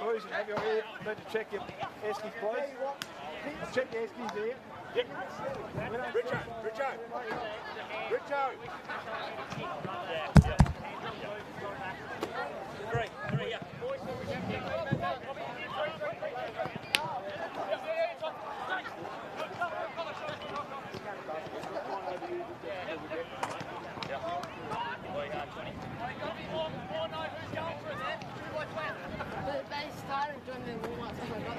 like seven, put your own booze and have your. Need to check your eskies, please. Check your eskies there. Yep. Richo, Richo. Richo. Three, three, yeah. But they started doing their warm-ups. Oh my God.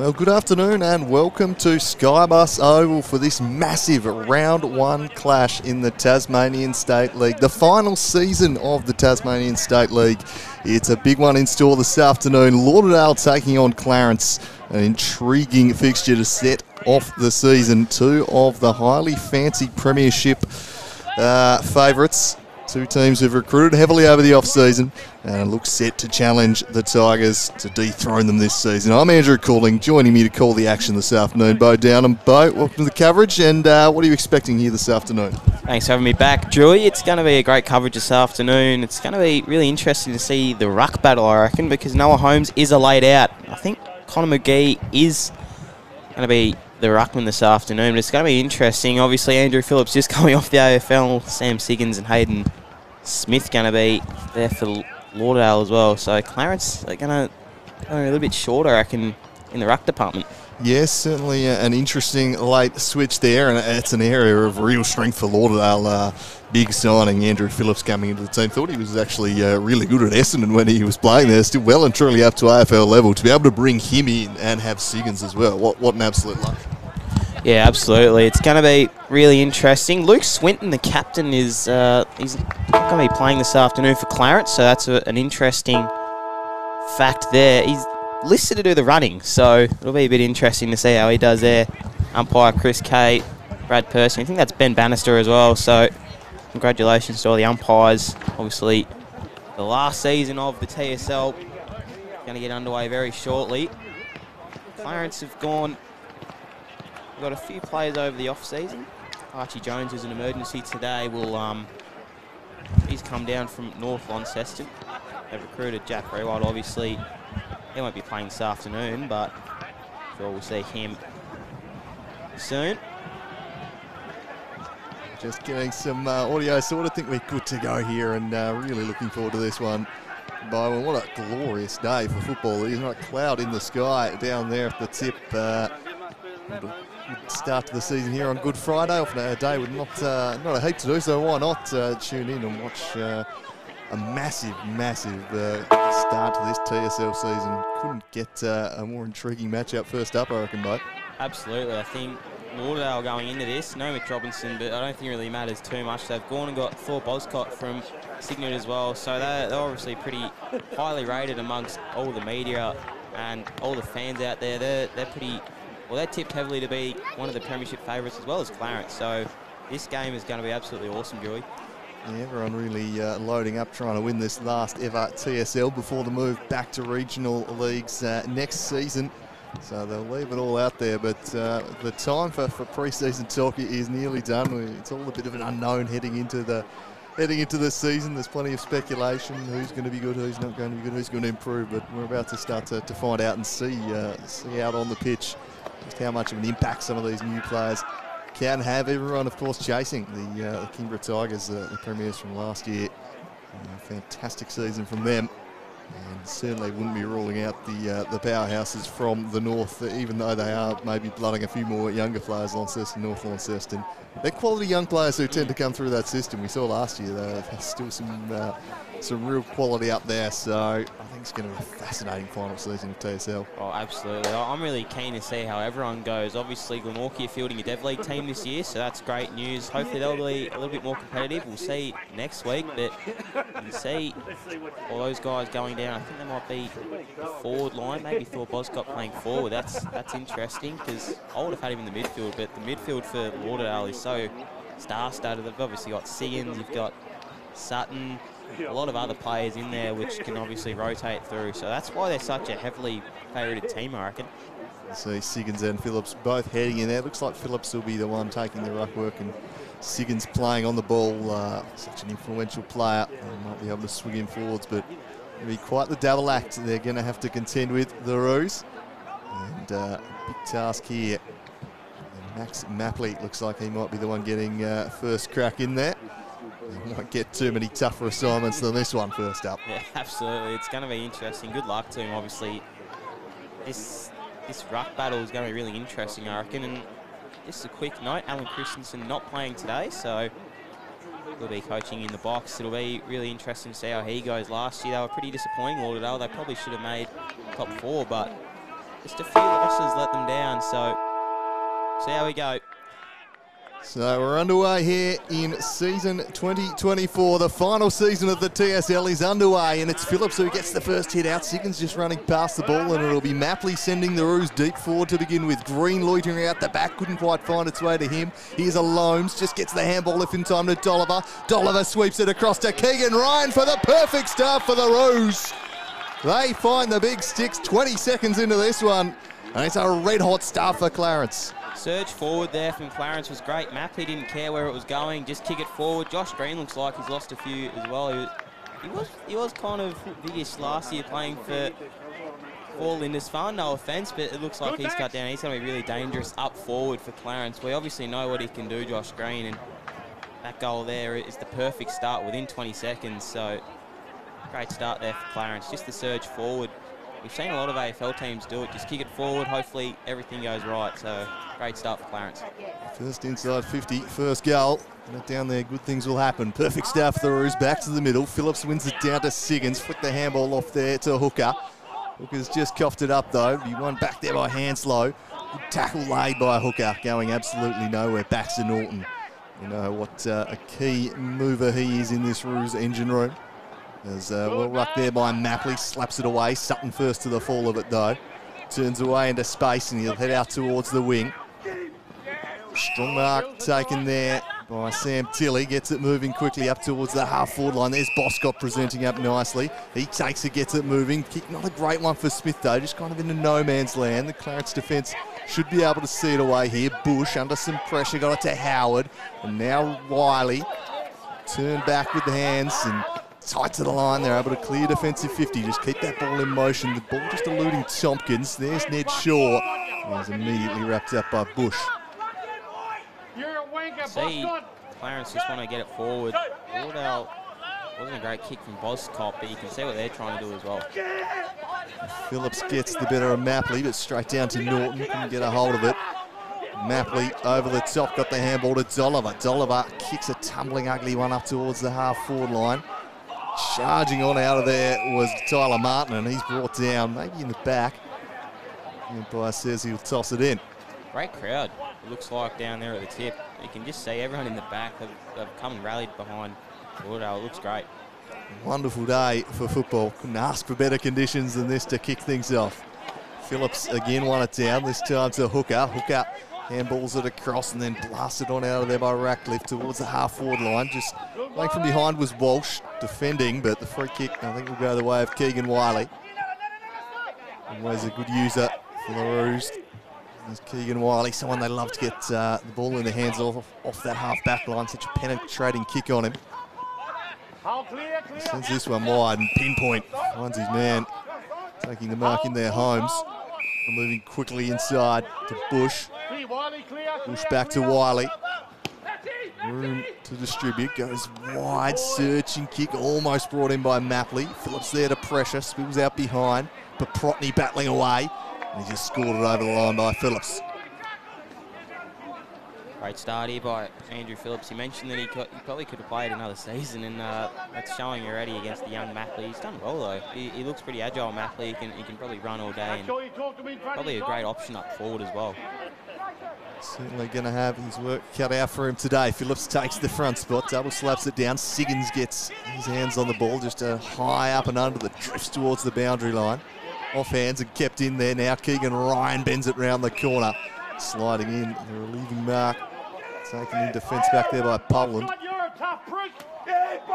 Well, good afternoon and welcome to Skybus Oval for this massive round one clash in the Tasmanian State League, the final season of the Tasmanian State League. It's a big one in store this afternoon. Lauderdale taking on Clarence, an intriguing fixture to set off the season. Two of the highly fancy Premiership uh, favourites. Two teams who've recruited heavily over the off-season and look set to challenge the Tigers to dethrone them this season. I'm Andrew Calling, joining me to call the action this afternoon, Bo Downham. Bo, welcome to the coverage, and uh, what are you expecting here this afternoon? Thanks for having me back, Drewy. It's going to be a great coverage this afternoon. It's going to be really interesting to see the ruck battle, I reckon, because Noah Holmes is a laid out. I think Connor McGee is going to be the ruckman this afternoon, but it's going to be interesting. Obviously, Andrew Phillips just coming off the AFL, Sam Siggins and Hayden Smith going to be there for Lauderdale as well. So Clarence are going to go a little bit short, I reckon, in the ruck department. Yes, certainly an interesting late switch there, and it's an area of real strength for Lauderdale. Uh, big signing, Andrew Phillips coming into the team. Thought he was actually uh, really good at Essendon when he was playing there, still well and truly up to AFL level. To be able to bring him in and have Siggins as well, what, what an absolute luck. Yeah, absolutely. It's going to be really interesting. Luke Swinton, the captain, is uh, he's going to be playing this afternoon for Clarence, so that's a, an interesting fact there. He's listed to do the running, so it'll be a bit interesting to see how he does there. Umpire Chris Kate, Brad Person. I think that's Ben Bannister as well. So congratulations to all the umpires. Obviously, the last season of the TSL going to get underway very shortly. Clarence have gone We've got a few players over the off season. Archie Jones is an emergency today. Will um, he's come down from North Launceston. They've recruited Jack Rewald. Obviously, he won't be playing this afternoon, but sure we'll see him soon. Just getting some uh, audio, sort of think we're good to go here, and uh, really looking forward to this one. Byron, what a glorious day for football. There's not a cloud in the sky down there at the tip. Uh, start to the season here on Good Friday, often a day with not uh, not a heap to do, so why not uh, tune in and watch uh, a massive, massive uh, start to this TSL season. Couldn't get uh, a more intriguing matchup first up, I reckon, mate. Absolutely. I think Lauderdale going into this, no Mick Robinson, but I don't think it really matters too much. They've gone and got Thor Boscott from Cygnet as well, so they're, they're obviously pretty highly rated amongst all the media and all the fans out there. They're, they're pretty, well, they're tipped heavily to be one of the premiership favourites as well as Clarence. So this game is going to be absolutely awesome, Joey. Yeah, everyone really uh, loading up trying to win this last ever TSL before the move back to regional leagues uh, next season. So they'll leave it all out there, but uh, the time for, for pre-season talk is nearly done. It's all a bit of an unknown heading into the heading into the season. There's plenty of speculation: who's going to be good, who's not going to be good, who's going to improve. But we're about to start to, to find out and see uh, see out on the pitch just how much of an impact some of these new players can have. Everyone, of course, chasing the, uh, the Kingborough Tigers, uh, the premiers from last year. Uh, fantastic season from them. And certainly wouldn't be ruling out the uh, the powerhouses from the north, even though they are maybe blooding a few more younger players, Launceston, North Launceston. They're quality young players who tend to come through that system. We saw last year, though, there's still some uh, some real quality up there. So I think it's going to be a fascinating final season of TSL. Oh, absolutely. I'm really keen to see how everyone goes. Obviously, are fielding a Dev League team this year, so that's great news. Hopefully, they'll be a little bit more competitive. We'll see next week, but you see all those guys going down. I think they might be the forward line. Maybe Thor Boscott playing forward. That's that's interesting because I would have had him in the midfield, but the midfield for Lauderdale is so star-studded. They've obviously got Siggins, you've got Sutton, a lot of other players in there which can obviously rotate through. So that's why they're such a heavily favoured team, I reckon. See Siggins and Phillips both heading in there. Looks like Phillips will be the one taking the ruck work and Siggins playing on the ball. Uh, such an influential player. They might be able to swing him forwards, but it'll be quite the double act they're going to have to contend with, the Roos. And uh, big task here. Max Mapley looks like he might be the one getting uh, first crack in there. He might get too many tougher assignments than this one first up. Yeah, absolutely. It's going to be interesting. Good luck to him, obviously. This this ruck battle is going to be really interesting, I reckon. And just a quick note, Alan Christensen not playing today, so he'll be coaching in the box. It'll be really interesting to see how he goes. Last year they were pretty disappointing, Lauderdale. They probably should have made top four, but just a few losses let them down. So see how we go. So we're underway here in season 2024. The final season of the TSL is underway, and it's Phillips who gets the first hit out. Siggins just running past the ball, and it'll be Mapley sending the Roos deep forward to begin with. Green loitering out the back, couldn't quite find its way to him. Here's Alomes, just gets the handball if in time to Dolliver. Dolliver sweeps it across to Keegan Ryan for the perfect start for the Roos. They find the big sticks 20 seconds into this one, and it's a red hot start for Clarence. Surge forward there from Clarence was great. Mapley didn't care where it was going, just kick it forward. Josh Green looks like he's lost a few as well. He was, he was, he was kind of biggish last year playing for for Lindisfarne, no offence, but it looks like he's cut down. He's going to be really dangerous up forward for Clarence. We obviously know what he can do, Josh Green, and that goal there is the perfect start within 20 seconds. So great start there for Clarence. Just the surge forward. We've seen a lot of AFL teams do it. Just kick it forward. Hopefully everything goes right. So great start for Clarence. First inside 50, first goal. Get down there, good things will happen. Perfect start for the Roos, back to the middle. Phillips wins it down to Siggins, flick the handball off there to Hooker. Hooker's just coughed it up though. He won back there by Hanslow. Good tackle laid by Hooker, going absolutely nowhere. Back to Norton. You know what uh, a key mover he is in this Roos engine room. There's uh, well rucked there by Mapley, slaps it away. Sutton first to the fall of it though. Turns away into space and he'll head out towards the wing. Strong mark taken there by Sam Tilley. Gets it moving quickly up towards the half forward line. There's Boscott presenting up nicely. He takes it, gets it moving. Kick, not a great one for Smith though, just kind of into no man's land. The Clarence defence should be able to see it away here. Bush under some pressure, got it to Howard. And now Wiley turn back with the hands and tight to the line. They're able to clear defensive 50. Just keep that ball in motion. The ball just eluding Tompkins. There's Ned Shaw. He was immediately wrapped up by Bush. See, Clarence just want to get it forward. Lauderdale wasn't a great kick from Boscott, but you can see what they're trying to do as well. Phillips gets the better of Mapley, but straight down to Norton. Couldn't get a hold of it. Mapley over the top, got the handball to Dolliver. Dolliver kicks a tumbling ugly one up towards the half forward line. Charging on out of there was Tyler Martin, and he's brought down, maybe in the back. The umpire says he'll toss it in. Great crowd, it looks like down there at the tip. You can just see everyone in the back. They've, they've come and rallied behind Lauderdale. It looks great. Wonderful day for football. Couldn't ask for better conditions than this to kick things off. Phillips again won it down, this time to Hooker. Hooker handballs it across and then blasted on out of there by Ratcliffe towards the half forward line. Just playing from behind was Walsh defending, but the free kick I think will go the way of Keegan Wiley. Always a good user for the Roos. There's Keegan Wiley, someone they love to get uh, the ball in their hands off, off that half back line. Such a penetrating kick on him. Sends this one wide and pinpoint. Finds his man. Taking the mark in their homes. And moving quickly inside to Bush. Bush back to Wiley. Room to distribute. Goes wide. Searching kick. Almost brought in by Mapley. Phillips there to pressure. Spills out behind. Paprotny battling away. And he just scored it over the line by Phillips. Great start here by Andrew Phillips. He mentioned that he, he probably could have played another season, and uh, that's showing already against the young Mackley. He's done well though. He, he looks pretty agile, Mackley. He can, he can probably run all day, and probably a great option up forward as well. Certainly going to have his work cut out for him today. Phillips takes the front spot, double slaps it down. Siggins gets his hands on the ball, just a high up and under that drifts towards the boundary line. Off hands and kept in there now. Keegan Ryan bends it round the corner. Sliding in, the relieving mark. Taken in defence back there by Poland.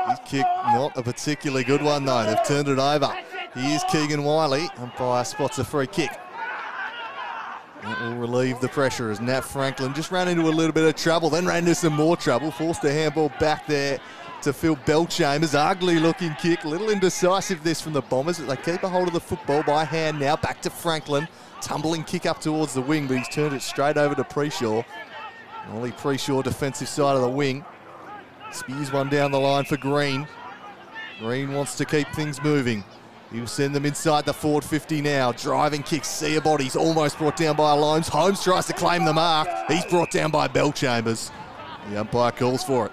His kick, not a particularly good one though. They've turned it over. Here's Keegan Wiley. Umpire spots a free kick. That will relieve the pressure as Nat Franklin just ran into a little bit of trouble, then ran into some more trouble. Forced a handball back there to Phil Belchambers. Ugly looking kick, little indecisive this from the Bombers, but they keep a hold of the football by hand now. Back to Franklin. Tumbling kick up towards the wing, but he's turned it straight over to Preshaw. Ollie Preshaw, defensive side of the wing. Spears one down the line for Green. Green wants to keep things moving. He'll send them inside the forward 50 now. Driving kick, Sia bodies almost brought down by Holmes. Holmes tries to claim the mark. He's brought down by Belchambers. The umpire calls for it.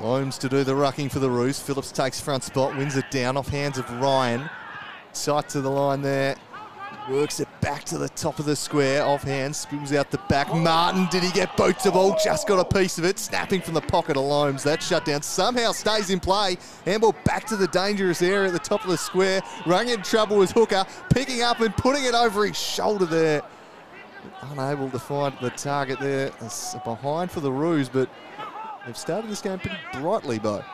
Alomes to do the rucking for the Roos. Phillips takes front spot, wins it down off hands of Ryan. Sight to the line there. Works it back to the top of the square. Off hand, spills out the back. Martin, did he get both the ball? Just got a piece of it. Snapping from the pocket of Alomes. That shutdown somehow stays in play. Handball back to the dangerous area at the top of the square. Running in trouble was Hooker. Picking up and putting it over his shoulder there. Unable to find the target there. It's behind for the Roos, but they've started this game pretty brightly, Bo.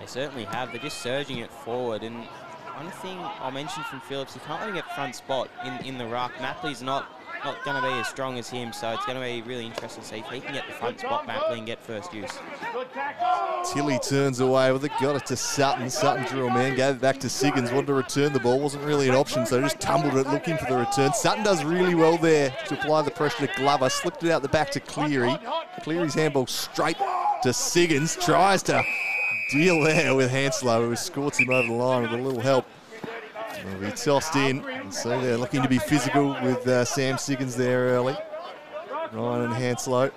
They certainly have. They're just surging it forward. And one thing I'll mention from Phillips, he can't really get front spot in, in the ruck. Mapley's not not going to be as strong as him, so it's going to be really interesting to see if he can get the front spot Mapley and get first use. Tilly turns away with it, got it to Sutton. Sutton drew a man, gave it back to Siggins, wanted to return the ball, wasn't really an option, so just tumbled it looking for the return. Sutton does really well there to apply the pressure to Glover, slipped it out the back to Cleary. Cleary's handball straight to Siggins, tries to deal there with Hanslow, who escorts him over the line with a little help. Will be tossed in. And so they're looking to be physical with uh, Sam Siggins there early. Ryan and Hanslow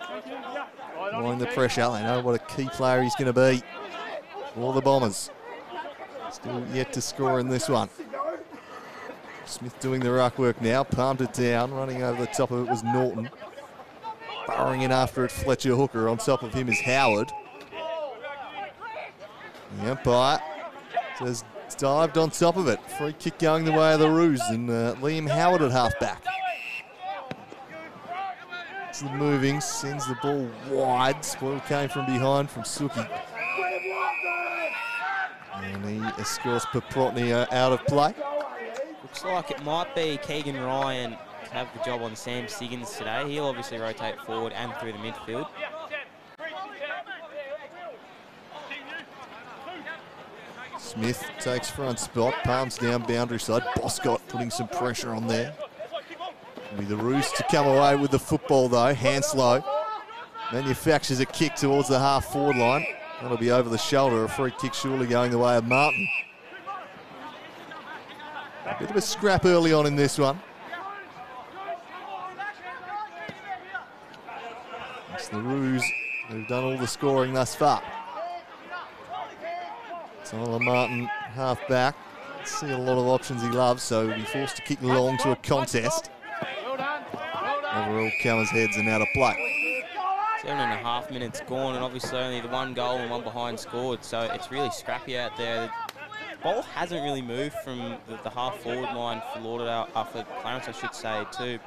applying the pressure. They know what a key player he's going to be for the Bombers. Still yet to score in this one. Smith doing the ruck work now, palmed it down, running over the top of it was Norton. Burrowing in after it, Fletcher Hooker. On top of him is Howard. The umpire says dived on top of it. Free kick going the way of the Roos and uh, Liam Howard at halfback. It's moving, sends the ball wide. Spoil came from behind from Suki. And he escorts Paprotny uh, out of play. Looks like it might be Keegan Ryan have the job on Sam Siggins today. He'll obviously rotate forward and through the midfield. Smith takes front spot, palms down boundary side. Boscott putting some pressure on there. With the Roos to come away with the football though. Hanslow manufactures a kick towards the half forward line. That'll be over the shoulder. A free kick surely going the way of Martin. A bit of a scrap early on in this one. It's the Roos who've done all the scoring thus far. Tyler Martin, half back. See a lot of options he loves, so he'll be forced to kick long to a contest. Overall, Callan's heads and out of play. Seven and a half minutes gone, and obviously only the one goal and one behind scored, so it's really scrappy out there. The ball hasn't really moved from the, the half forward line for Lauderdale, uh, for Clarence, I should say, to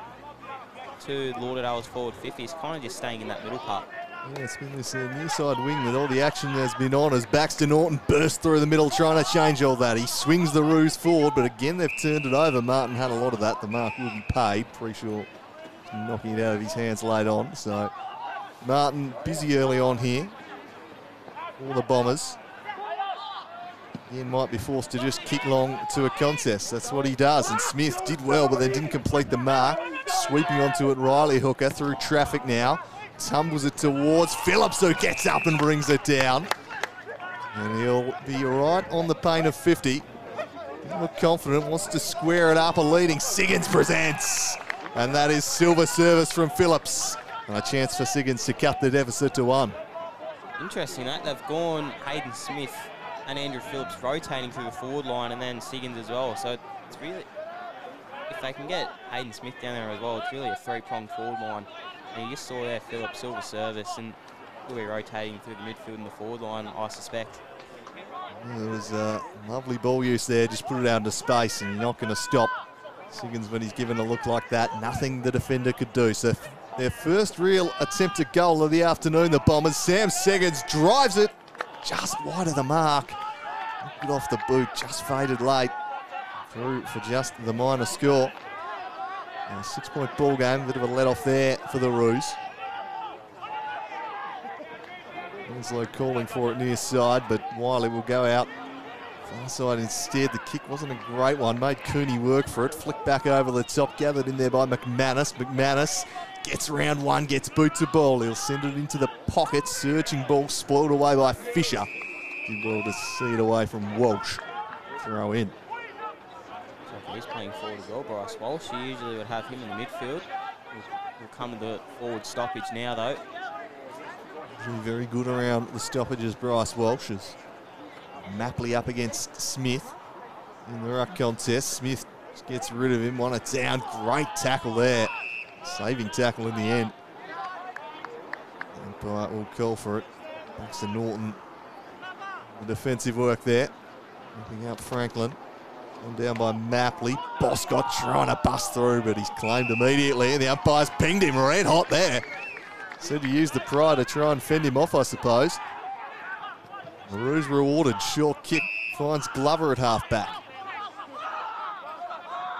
to Lauderdale's forward 50. It's kind of just staying in that middle part. Yeah, it's been this uh, near side wing with all the action that's been on as Baxter Norton bursts through the middle trying to change all that. He swings the Roos forward, but again they've turned it over. Martin had a lot of that. The mark wouldn't pay. Pretty sure knocking it out of his hands late on. So Martin busy early on here. All the Bombers. Again, might be forced to just kick long to a contest. That's what he does. And Smith did well, but then didn't complete the mark. Sweeping onto it, Riley Hooker through traffic now tumbles it towards Phillips, who gets up and brings it down. And he'll be right on the pain of 50. Look confident, wants to square it up. A leading Siggins presents. And that is silver service from Phillips. And a chance for Siggins to cut the deficit to one. Interesting that they've gone Hayden Smith and Andrew Phillips rotating through the forward line, and then Siggins as well. So it's really, if they can get Hayden Smith down there as well, it's really a three-pronged forward line. And you just saw there Phillips silver service, and we'll be rotating through the midfield and the forward line, I suspect. There was a lovely ball use there, just put it out into space, and you're not going to stop Siggins when he's given a look like that. Nothing the defender could do. So their first real attempt at goal of the afternoon, the Bombers. Sam Siggins drives it just wide of the mark. Good off the boot, just faded late. Through for just the minor score. And a six-point ball game, bit of a let off there for the Roos. Winslow calling for it near side, but Wiley will go out far side instead. The kick wasn't a great one, made Cooney work for it. Flicked back over the top, gathered in there by McManus. McManus gets round one, gets boots a ball. He'll send it into the pocket, searching ball spoiled away by Fisher. Did well to see it away from Walsh. Throw in. He's playing forward as well, Bryce Walsh. You usually would have him in the midfield. We'll, come to the forward stoppage now, though. Usually very good around the stoppages, Bryce Walsh is Mapley up against Smith in the ruck contest. Smith gets rid of him, one it down. Great tackle there. Saving tackle in the end. Umpire will call for it. Thanks to Norton. The defensive work there. Looking out Franklin. One down by Mapley. Boscott trying to bust through, but he's claimed immediately, and the umpire's pinged him red hot there. Said he used the pry to try and fend him off, I suppose. Maroons rewarded. Short kick finds Glover at half back.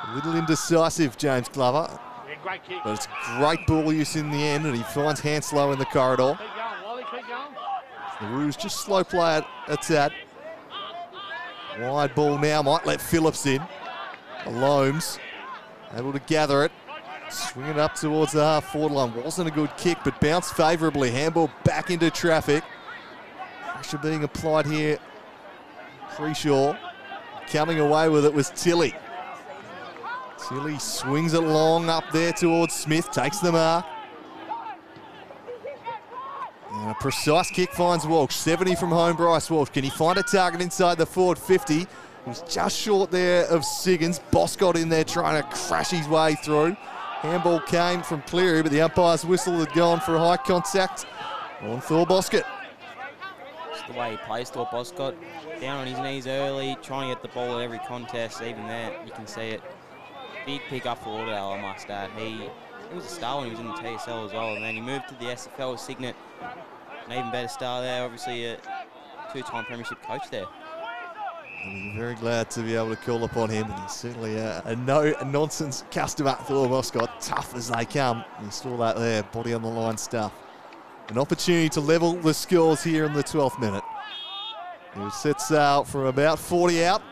A little indecisive, James Glover. Yeah, great kick. But it's great ball use in the end, and he finds Hanslow in the corridor. Keep going, Wally, keep going. The Roos just slow play it. That's that. Wide ball now, might let Phillips in. Alomes able to gather it. Swing it up towards the half forward line. Wasn't a good kick, but bounced favourably. Handball back into traffic. Pressure being applied here. Preshaw coming away with it was Tilly. Tilly swings it long up there towards Smith, takes the mark. And a precise kick finds Walsh. 70 from home, Bryce Walsh. Can he find a target inside the forward 50? He was just short there of Siggins. Boscott in there trying to crash his way through. Handball came from Cleary, but the umpire's whistle had gone for a high contact on Thor Boscott. Just the way he plays to Boscott. Down on his knees early, trying to get the ball at every contest. Even there, you can see it. Big pick up for Lauderdale, I must add. He, he was a star when he was in the TSL as well, and then he moved to the SFL with Cygnet. An even better star there, obviously a two-time premiership coach there. I'm very glad to be able to call upon him. And he's certainly a, a no-nonsense customer, Thor Boscott. Tough as they come. You saw that there, body on the line stuff. An opportunity to level the scores here in the 12th minute. He sets out from about 40 out.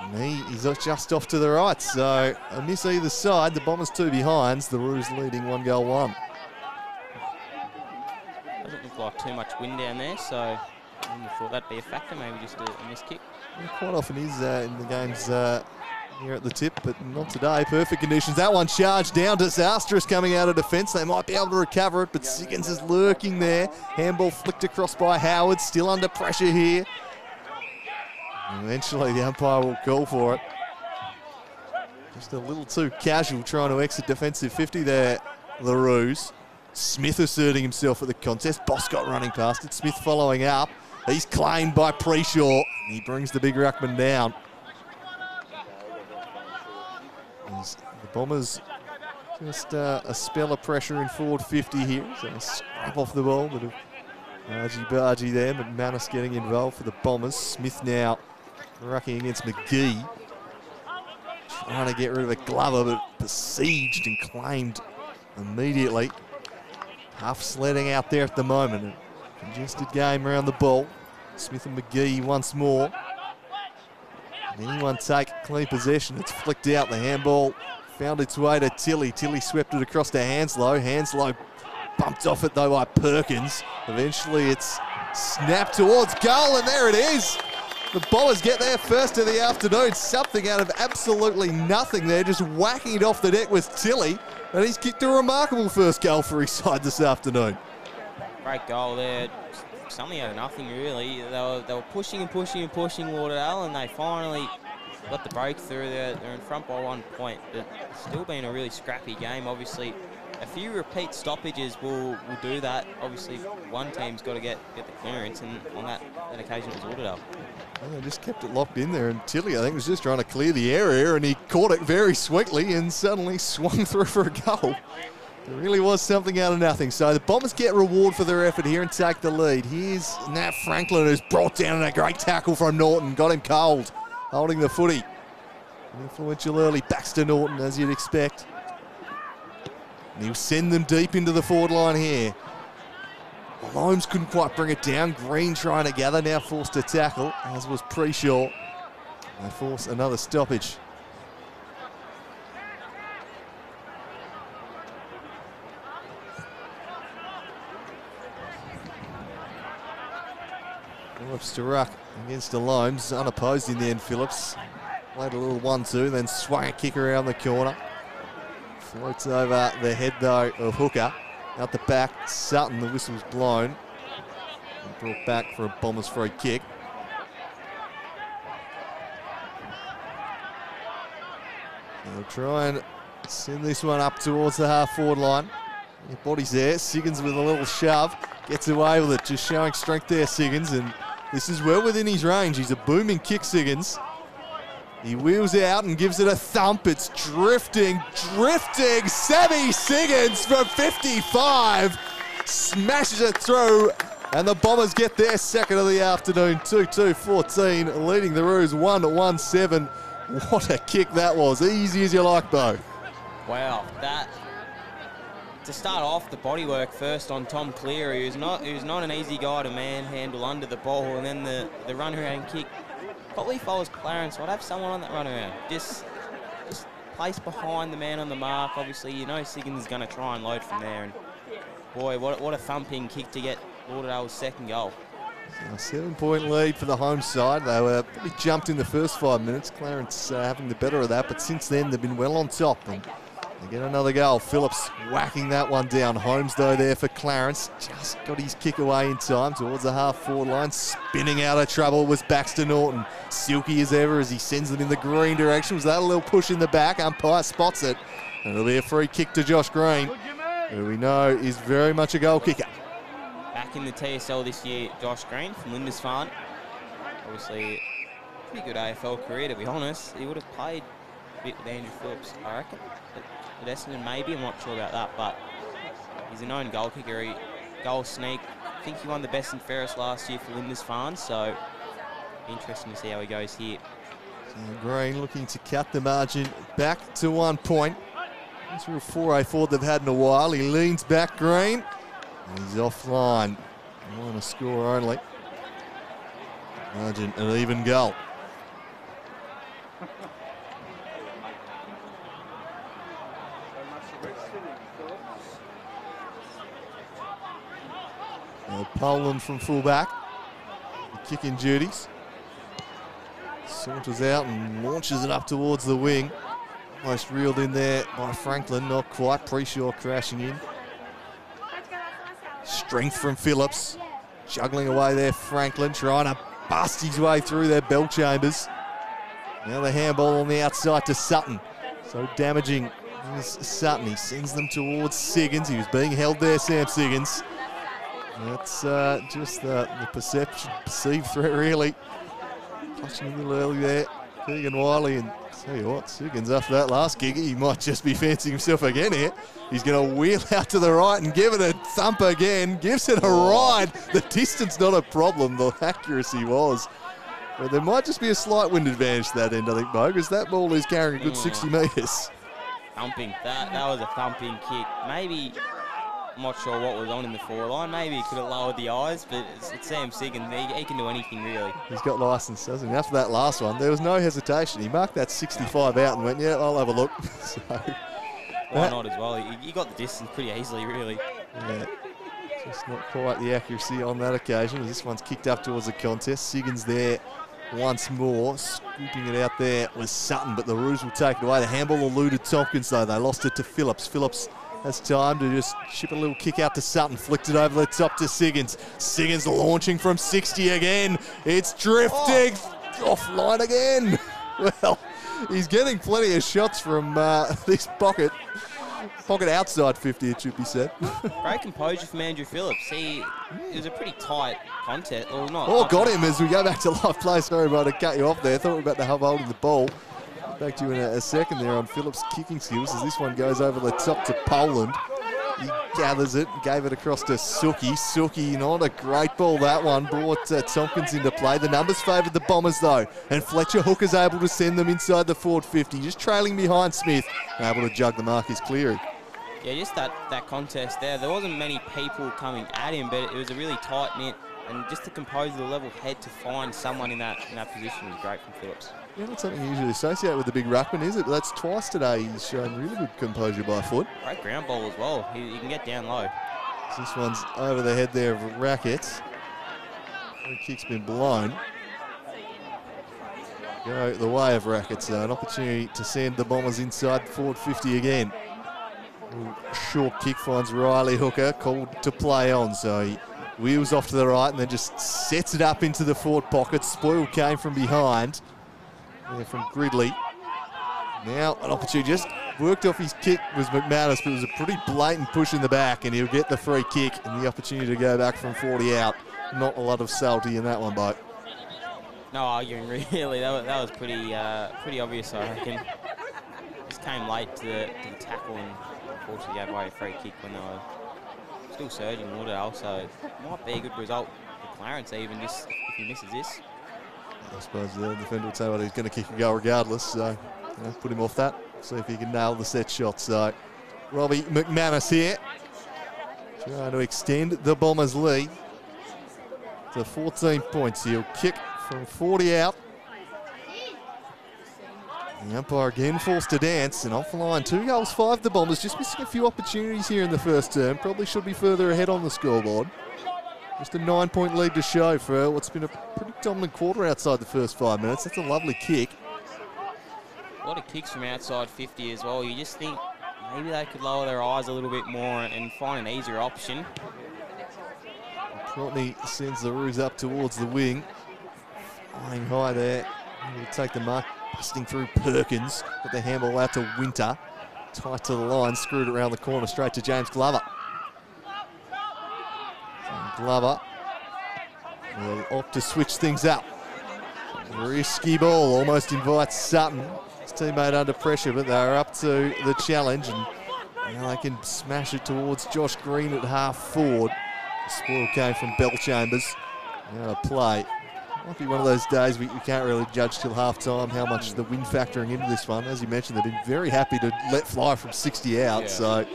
And he, he's just off to the right. So a miss either side. The Bombers two behinds. The Roos leading one goal one. Like too much wind down there, so I thought that'd be a factor, maybe just a, a missed kick. Quite often is uh, in the games uh, here at the tip, but not today. Perfect conditions. That one charged down. Disastrous coming out of defence. They might be able to recover it, but Siggins is lurking there. Handball flicked across by Howard. Still under pressure here. Eventually, the umpire will call for it. Just a little too casual trying to exit defensive 50 there, the Roos. Smith asserting himself at the contest. Boscott running past it. Smith following up. He's claimed by Preshaw. He brings the big ruckman down. He's- the Bombers just uh, a spell of pressure in forward 50 here. So a scrap off the ball, but argy bargy there. McManus getting involved for the Bombers. Smith now rucking against McGee. Trying to get rid of a Glover, but besieged and claimed immediately. Half sledding out there at the moment. A congested game around the ball. Smith and McGee once more. Anyone take clean possession. It's flicked out. The handball found its way to Tilly. Tilly swept it across to Hanslow. Hanslow bumped off it though by Perkins. Eventually it's snapped towards goal, and there it is. The Bombers get there first of the afternoon. Something out of absolutely nothing there, just whacking it off the deck with Tilly. And he's kicked a remarkable first goal for his side this afternoon. Great goal there. Something out of nothing, really. They were, they were pushing and pushing and pushing Lauderdale, and they finally got the breakthrough. They're, they're in front by one point, but it's still been a really scrappy game. Obviously, a few repeat stoppages will, will do that. Obviously, one team's got to get, get the clearance, and on that, that occasion it was Lauderdale. Well, they just kept it locked in there, and Tilly, I think, was just trying to clear the area, and he caught it very sweetly and suddenly swung through for a goal. It really was something out of nothing. So the Bombers get reward for their effort here and take the lead. Here's Nat Franklin, who's brought down a great tackle from Norton, got him cold, holding the footy. Influential early, Baxter Norton, as you'd expect. And he'll send them deep into the forward line here. Holmes couldn't quite bring it down. Green trying to gather, now forced to tackle, as was Preshaw. They force another stoppage. Phillips to ruck against Alomes, unopposed in the end, Phillips. Played a little one-two, then swung a kick around the corner. Floats over the head, though, of Hooker. Out the back, Sutton, the whistle's blown. And brought back for a Bombers free kick. They'll try and send this one up towards the half-forward line. Your body's there. Siggins with a little shove. Gets away with it, just showing strength there, Siggins. And this is well within his range. He's a booming kick, Siggins. He wheels it out and gives it a thump. It's drifting, drifting. Sammy Siggins from 55 smashes it through. And the Bombers get their second of the afternoon, 2-2-14, leading the Roos 1-1-7. What a kick that was. Easy as you like, though. Wow, that to start off the bodywork first on Tom Cleary, who's not who's not an easy guy to manhandle under the ball, and then the the run around kick. Probably if I was Clarence, I'd have someone on that run around. Just just place behind the man on the mark. Obviously, you know Siggins is going to try and load from there, and boy, what what a thumping kick to get Lauderdale's second goal. A seven-point lead for the home side. They were pretty jumped in the first five minutes. Clarence uh, having the better of that, but since then they've been well on top. And get another goal. Phillips whacking that one down. Holmes, though, there for Clarence. Just got his kick away in time towards the half-forward line. Spinning out of trouble was Baxter Norton. Silky as ever as he sends it in the green direction. Was that a little push in the back? Umpire spots it. And it'll be a free kick to Josh Green, who we know is very much a goal kicker. Back in the TSL this year, Josh Green from Lindisfarne. Obviously, pretty good AFL career, to be honest. He would have played a bit with Andrew Phillips, I reckon. At Essendon, maybe. I'm not sure about that, but he's a known goal kicker. He, goal sneak. I think he won the best and fairest last year for Lindisfarne, so interesting to see how he goes here. So Green looking to cut the margin back to one point. It's real 4A4 they've had in a while. He leans back, Green. And he's offline. One a score only. Margin an even goal. Uh, Poland from fullback. Kicking duties. Saunters out and launches it up towards the wing. Almost reeled in there by Franklin, not quite. Preshaw crashing in. Strength from Phillips. Juggling away there, Franklin trying to bust his way through their Bellchambers. Now the handball on the outside to Sutton. So damaging Sutton. He sends them towards Siggins. He was being held there, Sam Siggins. That's uh, just the, the perception, perceived threat, really. Clutching a little early there. Keegan Wiley and tell you what, Siggins after that last gig, he might just be fancying himself again here. He's going to wheel out to the right and give it a thump again. Gives it a ride. The distance not a problem. The accuracy was. But there might just be a slight wind advantage to that end, I think, Bo, because that ball is carrying a good 60 metres. Thumping. That that was a thumping kick. Maybe I'm not sure what was on in the forward line. Maybe he could have lowered the eyes, but it's, it's Sam Siggins. He, he can do anything really. He's got licence, doesn't he? After that last one, there was no hesitation. He marked that 65 out and went, yeah, I'll have a look. so, Why not as well? He, he got the distance pretty easily, really. yeah. Just not quite the accuracy on that occasion. This one's kicked up towards the contest. Siggins there once more, scooping it out there with Sutton, but the Roos will take it away. The handball eluded Tompkins though. They lost it to Phillips. Phillips has time to just chip a little kick out to Sutton. Flicked it over the top to Siggins. Siggins launching from 60 again. It's drifting offline again. Well, he's getting plenty of shots from uh, this pocket. Pocket outside 50, it should be said. Great composure from Andrew Phillips. He it was a pretty tight contest, or not. Oh, got him as we go back to live play. Sorry about to cut you off there. Thought we were about to have hold of the ball. Back to you in a, a second there on Phillips' kicking skills as this one goes over the top to Poland. He gathers it, gave it across to Suki. Suki, not a great ball that one, brought uh, Tompkins into play. The numbers favoured the Bombers though, and Fletcher Hooker's able to send them inside the forward 50, just trailing behind Smith, able to jug the Marcus Cleary. Yeah, just that, that contest there. There wasn't many people coming at him, but it was a really tight knit. And just to compose the level head to find someone in that in that position was great from Phillips. Yeah, not something you usually associate with the big ruckman, is it? But that's twice today he's shown really good composure by foot. Great ground ball as well. He, he can get down low. This one's over the head there of Racket. Free kick's been blown. Go the way of Rackets though. An opportunity to send the Bombers inside forward 50 again. Short kick finds Riley Hooker, called to play on. So he wheels off to the right and then just sets it up into the forward pocket. Spoil came from behind. There from Gridley. Now an opportunity just worked off his kick was McManus, but it was a pretty blatant push in the back, and he'll get the free kick and the opportunity to go back from 40 out. Not a lot of salty in that one, but No arguing really. That was, that was pretty uh, pretty obvious, I reckon. Just came late to the, to the tackle and unfortunately gave away a free kick when they were still surging Lauderdale. So might be a good result for Clarence even just if he misses this. I suppose the defender would say well, he's going to kick a goal regardless. So put him off that. See if he can nail the set shot. So Robbie McManus here trying to extend the Bombers' lead to 14 points. He'll kick from 40 out. The umpire again forced to dance and off the line. Two goals, five the Bombers. Just missing a few opportunities here in the first term. Probably should be further ahead on the scoreboard. Just a nine point lead to show for what's been a pretty dominant quarter outside the first five minutes. That's a lovely kick. A lot of kicks from outside 50 as well. You just think maybe they could lower their eyes a little bit more and find an easier option. Trotney sends the Roos up towards the wing. Flying high there. He'll take the mark, busting through Perkins. Got the handball out to Winter. Tight to the line, screwed around the corner straight to James Glover. Glover will opt to switch things up. Risky ball, almost invites Sutton. His teammate under pressure, but they're up to the challenge and now they can smash it towards Josh Green at half forward. The spoil came from Bellchambers. Now a play. Might be one of those days we, we can't really judge till half time how much the wind factoring into this one. As you mentioned, they've been very happy to let fly from 60 out, Yeah. so it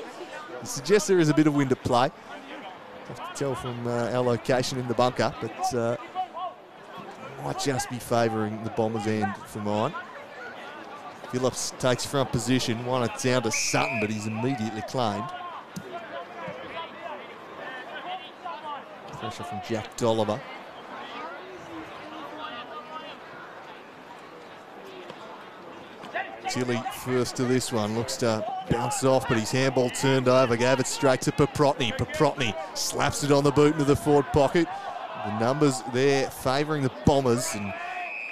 suggests there is a bit of wind at play. Have to tell from uh, our location in the bunker, but uh, might just be favouring the Bombers' end for mine. Phillips takes front position, it down to Sutton, but he's immediately claimed. Pressure from Jack Dolliver. Tilly first to this one, looks to bounce off, but his handball turned over, gave it straight to Paprotny. Paprotny slaps it on the boot into the forward pocket. The numbers there favouring the Bombers, and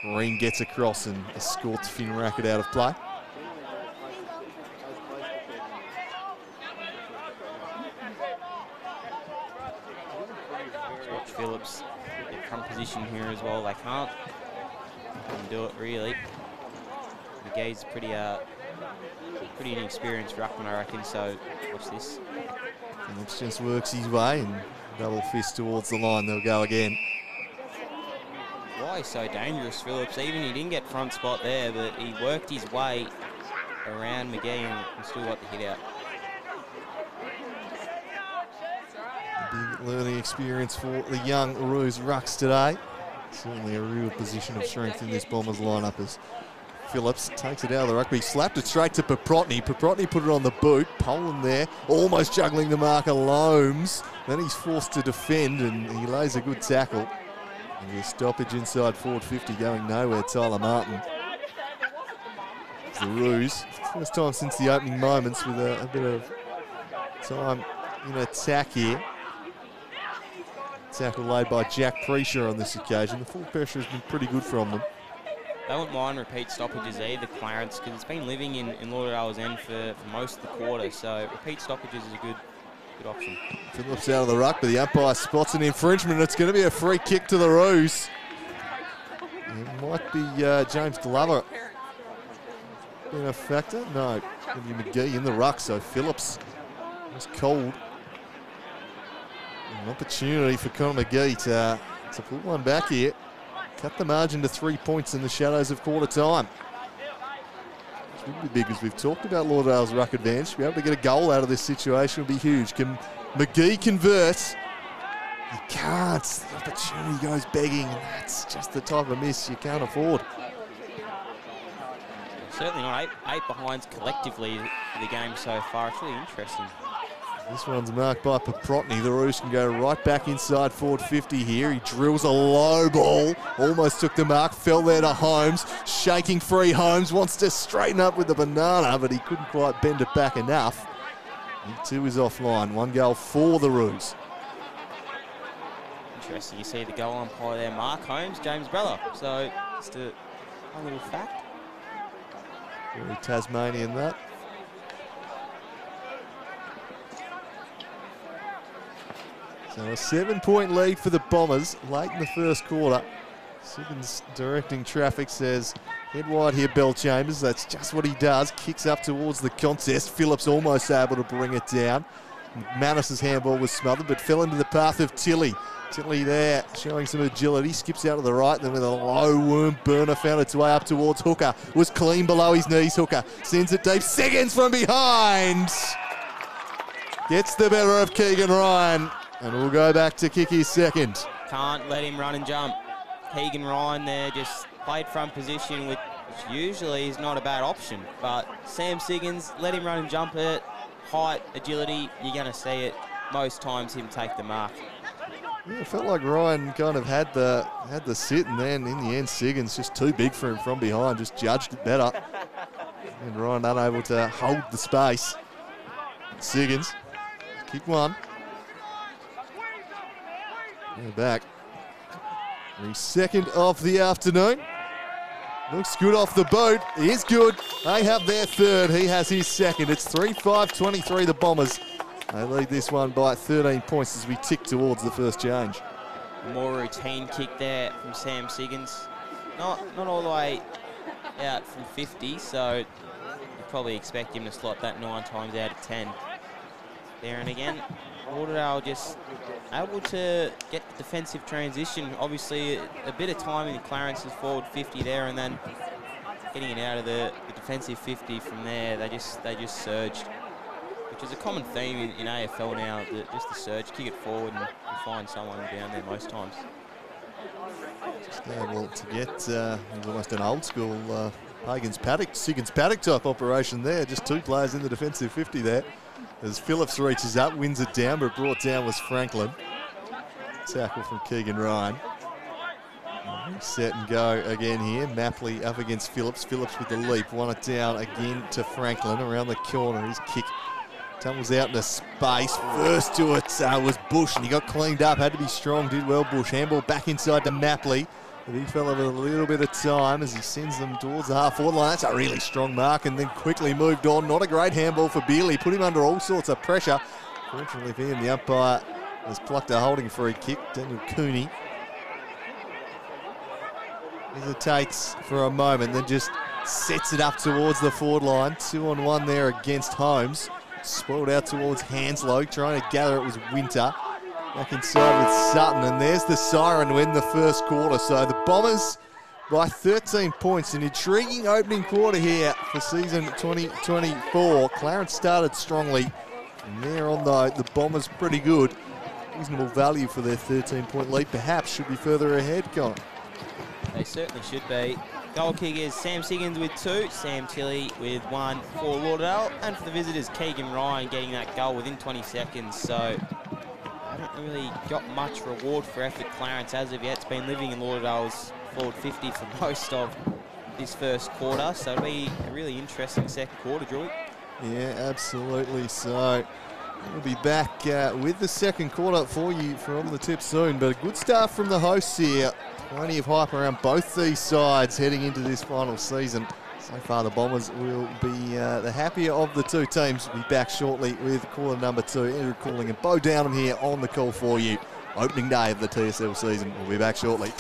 Green gets across and escorts Finn Racket out of play. Phillips front position here as well. They can't can do it really. McGee's pretty uh pretty inexperienced ruckman, I reckon. So watch this. Phillips just works his way and double fist towards the line. They'll go again. Why he's so dangerous, Phillips? Even he didn't get front spot there, but he worked his way around McGee and, still got the hit out. Big learning experience for the young Roos Rucks today. Certainly a real position of strength in this Bombers lineup as Phillips takes it out of the rugby, slapped it straight to Paprotny. Paprotny put it on the boot. Poland there, almost juggling the marker. Alomes. Then he's forced to defend and he lays a good tackle. And the stoppage inside forward 50 going nowhere. Tyler Martin. The ruse. First time since the opening moments with a, a bit of time in attack here. Tackle laid by Jack Preacher on this occasion. The full pressure has been pretty good from them. They wouldn't mind repeat stoppages either, Clarence, because it's been living in, in Lauderdale's end for, for most of the quarter. So repeat stoppages is a good good option. Phillips out of the ruck, but the umpire spots an infringement. It's going to be a free kick to the Roos. It might be uh, James Glover being a factor. No, to be McGee in the ruck, so Phillips was cold. An opportunity for Conor McGee to, uh, to put one back here. Cut the margin to three points in the shadows of quarter time. It's would be big as we've talked about Lauderdale's ruck advantage. Be able to get a goal out of this situation would be huge. Can McGee convert? He can't. The opportunity goes begging, that's just the type of miss you can't afford. Certainly not eight, eight behinds collectively the game so far. It's really interesting. This one's marked by Paprotny. The Roos can go right back inside forward 50 here. He drills a low ball. Almost took the mark. Fell there to Holmes. Shaking free. Holmes wants to straighten up with the banana, but he couldn't quite bend it back enough. He two is offline. One goal for the Roos. Interesting. You see the goal umpire there, Mark Holmes, James Brella. So just a, a little fact. Very Tasmanian that. So a seven-point lead for the Bombers late in the first quarter. Siggins directing traffic says, head wide here, Bellchambers. That's just what he does. Kicks up towards the contest. Phillips almost able to bring it down. Manus's handball was smothered, but fell into the path of Tilly. Tilly there showing some agility, skips out to the right, then with a low worm burner found its way up towards Hooker. Was clean below his knees, Hooker. Sends it deep, seconds from behind. Gets the better of Keegan Ryan, and we'll go back to kick his second. Can't let him run and jump. Keegan Ryan there just played front position, which usually is not a bad option. But Sam Siggins, let him run and jump it. Height, agility, you're going to see it most times him take the mark. Yeah, it felt like Ryan kind of had the had the sit, and then in the end, Siggins just too big for him from behind, just judged it better. And Ryan unable to hold the space. Siggins, kick one. And back. His second of the afternoon. Looks good off the boat. He is good. They have their third. He has his second. It's 3-5-23 the Bombers. They lead this one by 13 points as we tick towards the first change. More routine kick there from Sam Siggins. Not not all the way out from 50, so you probably expect him to slot that nine times out of 10. There and again, Lauderdale just able to get defensive transition. Obviously, a bit of time in Clarence's forward 50 there, and then getting it out of the, the defensive 50 from there. They just they just surged, which is a common theme in, in AFL now. The, just the surge, kick it forward, and, find someone down there most times. Able to get uh, almost an old school uh, Pagans paddock, Siggins paddock type operation there. Just two players in the defensive 50 there. As Phillips reaches up, wins it down, but brought down was Franklin. Tackle from Keegan Ryan. Set and go again here. Mapley up against Phillips. Phillips with the leap. Won it down again to Franklin around the corner. His kick tumbles out into space. First to it uh, was Bush, and he got cleaned up. Had to be strong. Did well, Bush. Handball back inside to Mapley. But he fell over a little bit of time as he sends them towards the half forward line. That's a really strong mark and then quickly moved on. Not a great handball for Bealey. Put him under all sorts of pressure. Fortunately for him, the umpire has plucked a holding free kick. Daniel Cooney hesitates for a moment, then just sets it up towards the forward line. Two on one there against Holmes. Spoiled out towards Hanslow, trying to gather it was Winter. Back inside with Sutton, and there's the siren win the first quarter. So the Bombers by 13 points. An intriguing opening quarter here for season 2024. Clarence started strongly, and there on though, the Bombers pretty good. Reasonable value for their 13 point lead. Perhaps should be further ahead, Con. They certainly should be. Goal kickers Sam Siggins with two, Sam Tilley with one for Lauderdale, and for the visitors Keegan Ryan getting that goal within 20 seconds. So haven't really got much reward for effort Clarence as of yet. It's been living in Lauderdale's forward 50 for most of this first quarter, so it'll be a really interesting second quarter, Drew. Yeah, absolutely. So we'll be back uh, with the second quarter for you from the tip soon. But a good start from the hosts here. Plenty of hype around both these sides heading into this final season. So far, the Bombers will be uh, the happier of the two teams. We'll be back shortly with quarter number two. Andrew Calling and Bo Downham here on the call for you. Opening day of the TSL season. We'll be back shortly.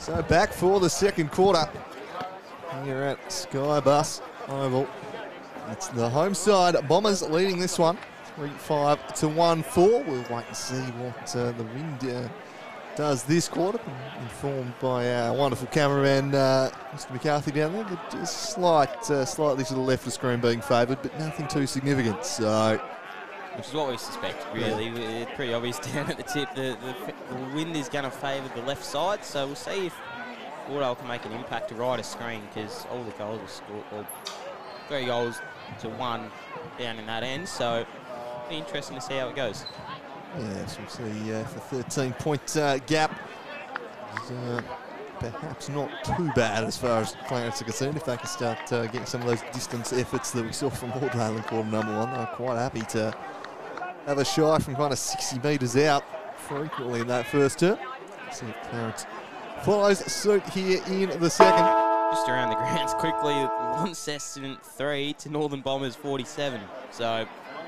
So back for the second quarter here at Skybus Oval. It's the home side. Bombers leading this one. 3-5 to 1-4. We'll wait and see what uh, the wind uh, does this quarter. Informed by our wonderful cameraman, uh, Mr. McCarthy down there. But just slight, uh, slightly to the left of screen being favoured, but nothing too significant. So Which is what we suspect, really. It's pretty obvious down at the tip. The, the, the wind is going to favour the left side, so we'll see if Lauderdale can make an impact to right a screen because all the goals were scored, well, three goals to one down in that end. So it'll be interesting to see how it goes. Yes, we'll see uh, the 13 point uh, gap. is, uh, perhaps not too bad as far as Clarence are concerned. If they can start uh, getting some of those distance efforts that we saw from Lauderdale in quarter number one, they're quite happy to have a shy from kind of 60 metres out frequently in that first term. See if Clarence follows suit here in the second. Just around the grounds quickly, Launceston 3 to Northern Bombers 47. So.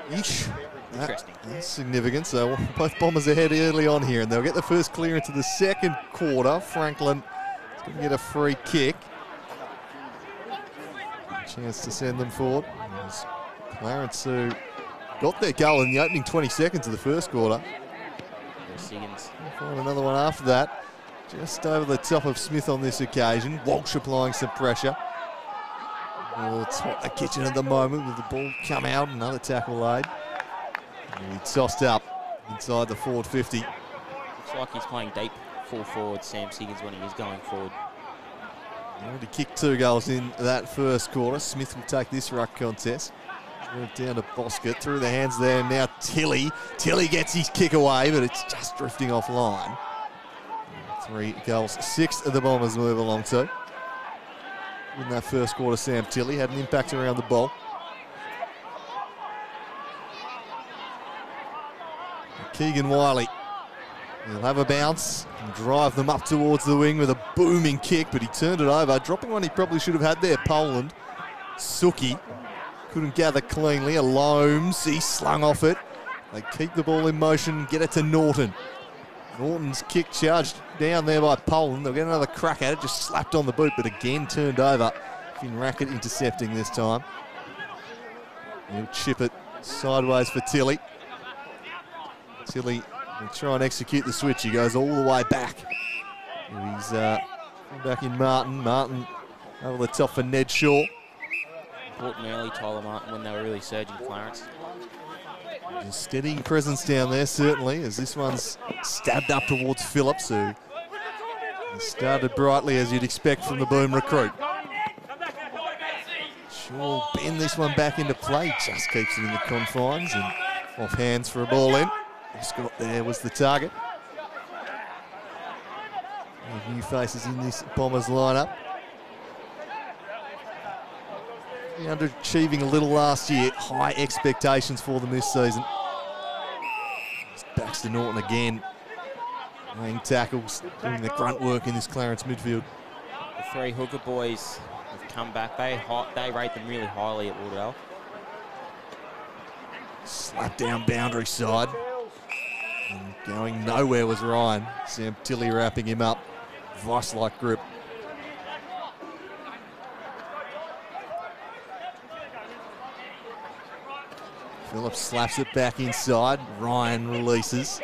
That- Interesting. that's significant. So both Bombers ahead early on here, and they'll get the first clearance of the second quarter. Franklin is going to get a free kick. Chance to send them forward. Clarence who got their goal in the opening 20 seconds of the first quarter. Siggins. Find another one after that. Just over the top of Smith on this occasion. Walsh applying some pressure. Well, it's hot the kitchen at the moment with the ball come out. Another tackle laid. And he tossed up inside the forward 50. Looks like he's playing deep full forward, Sam Siggins, when he is going forward. Already kicked two goals in that first quarter. Smith will take this ruck contest. Went down to Boscott, through the hands there. Now Tilly. Tilly gets his kick away, but it's just drifting offline. Three goals, six of the Bombers move along to. In that first quarter, Sam Tilly had an impact around the ball. Keegan Wiley. He'll have a bounce and drive them up towards the wing with a booming kick, but he turned it over, dropping one he probably should have had there. Poland. Suki couldn't gather cleanly. Alomes, he slung off it. They keep the ball in motion, get it to Norton. Norton's kick charged down there by Poland. They'll get another crack at it, just slapped on the boot, but again turned over. Finn Rackett intercepting this time. He'll chip it sideways for Tilly. Tilly will try and execute the switch. He goes all the way back. He's uh, back in Martin. Martin over the top for Ned Shaw. Important early Tyler Martin when they were really surging Clarence. A steady presence down there, certainly, as this one's stabbed up towards Phillips, who started brightly as you'd expect from the boom recruit. Sure, bend this one back into play, just keeps it in the confines and off hands for a ball in. Scott there was the target. New faces in this Bombers lineup. Underachieving a little last year. High expectations for them this season. It's Baxter Norton again. Laying tackles, doing the grunt work in this Clarence midfield. The three hooker boys have come back. They they rate them really highly at Lauderdale. Slap down boundary side. And going nowhere was Ryan. Sam Tilly wrapping him up. Vice-like grip. Phillips slaps it back inside. Ryan releases.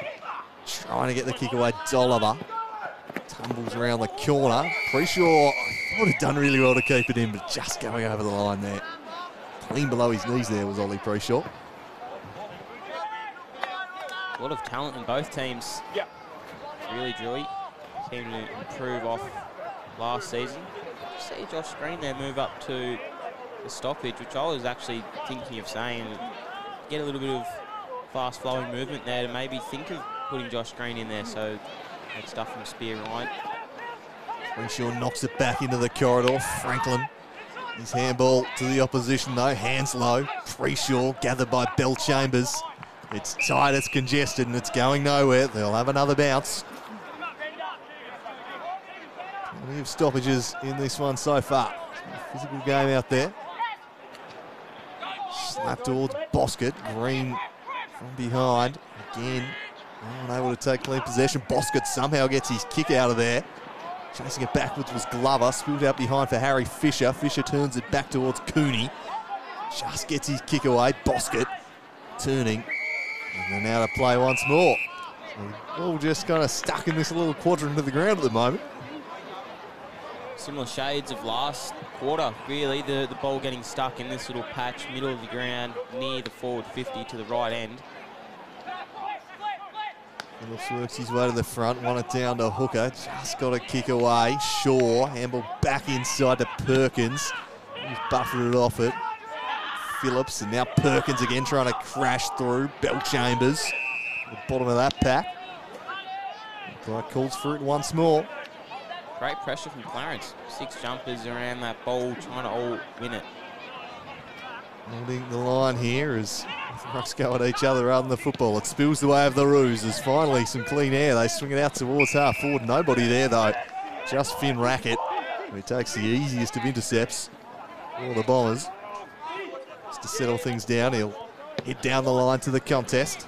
Trying to get the kick away. Dolliver tumbles around the corner. Pretty sure would have done really well to keep it in, but just going over the line there. Clean below his knees there was Ollie Preshaw. A lot of talent in both teams. Yeah. Really, Drewy seem to improve off last season. See Josh Green there move up to the stoppage, which I was actually thinking of saying. Get a little bit of fast flowing movement there to maybe think of putting Josh Green in there. So that stuff from Spear Ryan. Preshaw knocks it back into the corridor. Franklin, his handball to the opposition though, Hanslow. Preshaw gathered by Bellchambers. It's tight, it's congested, and it's going nowhere. They'll have another bounce. Plenty of stoppages in this one so far. Physical game out there. Slap towards Boscott. Green from behind. Again, unable to take clean possession. Boscott somehow gets his kick out of there. Chasing it backwards was Glover. Spilled out behind for Harry Fisher. Fisher turns it back towards Cooney. Just gets his kick away. Boscott turning. And out of play once more. All just kind of stuck in this little quadrant of the ground at the moment. Similar shades of last quarter, really. The, the ball getting stuck in this little patch, middle of the ground, near the forward 50 to the right end. Phillips works his way to the front, won it down to Hooker. Just got a kick away. Shaw, handball back inside to Perkins. He's buffeted off it. Phillips, and now Perkins again trying to crash through. Bellchambers, the bottom of that pack. Clark calls for it once more. Great pressure from Clarence. Six jumpers around that ball, trying to all win it. Holding the line here as Rucks go at each other rather than the football. It spills the way of the Roos. There's finally some clean air. They swing it out towards half forward. Nobody there though. Just Finn Rackett. He takes the easiest of intercepts All the Bombers. Just to settle things down, he'll hit down the line to the contest.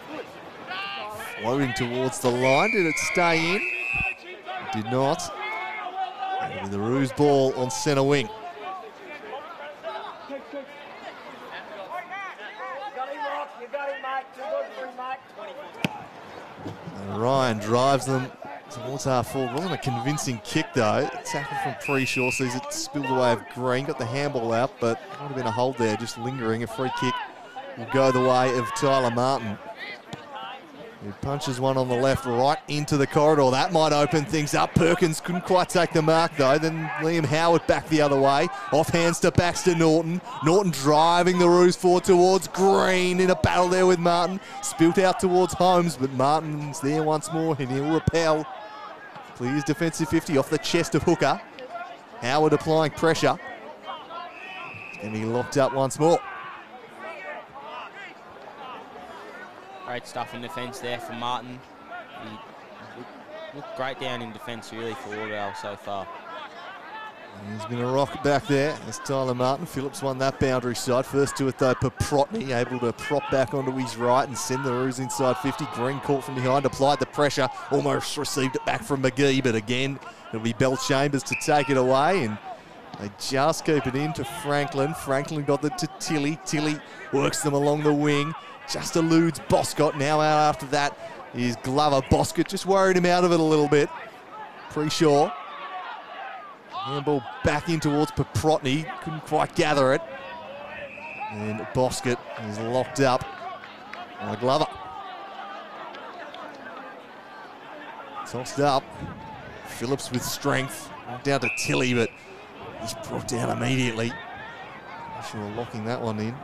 Floating towards the line. Did it stay in? It did not. The Roos ball on centre wing. Ryan drives them towards half forward. Wasn't a convincing kick though. Tackle from Preshaw sees it spilled away of Green. Got the handball out, but might have been a hold there, just lingering. A free kick will go the way of Tyler Martin. He punches one on the left, right into the corridor. That might open things up. Perkins couldn't quite take the mark though. Then Liam Howard back the other way. Off hands to Baxter Norton. Norton driving the Roos forward towards Green in a battle there with Martin. Spilt out towards Holmes, but Martin's there once more and he'll repel. Clears defensive 50 off the chest of Hooker. Howard applying pressure. And he locked up once more. Great stuff in defence there for Martin. He looked, great down in defence, really, for Lauderdale so far. He's been a rock back there. As Tyler Martin. Phillips won that boundary side. First to it though, Paprotny able to prop back onto his right and send the Roos inside 50. Green caught from behind, applied the pressure, almost received it back from McGee, but again, it'll be Bellchambers to take it away and they just keep it in to Franklin. Franklin got it to Tilly. Tilly works them along the wing. Just eludes Boscott. Now out after that is Glover. Boscott just worried him out of it a little bit. Preshaw. Handball back in towards Paprotny. Couldn't quite gather it. And Boscott is locked up by Glover. Tossed up. Phillips with strength. Down to Tilly, but he's brought down immediately. Sure, locking that one in.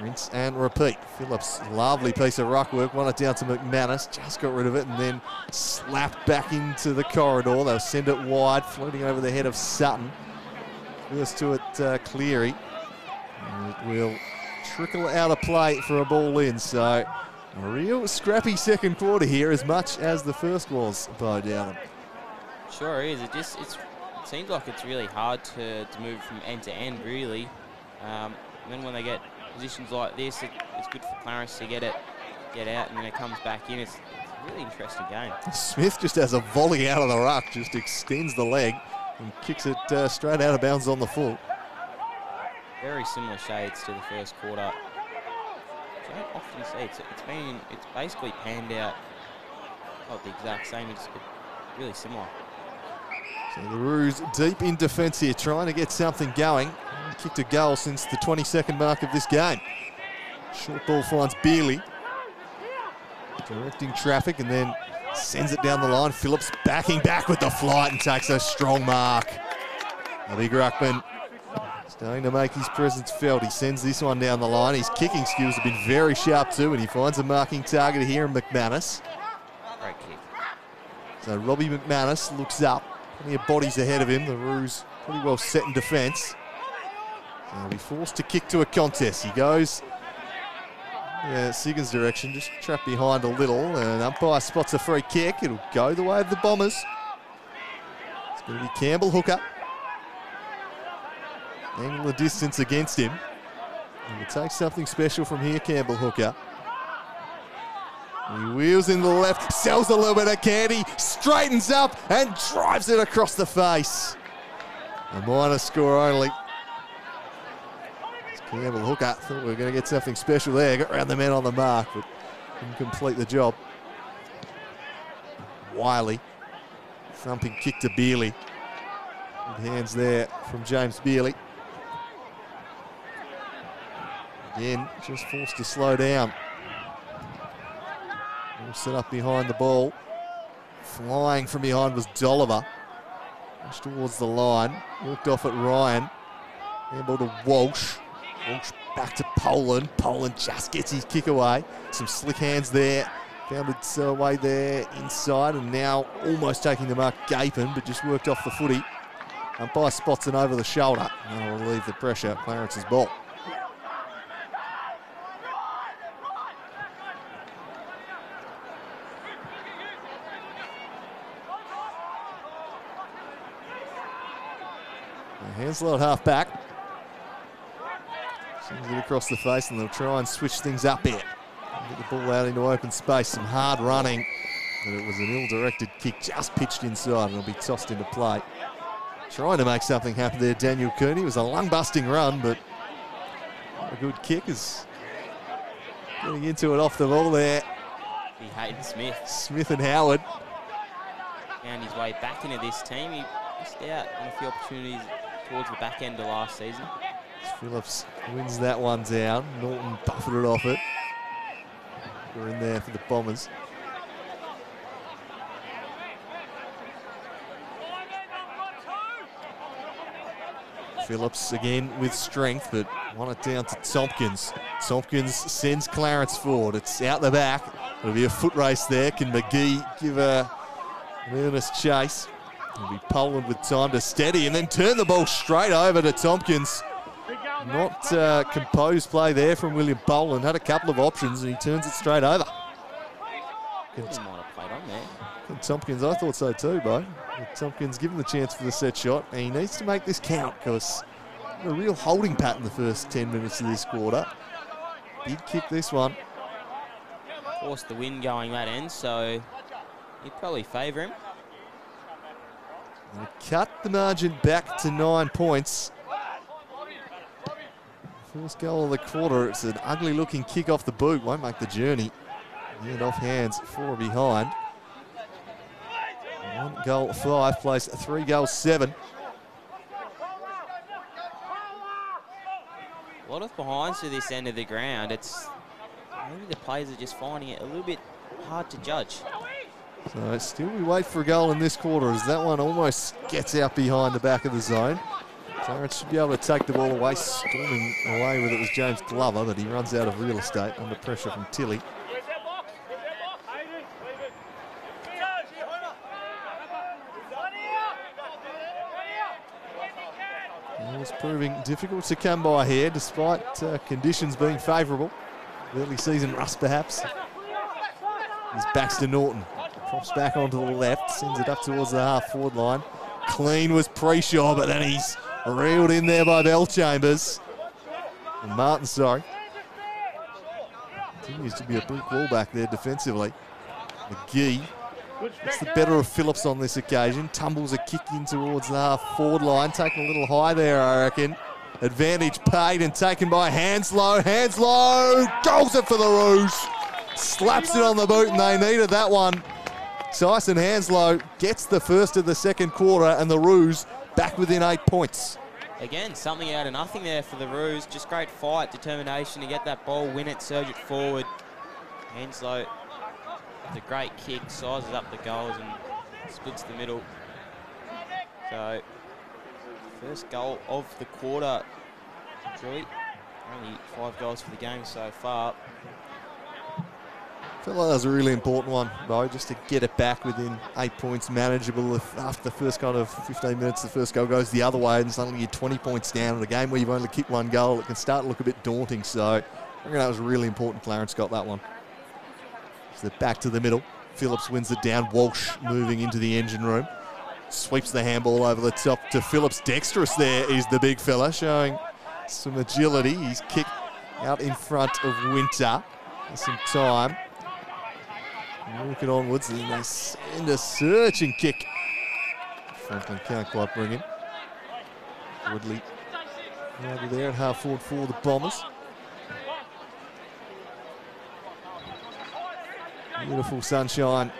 Rinse and repeat. Phillips, lovely piece of ruck work. Won it down to McManus. Just got rid of it and then slapped back into the corridor. They'll send it wide, floating over the head of Sutton. First to it, uh, Cleary. And it will trickle out of play for a ball in. So a real scrappy second quarter here, as much as the first was by Dowden. Sure is. It just it seems like it's really hard to, to move from end to end, really. Um, and then when they get positions like this, it, it's good for Clarence to get it, get out, and then it comes back in. It's, it's a really interesting game. Smith just has a volley out of the ruck, just extends the leg and kicks it uh, straight out of bounds on the full. Very similar shades to the first quarter. I don't often see. It's, it's been, it's basically panned out, not the exact same, it's really similar. So the Roos deep in defence here, trying to get something going. Kicked a goal since the 22nd mark of this game. Short ball finds Beerley. Directing traffic and then sends it down the line. Phillips backing back with the flight and takes a strong mark. Big ruckman starting to make his presence felt. He sends this one down the line. His kicking skills have been very sharp too, and he finds a marking target here in McManus. Great kick. So Robbie McManus looks up. Plenty of bodies ahead of him. The Roos pretty well set in defence. He'll be forced to kick to a contest. He goes yeah, Siggins' direction, just trapped behind a little. And umpire spots a free kick. It'll go the way of the Bombers. It's going to be Campbell Hooker. Angle the distance against him. And will take something special from here, Campbell Hooker. He wheels in the left, sells a little bit of candy, straightens up and drives it across the face. A minor score only. Campbell Hooker thought we were going to get something special there. Got around the man on the mark, but didn't complete the job. Wiley, thumping kick to Beerley. Good hands there from James Beerley. Again, just forced to slow down. All set up behind the ball. Flying from behind was Dolliver. Pushed towards the line. Walked off at Ryan. Handball to Walsh. Back to Poland. Poland just gets his kick away. Some slick hands there. Found its uh, way there inside and now almost taking the mark Gaping, but just worked off the footy. Umpire spots it over the shoulder. That'll relieve the pressure. Clarence's ball. Hanslow at half back. Sends it across the face and they'll try and switch things up here. Get the ball out into open space. Some hard running. But it was an ill-directed kick just pitched inside and it'll be tossed into play. Trying to make something happen there, Daniel Cooney. It was a lung-busting run, but a good kick is getting into it off the ball there. He Hayden Smith Smith and Howard. found his way back into this team. He missed out on a few opportunities towards the back end of last season. Phillips wins that one down. Norton buffeted off it. We're in there for the Bombers. Phillips again with strength, but won it down to Tompkins. Tompkins sends Clarence forward. It's out the back. It'll be a foot race there. Can McGee give a, an earnest chase? It'll be Poland with time to steady and then turn the ball straight over to Tompkins. Not uh, composed play there from William Boland. Had a couple of options and he turns it straight over. He might have played on there. And Tompkins, I thought so too, Bo. Tompkins given the chance for the set shot, and he needs to make this count because a real holding pattern the first 10 minutes of this quarter. Did kick this one. Forced the wind going that end, so you'd probably favour him. And cut the margin back to nine points. First goal of the quarter. It's an ugly looking kick off the boot. Won't make the journey. End off hands, four behind. One goal, five, place three goals, seven. A lot of behinds to this end of the ground. It's maybe the players are just finding it a little bit hard to judge. So still we wait for a goal in this quarter as that one almost gets out behind the back of the zone. Clarence should be able to take the ball away. Storming away with it was James Glover, but he runs out of real estate under pressure from Tilly. Where's that box? Where's that box? Hayden, leave it. It was proving difficult to come by here despite uh, conditions being favourable. Early season rust perhaps. He's Baxter Norton. Drops back onto the left, sends it up towards the half forward line. Clean was Preshaw, but then he's reeled in there by Bellchambers. Martin, sorry. Continues to be a brick wall back there defensively. McGee gets the better of Phillips on this occasion. Tumbles a kick in towards the half forward line. Taken a little high there, I reckon. Advantage paid and taken by Hanslow. Hanslow goes it for the Roos. Slaps it on the boot and they needed that one. Tyson Hanslow gets the first of the second quarter and the Roos back within eight points. Again, something out of nothing there for the Roos. Just great fight, determination to get that ball, win it, surge it forward. Hanslow a great kick, sizes up the goals and splits the middle. So, first goal of the quarter. Only five goals for the game so far. Felt like that was a really important one, though, just to get it back within eight points, manageable. If after the first kind of 15 minutes, the first goal goes the other way, and suddenly you're 20 points down in a game where you've only kicked one goal, it can start to look a bit daunting. So I reckon that was really important. Clarence got that one. So back to the middle. Phillips wins it down. Walsh moving into the engine room. Sweeps the handball over the top to Phillips. Dexterous there is the big fella, showing some agility. He's kicked out in front of Winter. Some time. Walking onwards, and they send a searching kick. Franklin can't quite bring it. Woodley over there at half forward for the Bombers. Beautiful sunshine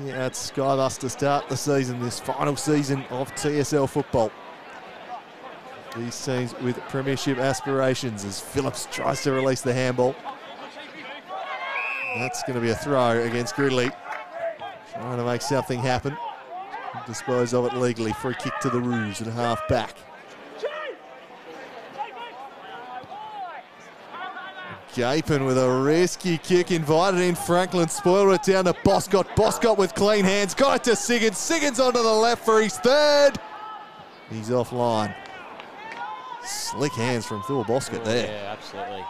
here at Skybus to start the season, this final season of TSL football. These teams with premiership aspirations as Phillips tries to release the handball. That's going to be a throw against Gridley. Trying to make something happen. Dispose of it legally. Free kick to the Roos at half back. Gaping with a risky kick, invited in Franklin, spoiled it down to Boscott. Boscott with clean hands, got it to Siggins. Siggins onto the left for his third. He's offline. Slick hands from Thor Boscott there. Yeah, absolutely.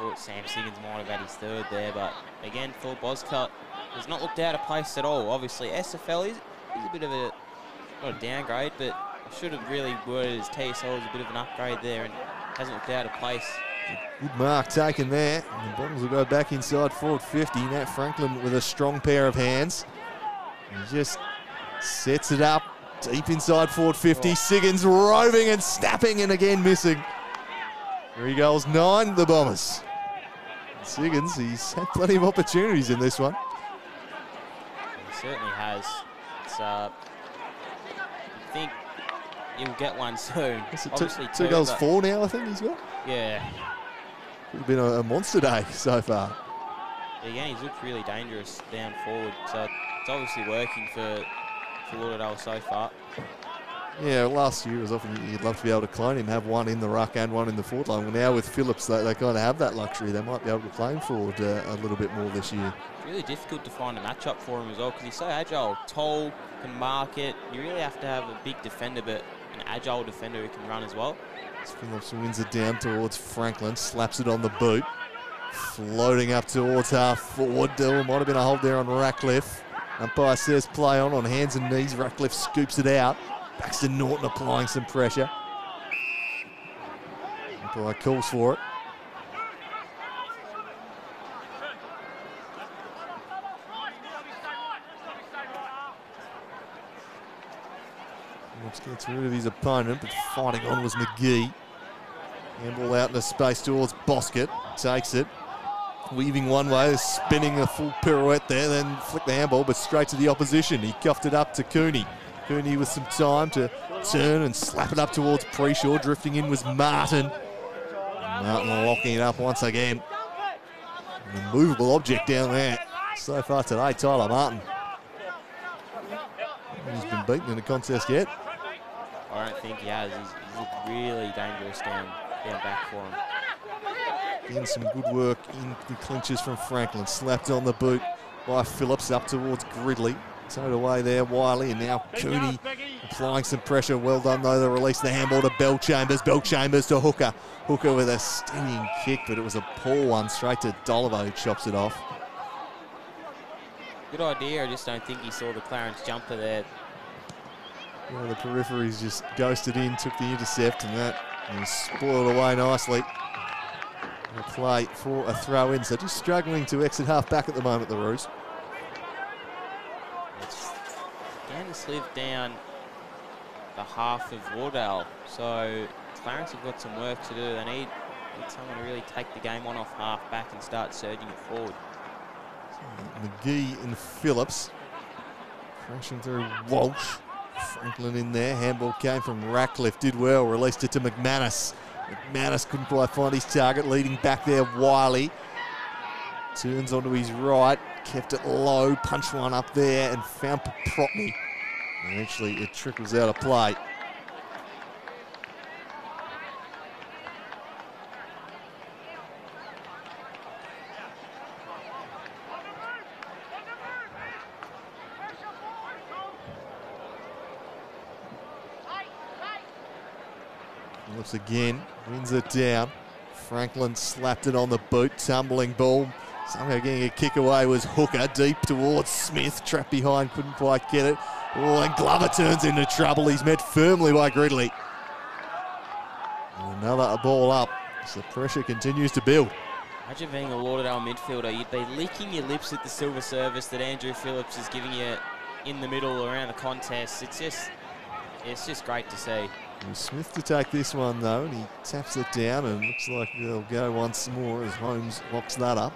Thought Sam Siggins might have had his third there, but again, Phil Boscott has not looked out of place at all. Obviously, SFL is, is a bit of a, not a downgrade, but I should have really worded as TSL as a bit of an upgrade there and hasn't looked out of place. Good mark taken there. And the Bombers will go back inside forward 50. Nat Franklin with a strong pair of hands. He just sets it up deep inside forward 50. Siggins roving and snapping and again missing. Three goals, nine, the Bombers. Siggins, he's had plenty of opportunities in this one. He certainly has. It's, uh, I think he'll get one soon. It two, Obviously two goals, four now, I think he's got. Yeah. Have been a, a monster day so far. Again, he's looked really dangerous down forward, so it's obviously working for, for Lauderdale so far. Yeah, last year was often you'd love to be able to clone him, have one in the ruck and one in the forward line. Well, now with Phillips, they, they kind of have that luxury. They might be able to play him forward uh, a little bit more this year. Really difficult to find a matchup for him as well because he's so agile, tall, can mark it. You really have to have a big defender, but an agile defender who can run as well. As Phillips wins it down towards Franklin, slaps it on the boot. Floating up towards half forward. There might have been a hold there on Ratcliffe. Umpire says play on on hands and knees. Ratcliffe scoops it out. Baxter Norton applying some pressure. Umpire calls for it. Gets rid of his opponent, but fighting on was McGee. Handball out in into space towards Boscott. Takes it. Weaving one way, spinning a full pirouette there, then flick the handball, but straight to the opposition. He cuffed it up to Cooney. Cooney with some time to turn and slap it up towards Preshaw. Drifting in was Martin. Martin locking it up once again. An immovable object down there. So far today, Tyler Martin. He's been beaten in a contest yet. I don't think he has. He's, he's looked really dangerous down, down back for him. Again, some good work in the clinches from Franklin. Slapped on the boot by Phillips up towards Gridley. Towed away there, Wiley, and now Cooney applying some pressure. Well done, though. They release the handball to Bellchambers. Bell Chambers to Hooker. Hooker with a stinging kick, but it was a poor one straight to Doliver who chops it off. Good idea. I just don't think he saw the Clarence jumper there. Well, the peripheries just ghosted in, took the intercept, and that was spoiled away nicely. A play for a throw in, so just struggling to exit half back at the moment, the Roos. It's slid down the half of Wardell. So Clarence have got some work to do. They need, need someone to really take the game on off half back and start surging it forward. McGee and Phillips crashing through Walsh. Franklin in there. Handball came from Ratcliffe. Did well. Released it to McManus. McManus couldn't quite find his target. Leading back there, Wiley. Turns onto his right. Kept it low. Punched one up there and found Paprotny. Eventually it trickles out of play. Phillips again, wins it down. Franklin slapped it on the boot, tumbling ball. Somehow getting a kick away was Hooker deep towards Smith. Trapped behind, couldn't quite get it. Oh, and Glover turns into trouble. He's met firmly by Gridley. Another ball up as the pressure continues to build. Imagine being a Lauderdale midfielder. You'd be licking your lips at the silver service that Andrew Phillips is giving you in the middle around the contest. It's just, it's just great to see. And Smith to take this one though, and he taps it down, and looks like they'll go once more as Holmes locks that up.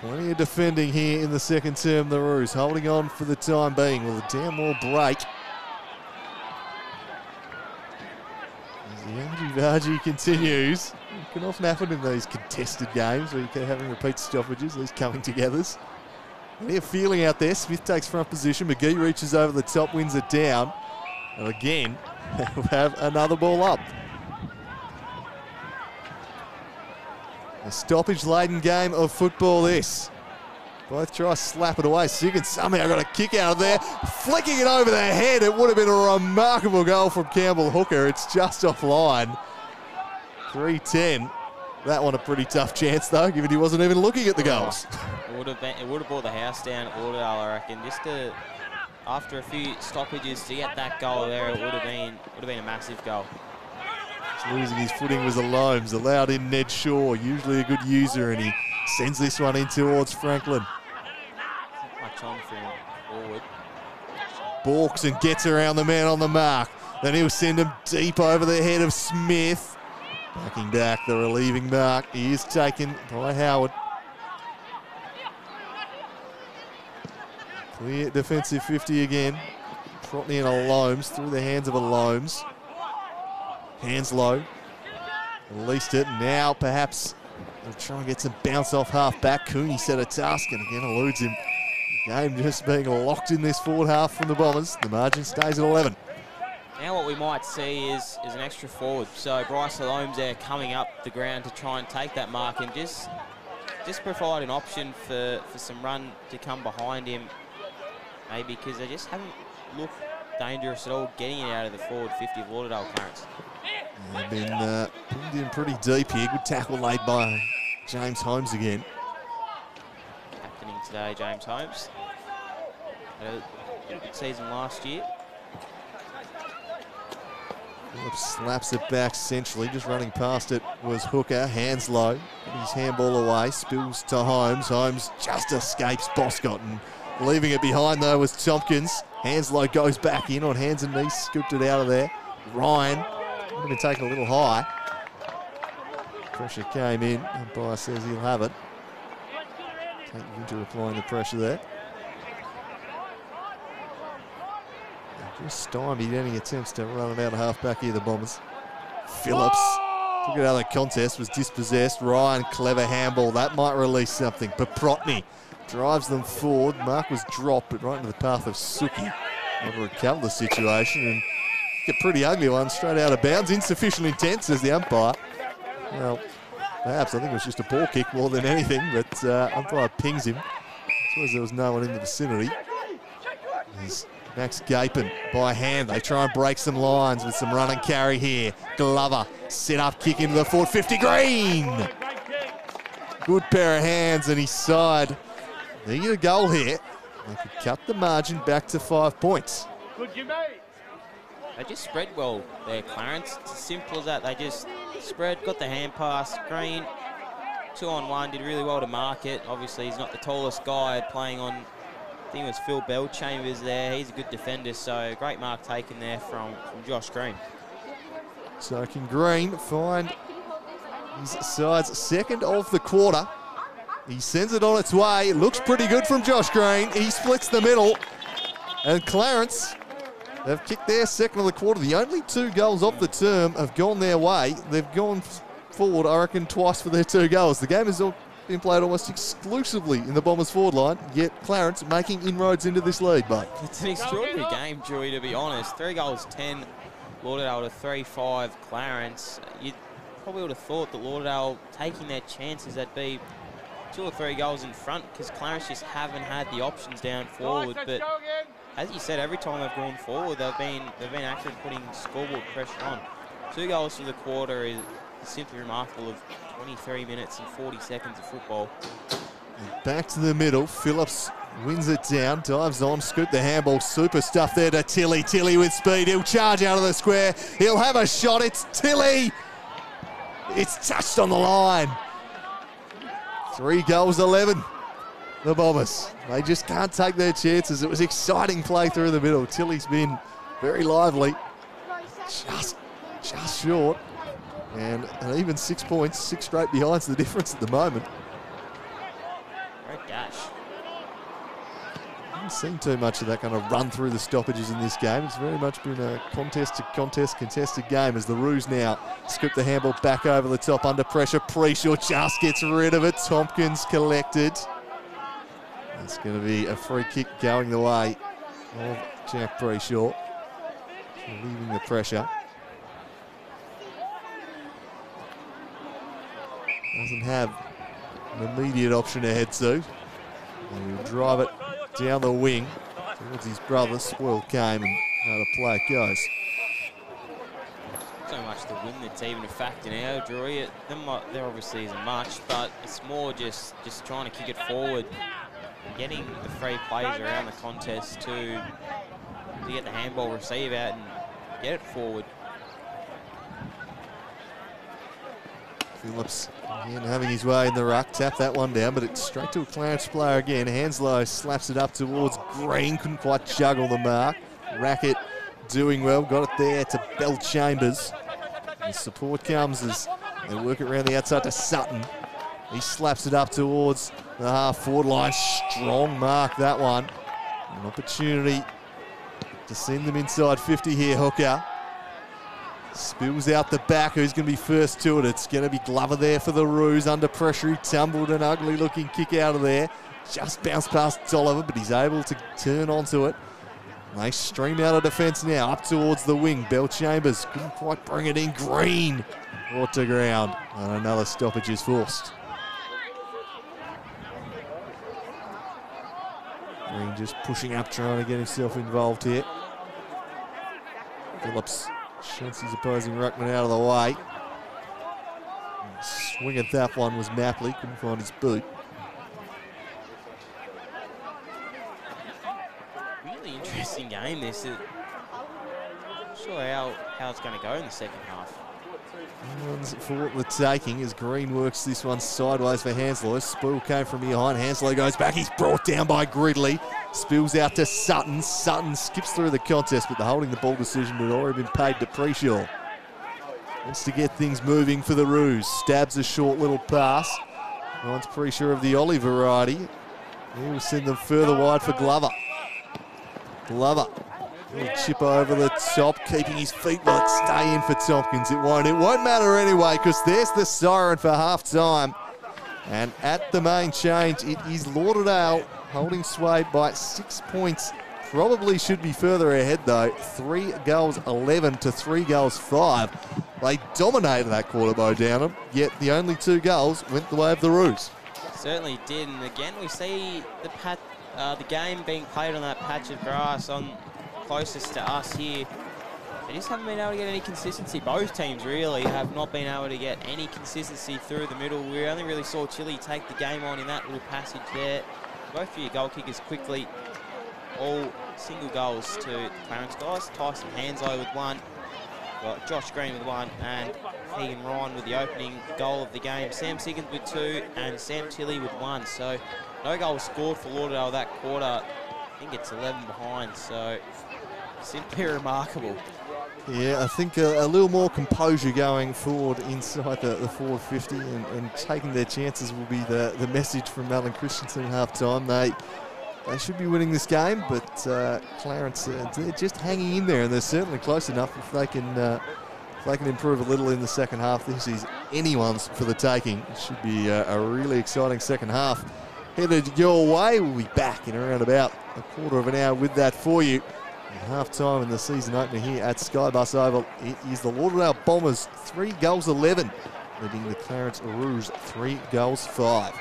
Plenty of defending here in the second term. The Roos holding on for the time being. Will the Downmore break? As the argy-bargy continues. It can often happen in these contested games where you keep having repeat stoppages, these coming togethers. Plenty of feeling out there. Smith takes front position. McGee reaches over the top, wins it down. And again, we'll have another ball up. A stoppage-laden game of football this. Both try to slap it away. Siggins somehow got a kick out of there. Flicking it over the head. It would have been a remarkable goal from Campbell Hooker. It's just offline. 3-10. That one a pretty tough chance though, given he wasn't even looking at the goals. It would have been, it would have brought the house down at Lauderdale, I reckon. Just to, after a few stoppages to get that goal there, it would have been, would have been a massive goal. Losing his footing was the Loams. Allowed in Ned Shaw, usually a good user, and he sends this one in towards Franklin. Much on for him forward. Balks and gets around the man on the mark. Then he'll send him deep over the head of Smith. Backing back, the relieving mark. He is taken by Howard. Clear defensive 50 again. Trotney and Alomes through the hands of Alomes. Hanslow. Released it. Now perhaps they'll try and get some bounce off half back. Cooney set a task and again eludes him. The game just being locked in this forward half from the Bombers. The margin stays at 11. Now what we might see is, is an extra forward. So Bryce Holmes there coming up the ground to try and take that mark and just just provide an option for, for some run to come behind him. Maybe because they just haven't looked dangerous at all getting it out of the forward 50 of Lauderdale Clarence. They've been uh, in pretty deep here. Good tackle laid by James Holmes again. Captaining today, James Holmes. Had a good season last year. Phillips slaps it back centrally. Just running past it was Hooker. Hanslow. His handball away. Spills to Holmes. Holmes just escapes Boscott. And leaving it behind, though, was Tompkins. Hanslow goes back in on hands and knees. Scooped it out of there. Ryan have been taken a little high. Pressure came in. Umpire says he'll have it. Take Winter applying the pressure there. Just stymied any attempts to run it out of half back here, the Bombers. Phillips took it out of the contest, was dispossessed. Ryan, clever handball. That might release something. Paprotny drives them forward. Mark was dropped, but right into the path of Suki. Never recovered the situation and get pretty ugly one straight out of bounds. Insufficient intent, says the umpire. Well, perhaps I think it was just a ball kick more than anything, but uh, umpire pings him. I suppose there was no one in the vicinity. He's Max Gapin by hand. They try and break some lines with some run and carry here. Glover set up kick into the forward 50. Green. Good pair of hands and his side. They get a goal here. They could cut the margin back to five points. Good Jimmy. They just spread well there, Clarence. It's as simple as that. They just spread, got the hand pass. Green, two on one, did really well to mark it. Obviously, he's not the tallest guy playing on, I think it was Phil Bellchambers there. He's a good defender, so great mark taken there from, from Josh Green. So can Green find his side's second of the quarter. He sends it on its way. It looks pretty good from Josh Green. He splits the middle. And Clarence They've kicked their second of the quarter. The only two goals off the term have gone their way. They've gone forward, I reckon, twice for their two goals. The game has been played almost exclusively in the Bombers forward line, yet Clarence making inroads into this lead, but It's an extraordinary game, Joey, to be honest. Three goals, 10 Lauderdale to 3-5 Clarence. You probably would have thought that Lauderdale taking their chances, that'd be two or three goals in front because Clarence just haven't had the options down forward. But as you said, every time they've gone forward, they've been they've been actually putting scoreboard pressure on. Two goals for the quarter is simply remarkable of 23 minutes and 40 seconds of football. back to the middle. Phillips wins it down, dives on, scoop the handball, super stuff there to Tilly. Tilly with speed, he'll charge out of the square, he'll have a shot, it's Tilly! It's touched on the line. Three goals, 11. The Bombers. They just can't take their chances. It was exciting play through the middle. Tilly's been very lively. Just, just short. And an even six points, six straight behind's the difference at the moment. Great dash. haven't seen too much of that kind of run through the stoppages in this game. It's very much been a contest to contest, contested game as the Roos now scoop the handball back over the top under pressure. Preshaw just gets rid of it. Tompkins collected. It's going to be a free kick going the way of Jack Preshaw. Leaving the pressure. Doesn't have an immediate option to head to. And he'll drive it down the wing towards his brother. Spoil came and how the play it goes. so much the win that's even a factor now, Drury. It, there obviously isn't much, but it's more just just trying to kick it forward, getting the free plays around the contest to to get the handball receive out and get it forward. Phillips again having his way in the ruck. Tap that one down, but it's straight to a Clarence player again. Hanslow slaps it up towards Green. Couldn't quite juggle the mark. Racket doing well. Got it there to Bellchambers. The support comes as they work it around the outside to Sutton. He slaps it up towards the half forward line. Strong mark that one. An opportunity to send them inside 50 here, Hooker. Spills out the back. Who's going to be first to it? It's going to be Glover there for the Roos. Under pressure, he tumbled an ugly looking kick out of there. Just bounced past Tolliver, but he's able to turn onto it. They stream out of defence now, up towards the wing. Bellchambers couldn't quite bring it in. Green brought to ground. And another stoppage is forced. Just pushing up, trying to get himself involved here. Phillips shunts his opposing ruckman out of the way. Swing at that one was Mapley, couldn't find his boot. Really interesting game this. Sure how, how it's going to go in the second half. One's for the taking as Green works this one sideways for Hanslow. Spool came from behind. Hanslow goes back. He's brought down by Gridley. Spills out to Sutton. Sutton skips through the contest, but the holding the ball decision had already been paid to Preshaw. Wants to get things moving for the Roos. Stabs a short little pass. Ryan's pretty sure of the Ollie variety. He will send them further wide for Glover. Glover. Little chip over the top, keeping his feet it stay in for Tompkins. It won't. It won't matter anyway, because there's the siren for half time. And at the main change, it is Lauderdale holding sway by six points. Probably should be further ahead though. Three goals 11 to three goals five. They dominated that quarter, Bo Downham, yet the only two goals went the way of the Roos. Certainly did, and again we see the pat, uh, the game being played on that patch of grass on closest to us here. They just haven't been able to get any consistency. Both teams really have not been able to get any consistency through the middle. We only really saw Chile take the game on in that little passage there. Both of your goal kickers quickly, all single goals to Clarence guys. Tyson Hanslow with one, got Josh Green with one, and Keegan Ryan with the opening goal of the game. Sam Siggins with two, and Sam Tilly with one. So no goals scored for Lauderdale that quarter. I think it's 11 behind, so simply remarkable. Yeah, I think a, a little more composure going forward inside the, the forward 50 and, and taking their chances will be the, the message from Alan Christensen at half time. They they should be winning this game, but uh, Clarence, uh, they're just hanging in there and they're certainly close enough if they can uh, if they can improve a little in the second half. This is anyone's for the taking. It should be a, a really exciting second half. Headed your way. We'll be back in around about a quarter of an hour with that for you. Half time in the season opener here at Skybus Oval. It is the Lauderdale Bombers, three goals 11, leading the Clarence Roos, three goals five.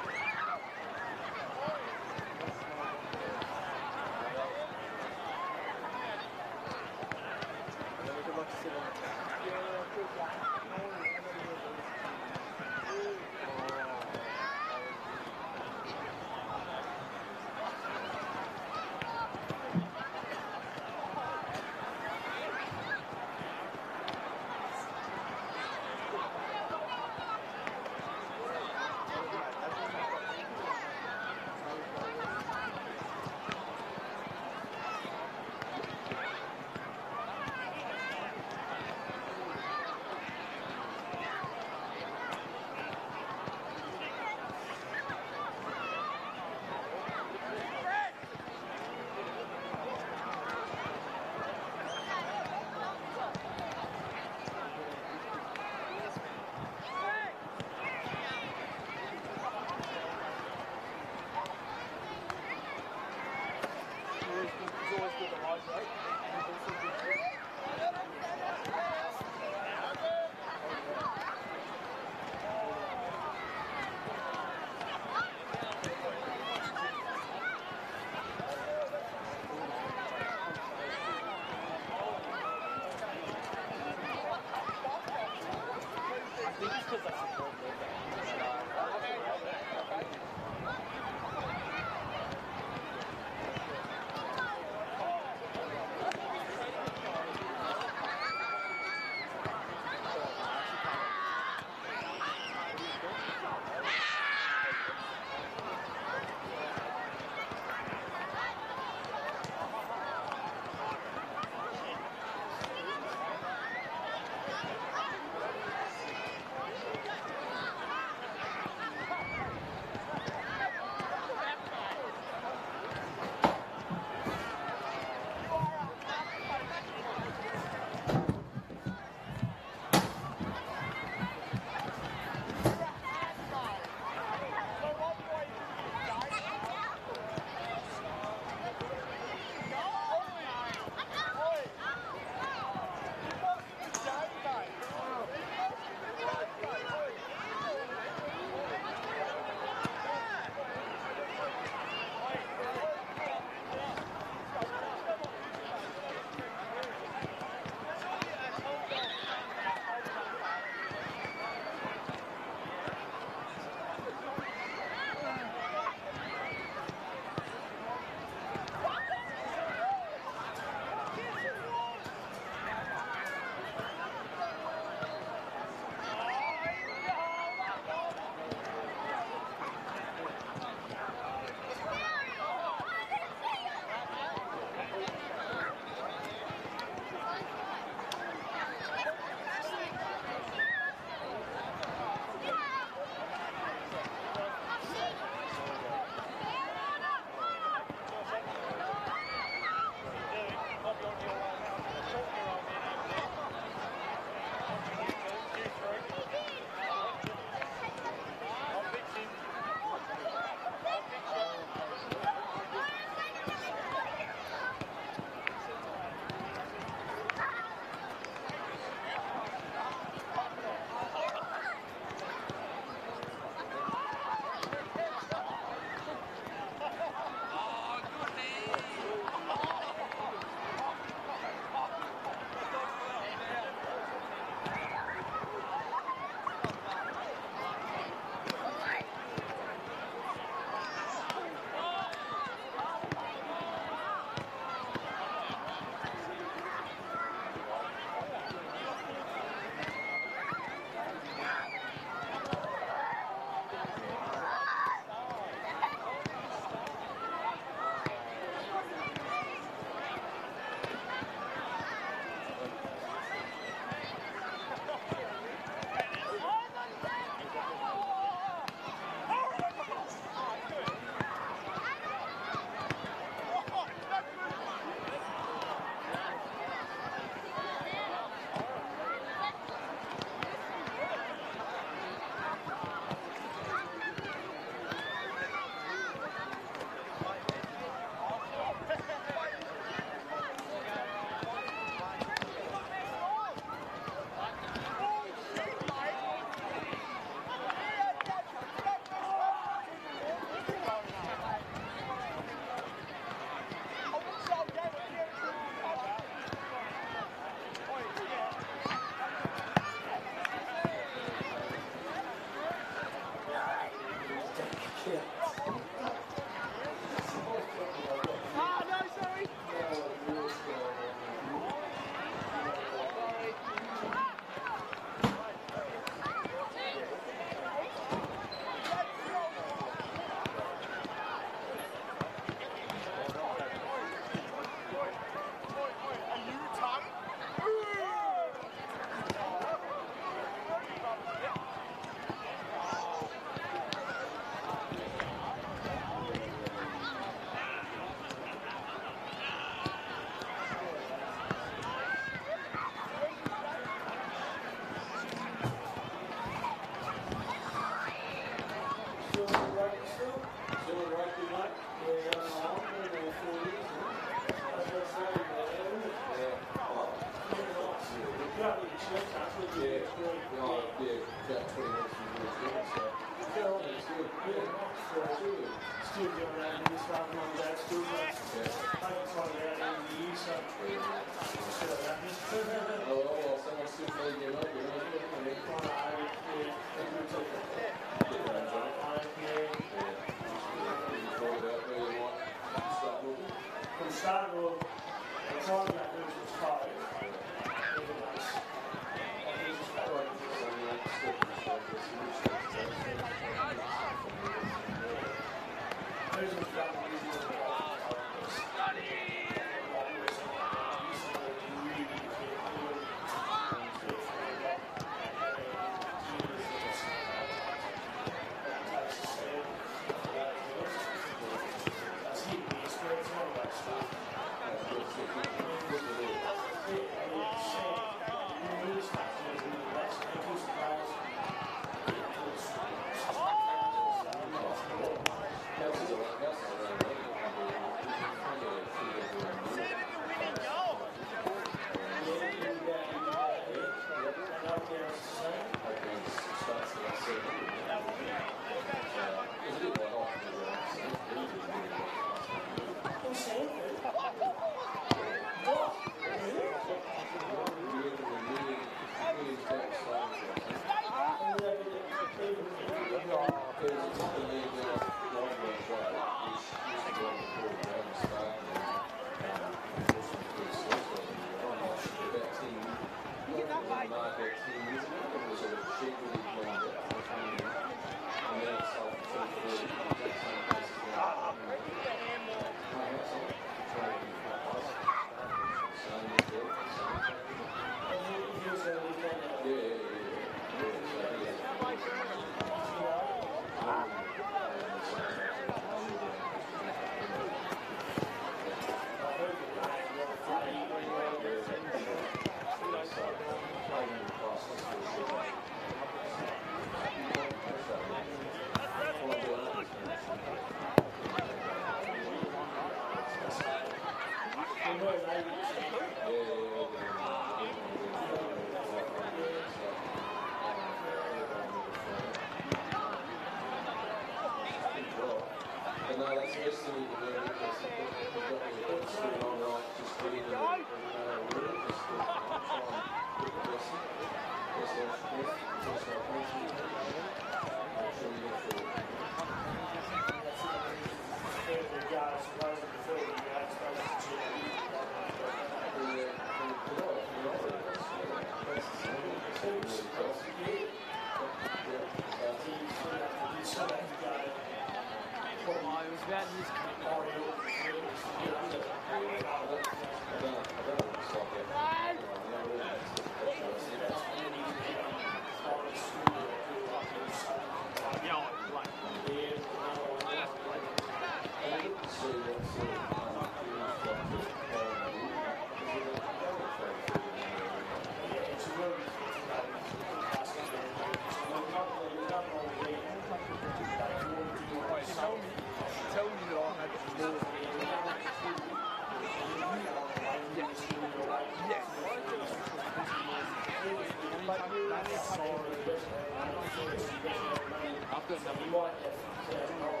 Got number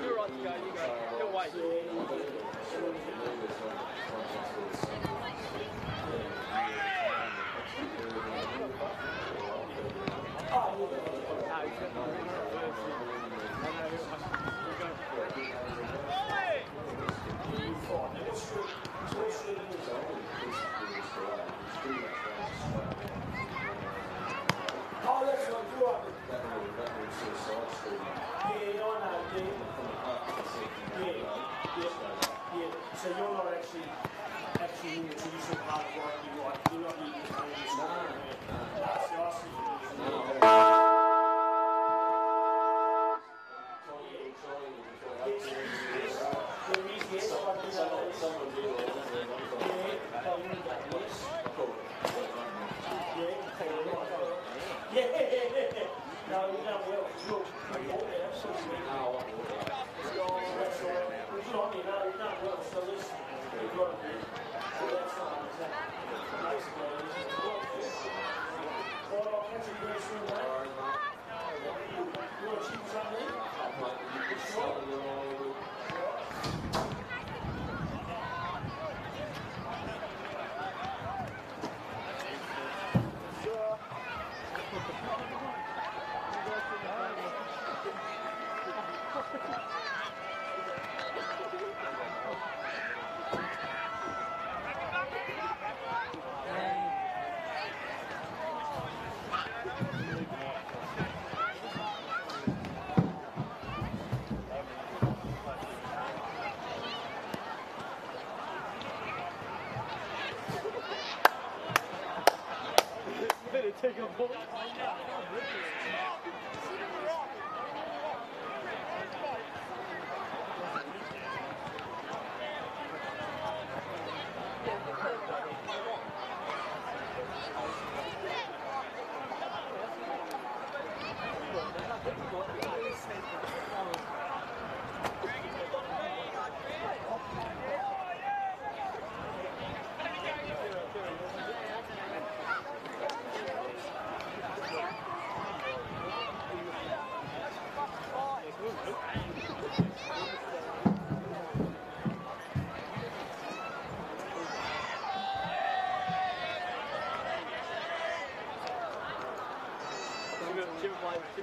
You're right to go, you go. You're white.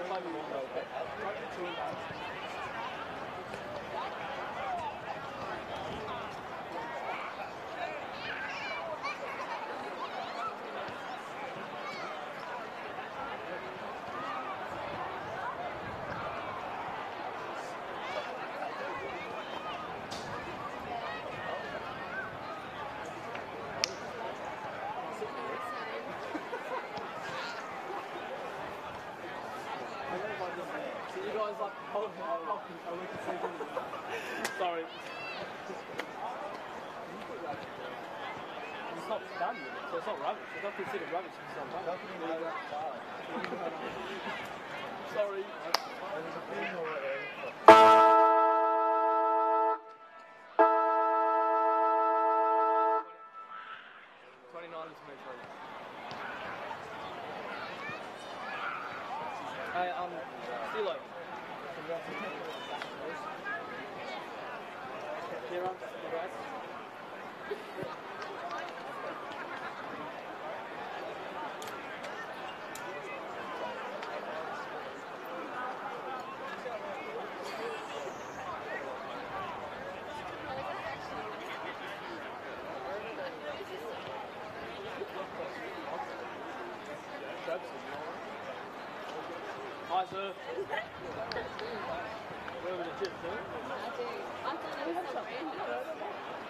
Thank you. not standard, so it's not rubbish. It's not considered rubbish for some time. Sorry. There a funeral at um. Hi, sir. Where were the chips, sir? I do. I thought it was so random.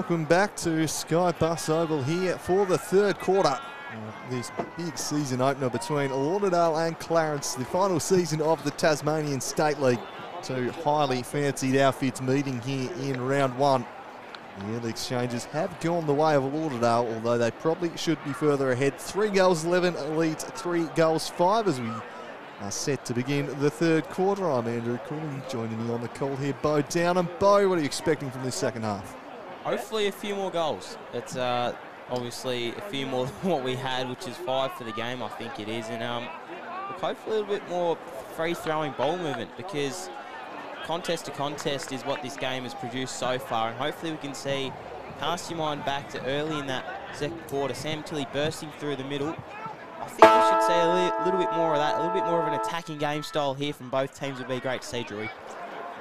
Welcome back to Skybus Oval here for the third quarter. Uh, this big season opener between Lauderdale and Clarence, the final season of the Tasmanian State League. Two highly fancied outfits meeting here in round one. The early exchanges have gone the way of Lauderdale, although they probably should be further ahead. Three goals, 11 leads, three goals, five as we are set to begin the third quarter. I'm Andrew Cooley, joining me on the call here, Bo Downham. Bo, what are you expecting from this second half? Hopefully a few more goals. It's uh, obviously a few more than what we had, which is five for the game, I think it is. And um, hopefully a little bit more free-throwing ball movement because contest to contest is what this game has produced so far. And hopefully we can see, cast your mind back to early in that second quarter, Sam Tilly bursting through the middle. I think we should see a li- little bit more of that, a little bit more of an attacking game style here from both teams would be great to see, Drew.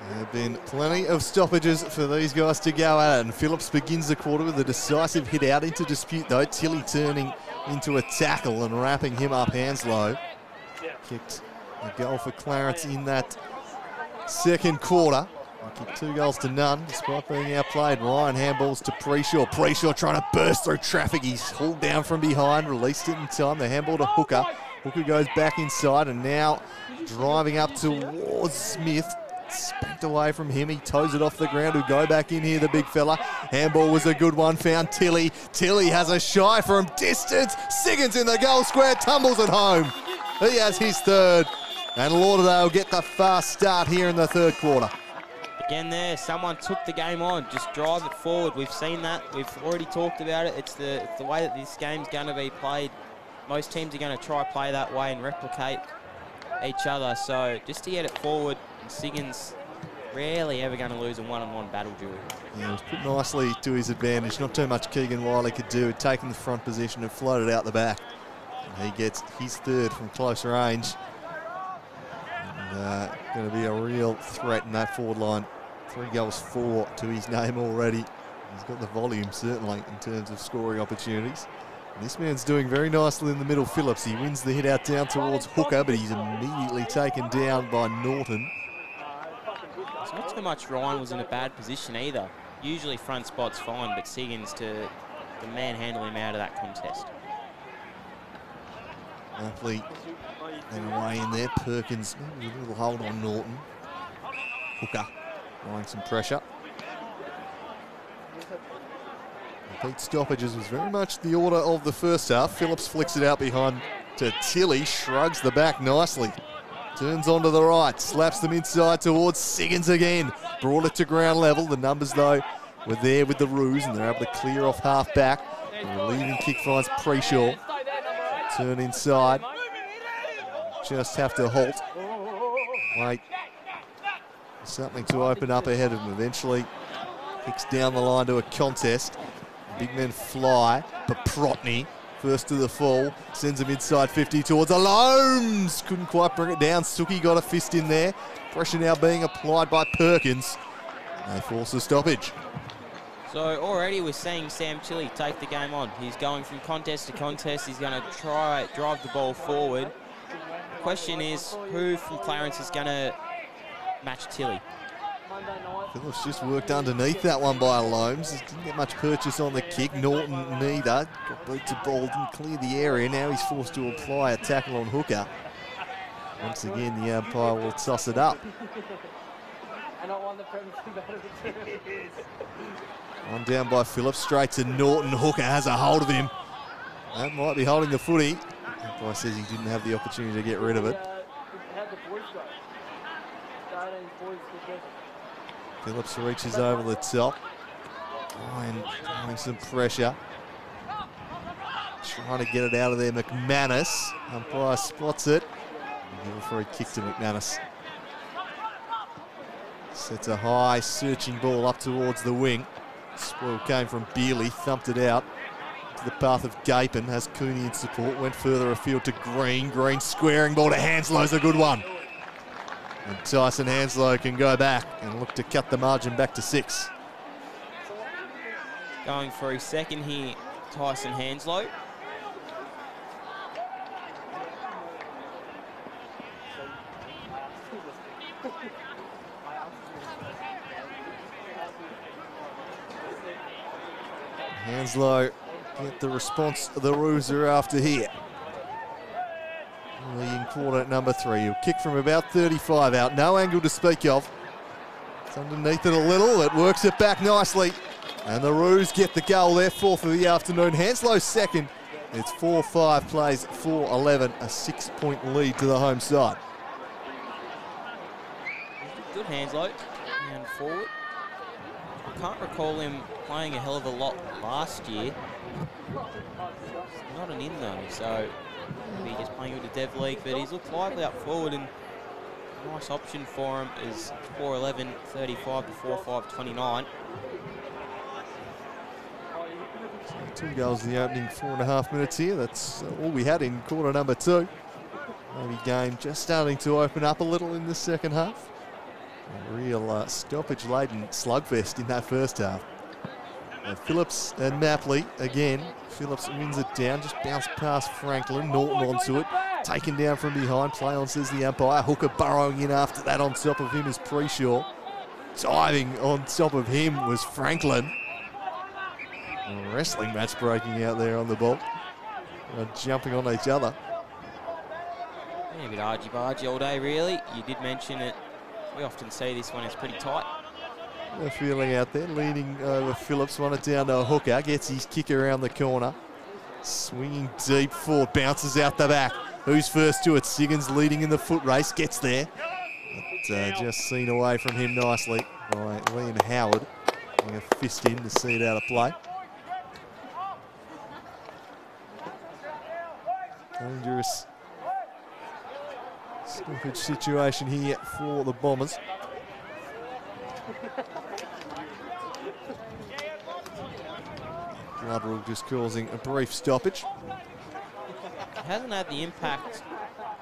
There have been plenty of stoppages for these guys to go at it. And Phillips begins the quarter with a decisive hit out into dispute, though. Tilly turning into a tackle and wrapping him up hands low. Kicked a goal for Clarence in that second quarter. Kicked two goals to none despite being outplayed. Ryan handballs to Preshaw. Preshaw trying to burst through traffic. He's hauled down from behind, released it in time. The handball to Hooker. Hooker goes back inside and now driving up towards Smith. Spanked away from him. He toes it off the ground. Who go back in here, the big fella. Handball was a good one. Found Tilly. Tilly has a shy from distance. Siggins in the goal square. Tumbles at home. He has his third. And Lauderdale get the fast start here in the third quarter. Again there, someone took the game on. Just drive it forward. We've seen that. We've already talked about it. It's the, it's the way that this game's going to be played. Most teams are going to try play that way and replicate each other. So just to get it forward, Siggins rarely ever going to lose a one-on-one battle duel. Yeah, put nicely to his advantage. Not too much Keegan Wiley could do. Had taken the front position and floated out the back. And he gets his third from close range. Uh, going to be a real threat in that forward line. Three goals, four to his name already. He's got the volume certainly in terms of scoring opportunities. And this man's doing very nicely in the middle. Phillips, he wins the hit out down towards Hooker, but he's immediately taken down by Norton. It's not too much Ryan was in a bad position either. Usually front spot's fine, but Siggins to, to manhandle him out of that contest. Athlete and away in there. Perkins, a little hold on Norton. Hooker applying some pressure. Pete stoppages was very much the order of the first half. Phillips flicks it out behind to Tilly, shrugs the back nicely. Turns onto the right, slaps them inside towards Siggins again. Brought it to ground level. The numbers, though, were there with the Roos, and they're able to clear off half back. Relieving kick finds Preshaw. Turn inside. Just have to halt. Wait. Something to open up ahead of him. Eventually, kicks down the line to a contest. Big men fly. but Paprotny, first to the fall, sends him inside 50 towards Alomes. Couldn't quite bring it down. Suki got a fist in there. Pressure now being applied by Perkins. They force a stoppage. So already we're seeing Sam Tilly take the game on. He's going from contest to contest. He's going to try drive the ball forward. The Question is, who from Clarence is going to match Tilly? Phillips just worked underneath that one by Alomes. Didn't get much purchase on the kick. Norton neither. Got beat to ball, didn't clear the area. Now he's forced to apply a tackle on Hooker. Once again, the umpire will toss it up. One down by Phillips, straight to Norton. Hooker has a hold of him. That might be holding the footy. Umpire says he didn't have the opportunity to get rid of it. Phillips reaches over the top. Ryan having some pressure. Trying to get it out of there. McManus. Umpire spots it. Give a free kick to McManus. Sets a high searching ball up towards the wing. Spoil came from Bealey, thumped it out to the path of Gapin. Has Cooney in support. Went further afield to Green. Green squaring ball to Hanslow's a good one. And Tyson Hanslow can go back and look to cut the margin back to six. Going for his second here, Tyson Hanslow. Hanslow get the response the Roos are after here. Leading quarter at number three. He'll kick from about 35 out. No angle to speak of. It's underneath it a little. It works it back nicely. And the Roos get the goal there, fourth of the afternoon. Hanslow second. It's 4-5 plays 4-11, a six-point lead to the home side. Good Hanslow. And forward. I can't recall him playing a hell of a lot last year. Not an in though, so maybe just playing with the Dev League, but he's looked lively up forward and nice option for him is 4'11, 35 to 4'5, 29. Two goals in the opening four and a half minutes here. That's all we had in quarter number two. Maybe game just starting to open up a little in the second half. A real uh, stoppage laden slugfest in that first half. Uh, Phillips and Mapley again. Phillips wins it down, just bounced past Franklin. Norton onto it, taken down from behind. Play on, says the umpire. Hooker burrowing in after that. On top of him is Preshaw. Diving on top of him was Franklin. A wrestling match breaking out there on the ball. Uh, jumping on each other. Yeah, a bit argy-bargy all day, really. You did mention it. We often see this one is pretty tight. A feeling out there, leaning over Phillips, won it down to a hooker, gets his kick around the corner. Swinging deep forward, bounces out the back. Who's first to it? Siggins leading in the foot race, gets there. But, uh, just seen away from him nicely by Liam Howard. Getting a fist in to see it out of play. Dangerous stoppage situation here for the Bombers. Just causing a brief stoppage. Hasn't had the impact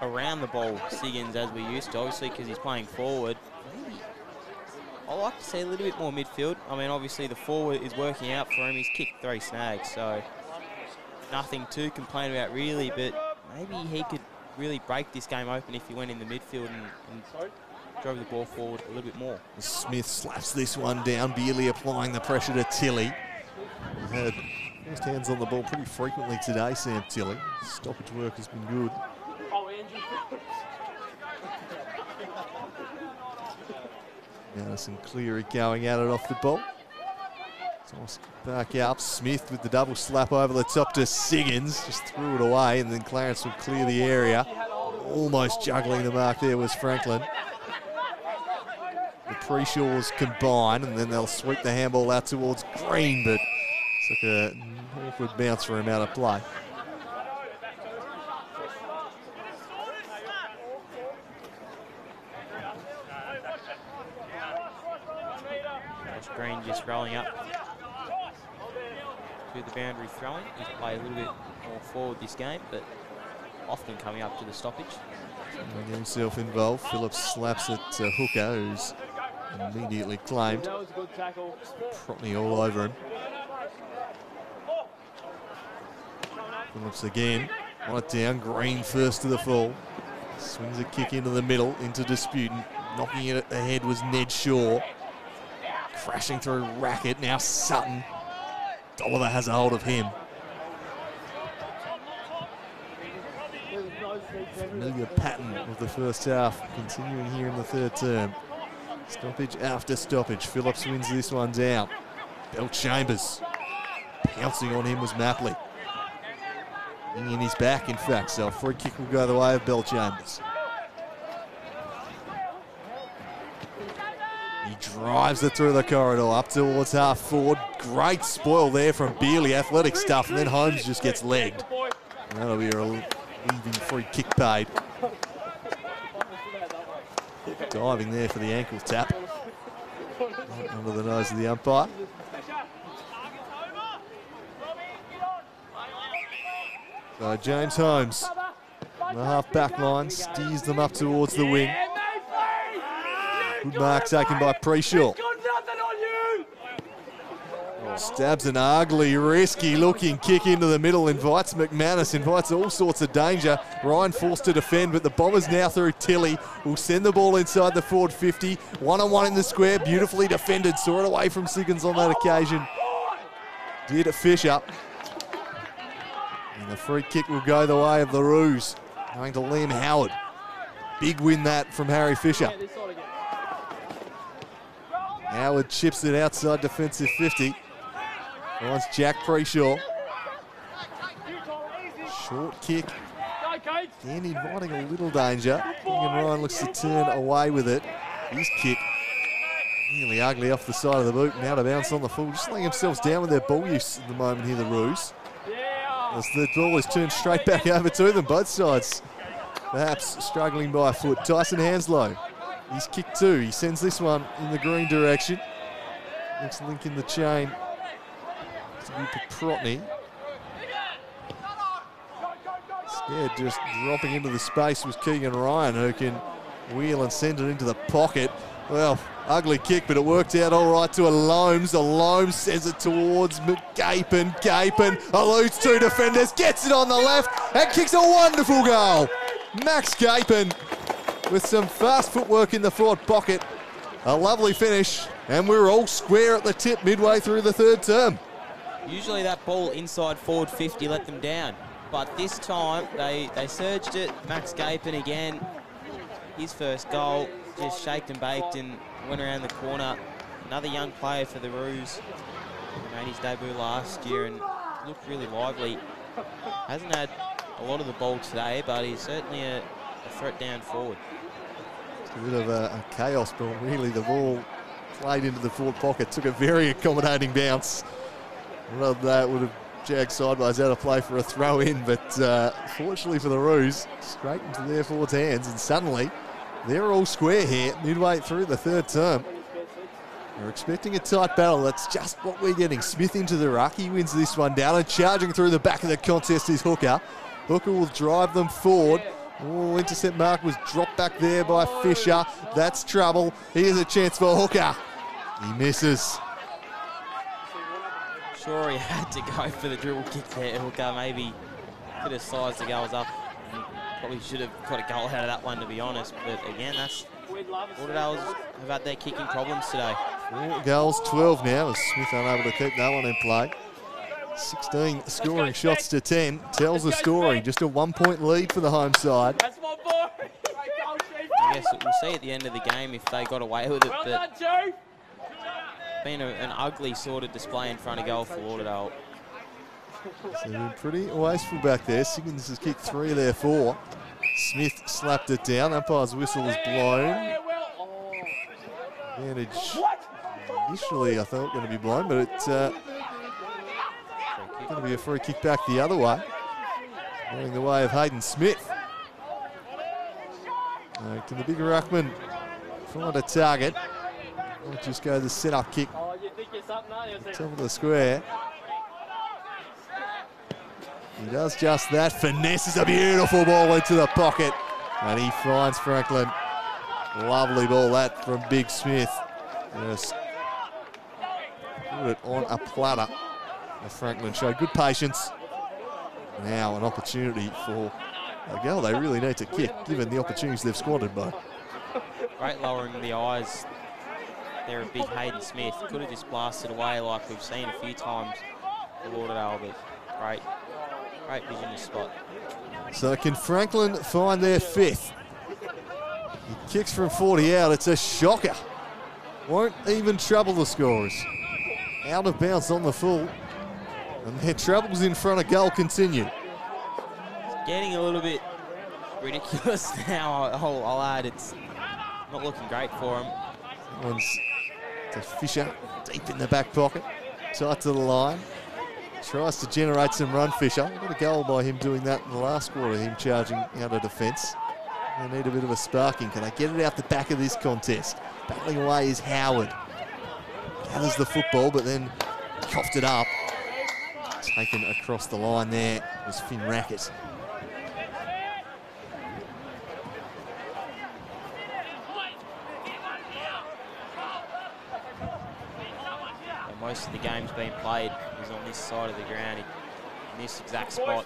around the ball, Siggins, as we used to, obviously because he's playing forward. Maybe I like to see a little bit more midfield. I mean, obviously the forward is working out for him. He's kicked three snags, so nothing to complain about really, but maybe he could really break this game open if he went in the midfield and, and drove the ball forward a little bit more. Smith slaps this one down, barely applying the pressure to Tilly. Had first hands on the ball pretty frequently today, Sam Tilly. Stoppage work has been good. Madison Cleary going at it off the ball. Toss back up. Smith with the double slap over the top to Siggins. Just threw it away, and then Clarence will clear the area. Almost juggling the mark there was Franklin. The Preshaws combine, and then they'll sweep the handball out towards Green, but it's like an awkward bounce for him out of play. Green just rolling up to the boundary throwing. He's played a little bit more forward this game, but often coming up to the stoppage. Getting himself involved. Phillips slaps it to Hooker, who's immediately claimed. That was a good tackle. Protney all over him. Phillips again. On it down. Green first to the full. Swings a kick into the middle, into Disputant. Knocking it at the head was Ned Shaw. Crashing through Rackett. Now Sutton. Dolliver has a hold of him. There was no streaks everywhere. Familiar pattern of the first half continuing here in the third term. Stoppage after stoppage. Phillips wins this one down. Bellchambers. Pouncing on him was Mapley. In his back, in fact, so a free kick will go the way of Bellchambers. He drives it through the corridor up towards half forward. Great spoil there from Bealey, athletic stuff, and then Holmes just gets legged. That'll be a free kick paid. Diving there for the ankle tap. Right Under the nose of the umpire. So James Holmes, the half back line, steers them up towards the wing. Good mark taken by Preshaw. Stabs an ugly, risky looking kick into the middle, invites McManus, invites all sorts of danger. Ryan forced to defend, but the Bombers now through Tilly will send the ball inside the forward 50. One on one in the square, beautifully defended. Saw it away from Siggins on that occasion. Did Fisher. And the free kick will go the way of the Roos, going to Liam Howard. Big win that from Harry Fisher. Howard chips it outside defensive 50. Finds Jack Preshaw. Short kick. Again, inviting a little danger. Keegan Ryan looks to turn away with it. His kick nearly ugly off the side of the boot and out of bounds on the full. Just laying themselves down with their ball use at the moment here, the Roos. As the ball is turned straight back over to them, both sides. Perhaps struggling by a foot. Tyson Hanslow. He's kick two. He sends this one in the green direction. Next link in the chain Paprotny. Yeah, just dropping into the space was Keegan Ryan, who can wheel and send it into the pocket. Well, ugly kick, but it worked out all right to Alomes. A Loams sends it towards Gapin. Gapin eludes two defenders, gets it on the left, and kicks a wonderful goal. Max Gapin with some fast footwork in the forward pocket. A lovely finish, and we're all square at the tip midway through the third term. Usually that ball inside forward 50 let them down. But this time they, they surged it. Max Gapin again. His first goal just shaked and baked and went around the corner. Another young player for the Roos. He made his debut last year and looked really lively. Hasn't had a lot of the ball today, but he's certainly a, a threat down forward. It's a bit of a, a chaos, but really the ball played into the forward pocket, took a very accommodating bounce. Rather that would have jagged sideways out of play for a throw in, but uh, fortunately for the Roos, straight into their forwards' hands, and suddenly they're all square here midway through the third term. We're expecting a tight battle. That's just what we're getting. Smith into the ruck. He wins this one down and charging through the back of the contest is Hooker. Hooker will drive them forward. Oh, intercept mark was dropped back there by Fisher. That's trouble. Here's a chance for Hooker. He misses. Sure, he had to go for the dribble kick there. Hooker maybe could have sized the goals up. Probably should have got a goal out of that one, to be honest. But again, that's Lauderdale's have had their kicking problems today. Four goals, 12 now, as Smith unable to keep that one in play. 16 scoring shots to 10 tells the story. Just a one point lead for the home side. That's my boy. I guess we'll see at the end of the game if they got away with it. Well But done, Joe. Been a, an ugly sort of display in front of goal for Lauderdale. So been pretty wasteful back there. Siggins has kicked three there, four. Smith slapped it down. Umpire's whistle was blown. Initially I thought it going to be blown, but it's uh, going to be a free kick back the other way. Going the way of Hayden Smith. Uh, can the big ruckman find a target? Or just go the set-up kick Oh, you think you're something, aren't top of the square. He does just that. Finesses a beautiful ball into the pocket. And he finds Franklin. Lovely ball that from Big Smith. Just put it on a platter. And Franklin showed good patience. Now an opportunity for a goal they really need to kick, given the opportunities they've squandered by. Great lowering the eyes. They're a big Hayden Smith. Could have just blasted away like we've seen a few times for Lauderdale, but great, great vision to spot. So can Franklin find their fifth? He kicks from 40 out. It's a shocker. Won't even trouble the scorers. Out of bounds on the full. And their troubles in front of goal continue. getting a little bit ridiculous now. I'll, I'll add it's not looking great for him. To Fisher, deep in the back pocket, tight to the line. Tries to generate some run, Fisher. Got a goal by him doing that in the last quarter, him charging out of defence. They need a bit of a sparking. Can they get it out the back of this contest? Battling away is Howard. Gathers the football, but then coughed it up. Taken across the line there was Finn Rackett. And most of the games being played is on this side of the ground in, in this exact spot.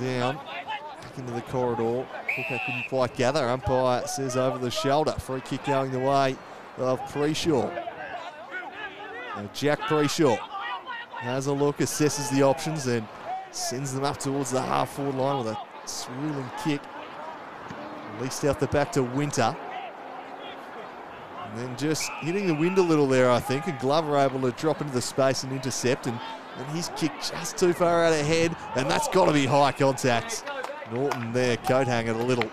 Down, back into the corridor. Hooker couldn't quite gather. Umpire says over the shoulder. Free kick going the way of Preshaw. Now Jack Preshaw has a look, assesses the options, and sends them up towards the half forward line with a swirling kick. Released out the back to Winter. And then just hitting the wind a little there, I think, and Glover able to drop into the space and intercept, and, and his kick just too far out ahead, and that's got to be high contact. Norton there, coat hanging a little.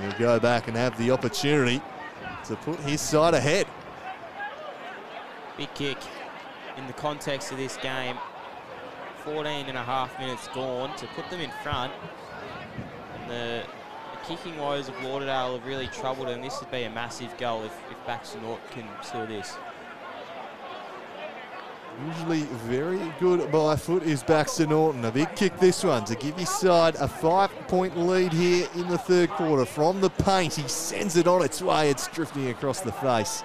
He'll go back and have the opportunity to put his side ahead. Big kick in the context of this game. 14 and a half minutes gone to put them in front. And the, kicking woes of Lauderdale have really troubled them. This would be a massive goal if, if Baxter Norton can steal this. Usually very good by foot is Baxter Norton. A big kick this one to give his side a five-point lead here in the third quarter. From the paint, he sends it on its way. It's drifting across the face.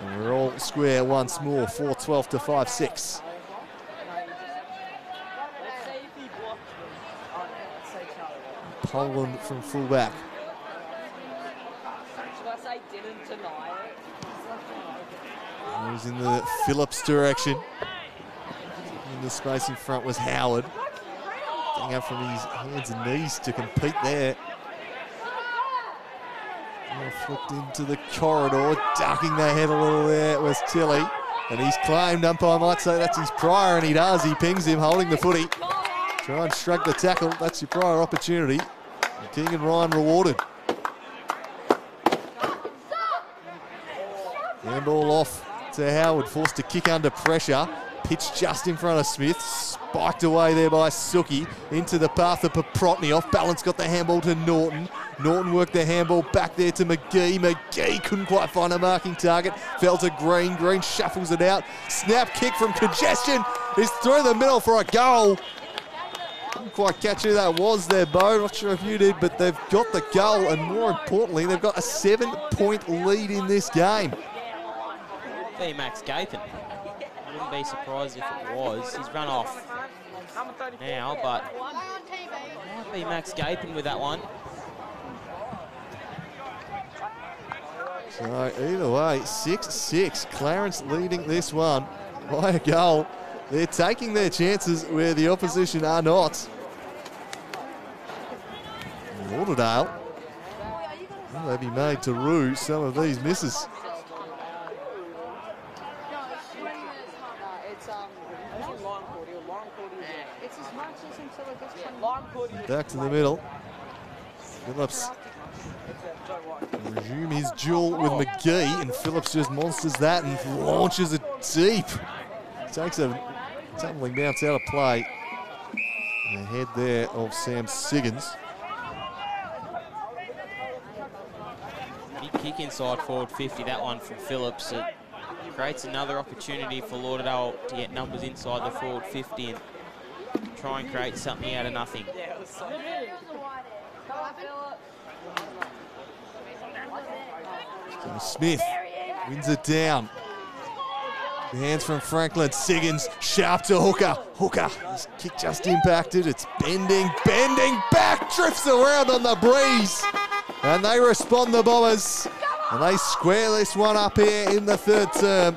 And we're all square once more, 4-12 to 5-6. Poland from fullback. Should I say didn't deny it? He was in the Phillips direction. In the space in front was Howard. Getting up from his hands and knees to compete there. Now flipped into the corridor, ducking the head a little there was Tilly. And he's claimed, umpire might say that's his prior, and he does. He pings him, holding the footy. Try and shrug the tackle. That's your prior opportunity. Keegan Ryan rewarded. Handball off to Howard, forced to kick under pressure. Pitch just in front of Smith. Spiked away there by Suki into the path of Paprotny. Off balance, got the handball to Norton. Norton worked the handball back there to McGee. McGee couldn't quite find a marking target. Fell to Green. Green shuffles it out. Snap kick from congestion is through the middle for a goal. Didn't quite catch who that was there, Bo. Not sure if you did, but they've got the goal, and more importantly, they've got a seven-point lead in this game. Be Max Gapin. Wouldn't be surprised if it was. He's run off now, but might be Max Gapin with that one. So either way, 6-6. Clarence leading this one by a goal. They're taking their chances where the opposition are not. Lauderdale. Will they be made to rue some of these misses? Back to the middle. Phillips resume his duel with McGee, and Phillips just monsters that and launches it deep. Takes a tumbling bounce out of play. And the head there of Sam Siggins. Big kick inside forward 50, that one from Phillips. It creates another opportunity for Lauderdale to get numbers inside the forward 50 and try and create something out of nothing. Smith wins it down. The hands from Franklin. Siggins sharp to Hooker. Hooker. His kick just impacted. It's bending, bending back, drifts around on the breeze. And they respond, the Bombers. And they square this one up here in the third term.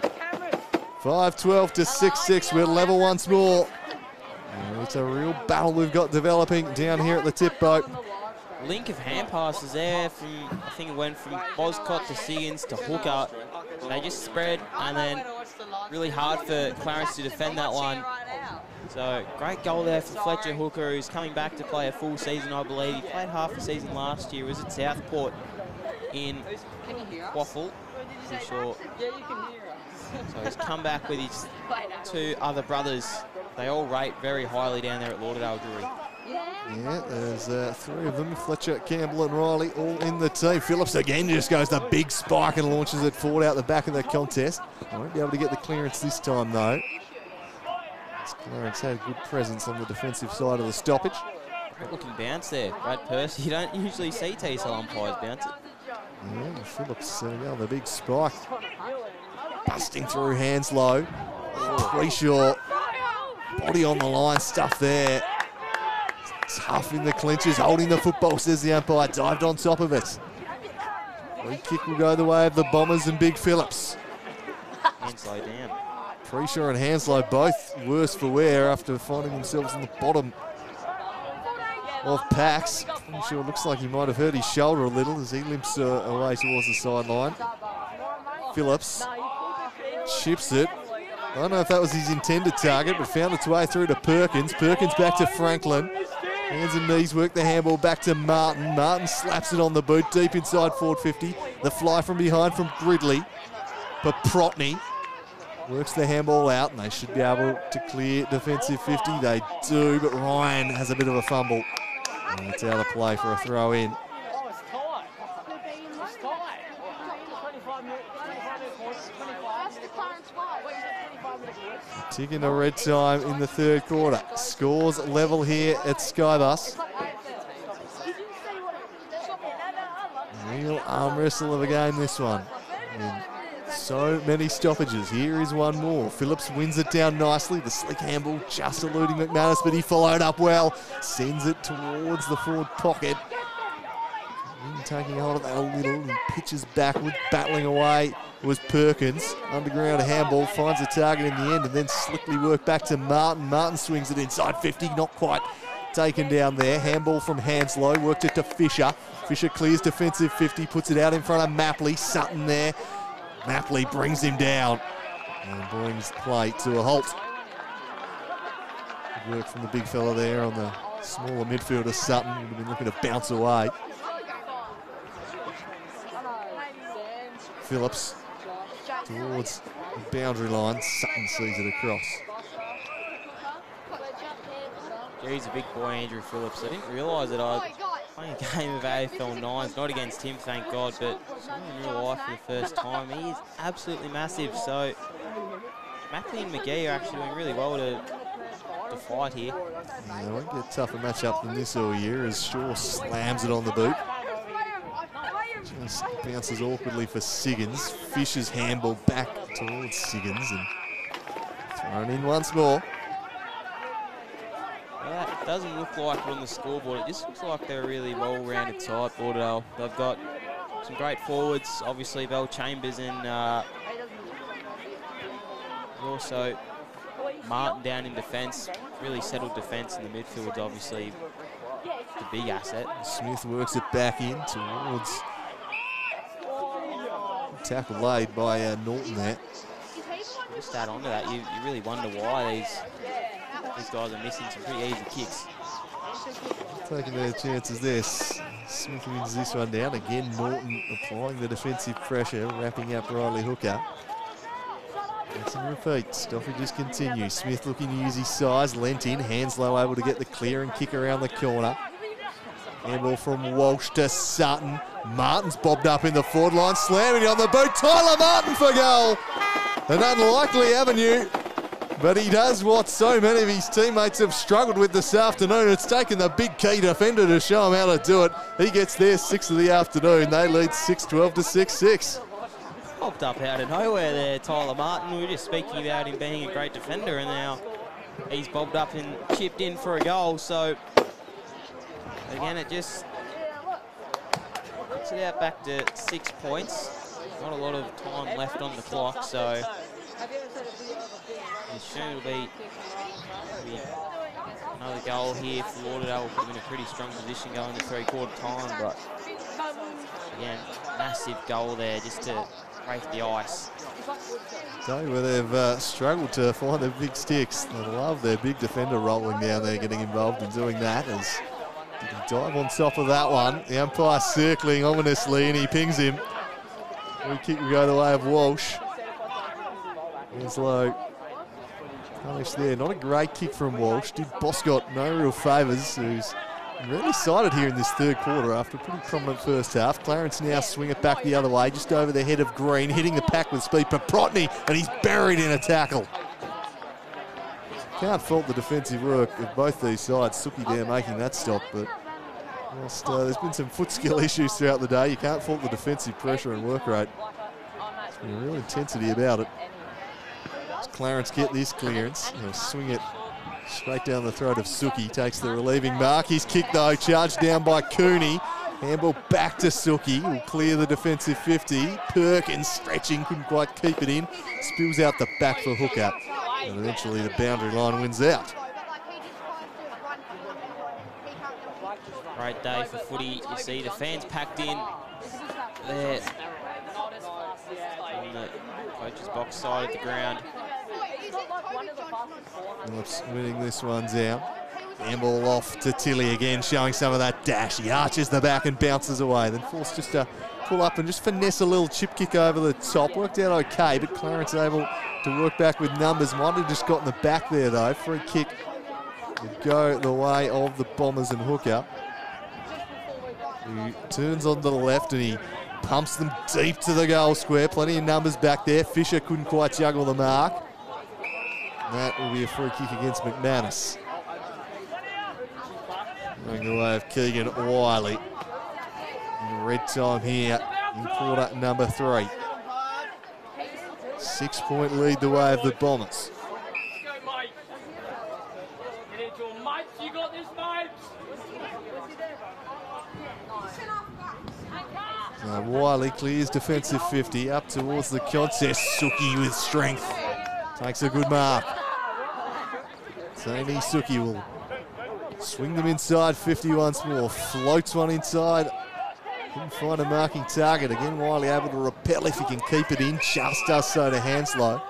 5-12 to 6-6. We're level once more. And it's a real battle we've got developing down here at the tip boat. Link of hand passes there from, I think it went from Boscott to Siggins to Hooker. They just spread and then really hard for Clarence to defend that one. So great goal there for Fletcher Hooker, who's coming back to play a full season, I believe. He played half a season last year. Was at Southport in? Waffle. Sure. Yeah, you can hear us. So he's come back with his two other brothers. They all rate very highly down there at Lauderdale Drury. Yeah, there's uh, three of them, Fletcher, Campbell and Riley, all in the team. Phillips again just goes the big spike and launches it forward out the back of the contest. Won't be able to get the clearance this time though. As Clarence had a good presence on the defensive side of the stoppage. Good looking bounce there. Brad Percy. You don't usually see TSL umpires bounce it. Yeah, Phillips setting out the big spike. Busting through hands low. Pretty sure body on the line stuff there. In the clinches, holding the football, says the umpire. Dived on top of it. Free kick will go the way of the Bombers and Big Phillips. Hanslow down. Preshaw and Hanslow both worse for wear after finding themselves in the bottom of packs. Preshaw looks like he might have hurt his shoulder a little as he limps uh, away towards the sideline. Phillips chips it. I don't know if that was his intended target, but found its way through to Perkins. Perkins back to Franklin. Hands and knees work the handball back to Martin. Martin slaps it on the boot deep inside forward 50. The fly from behind from Gridley. Paprotny works the handball out and they should be able to clear defensive 50. They do, but Ryan has a bit of a fumble. And it's out of play for a throw in. Oh, it's tight. It's tight. 25 minutes, 25 minute points, 25 That's the Clarence five. Wait, is it 25 Ticking a red time in the third quarter. Scores level here at Skybus. Real arm wrestle of a game, this one. And so many stoppages. Here is one more. Phillips wins it down nicely. The slick handball just eluding McManus, but he followed up well. Sends it towards the forward pocket. Taking hold of that a little and pitches backward, battling away was Perkins. Underground handball, finds a target in the end and then slickly worked back to Martin. Martin swings it inside 50, not quite taken down there. Handball from Hanslow, worked it to Fisher. Fisher clears defensive 50, puts it out in front of Mapley. Sutton there. Mapley brings him down and brings play to a halt. Good work from the big fella there on the smaller midfielder Sutton. Would have been looking to bounce away. Phillips towards the boundary line. Sutton sees it across. He's a big boy, Andrew Phillips. I didn't realise that I was playing a game of AFL nines, not against him, thank God, but in real life for the first time. He is absolutely massive. So Mapley and McGee are actually doing really well to to fight here. Yeah, they won't get a tougher matchup than this all year as Shaw slams it on the boot. Just bounces awkwardly for Siggins. Fisher's handball back towards Siggins and thrown in once more. Yeah, it doesn't look like it on the scoreboard. It just looks like they're a really well-rounded side, Lauderdale. They've got some great forwards, obviously Bellchambers and uh, also Martin down in defence. Really settled defence in the midfield, obviously the big asset. Smith works it back in towards tackle laid by uh, Norton there. Just add on to that, you, you really wonder why these these guys are missing some pretty easy kicks. Taking their chances there. S- Smith wins this one down. Again, Norton applying the defensive pressure, wrapping up Riley Hooker. Rinse and repeat. just continues. Smith looking to use his size. Lent in. Hanslow able to get the clear and kick around the corner. Handball from Walsh to Sutton. Martin's bobbed up in the forward line, slamming it on the boot. Tyler Martin for goal. An unlikely avenue, but he does what so many of his teammates have struggled with this afternoon. It's taken the big key defender to show him how to do it. He gets there six of the afternoon. They lead 6-12 to 6-6. Popped up out of nowhere there, Tyler Martin. We were just speaking about him being a great defender, and now he's bobbed up and chipped in for a goal. So again, it just puts it out back to six points. Not a lot of time left on the clock, so soon it'll be, be another goal here for Lauderdale. Will them in a pretty strong position going to three-quarter time, but again, massive goal there just to break the ice. Day where they've uh, struggled to find their big sticks. They love their big defender rolling down there, getting involved in doing that. As did dive on top of that one? The umpire circling ominously, and he pings him. We kick will go the way of Walsh. Winslow punished there. Not a great kick from Walsh. Did Boscott no real favours, who's really sighted here in this third quarter after a pretty prominent first half. Clarence now swing it back the other way, just over the head of Green, hitting the pack with speed. Paprotny, and he's buried in a tackle. Can't fault the defensive work of both these sides. Suki there making that stop, but uh, there's been some foot skill issues throughout the day, you can't fault the defensive pressure and work rate. There's been a real intensity about it. Does Clarence get this clearance? He'll swing it straight down the throat of Suki. Takes the relieving mark. His kick though, charged down by Cooney. Handball back to Suki. Will clear the defensive 50. Perkins stretching, couldn't quite keep it in. Spills out the back for hookup. And eventually the boundary line wins out. Great day for footy. You see the fans packed in there on the coach's box side of the ground. Phillips winning this one's out. Handball off to Tilly again, showing some of that dash. He arches the back and bounces away. Then forced just to pull up and just finesse a little chip kick over the top. Worked out okay, but Clarence able to work back with numbers. Might have just got in the back there though. Free kick would go the way of the Bombers and Hooker. He turns on to the left and he pumps them deep to the goal square. Plenty of numbers back there. Fisher couldn't quite juggle the mark. And that will be a free kick against McManus. Going the way of Keegan Wiley. In red time here in quarter number three. Six point lead the way of the Bombers. Uh, Wiley clears defensive 50 up towards the contest. Suki with strength. Takes a good mark. Tony Suki will swing them inside 50 once more. Floats one inside. Couldn't find a marking target. Again, Wiley able to repel if he can keep it in. Just does so to Hanslow.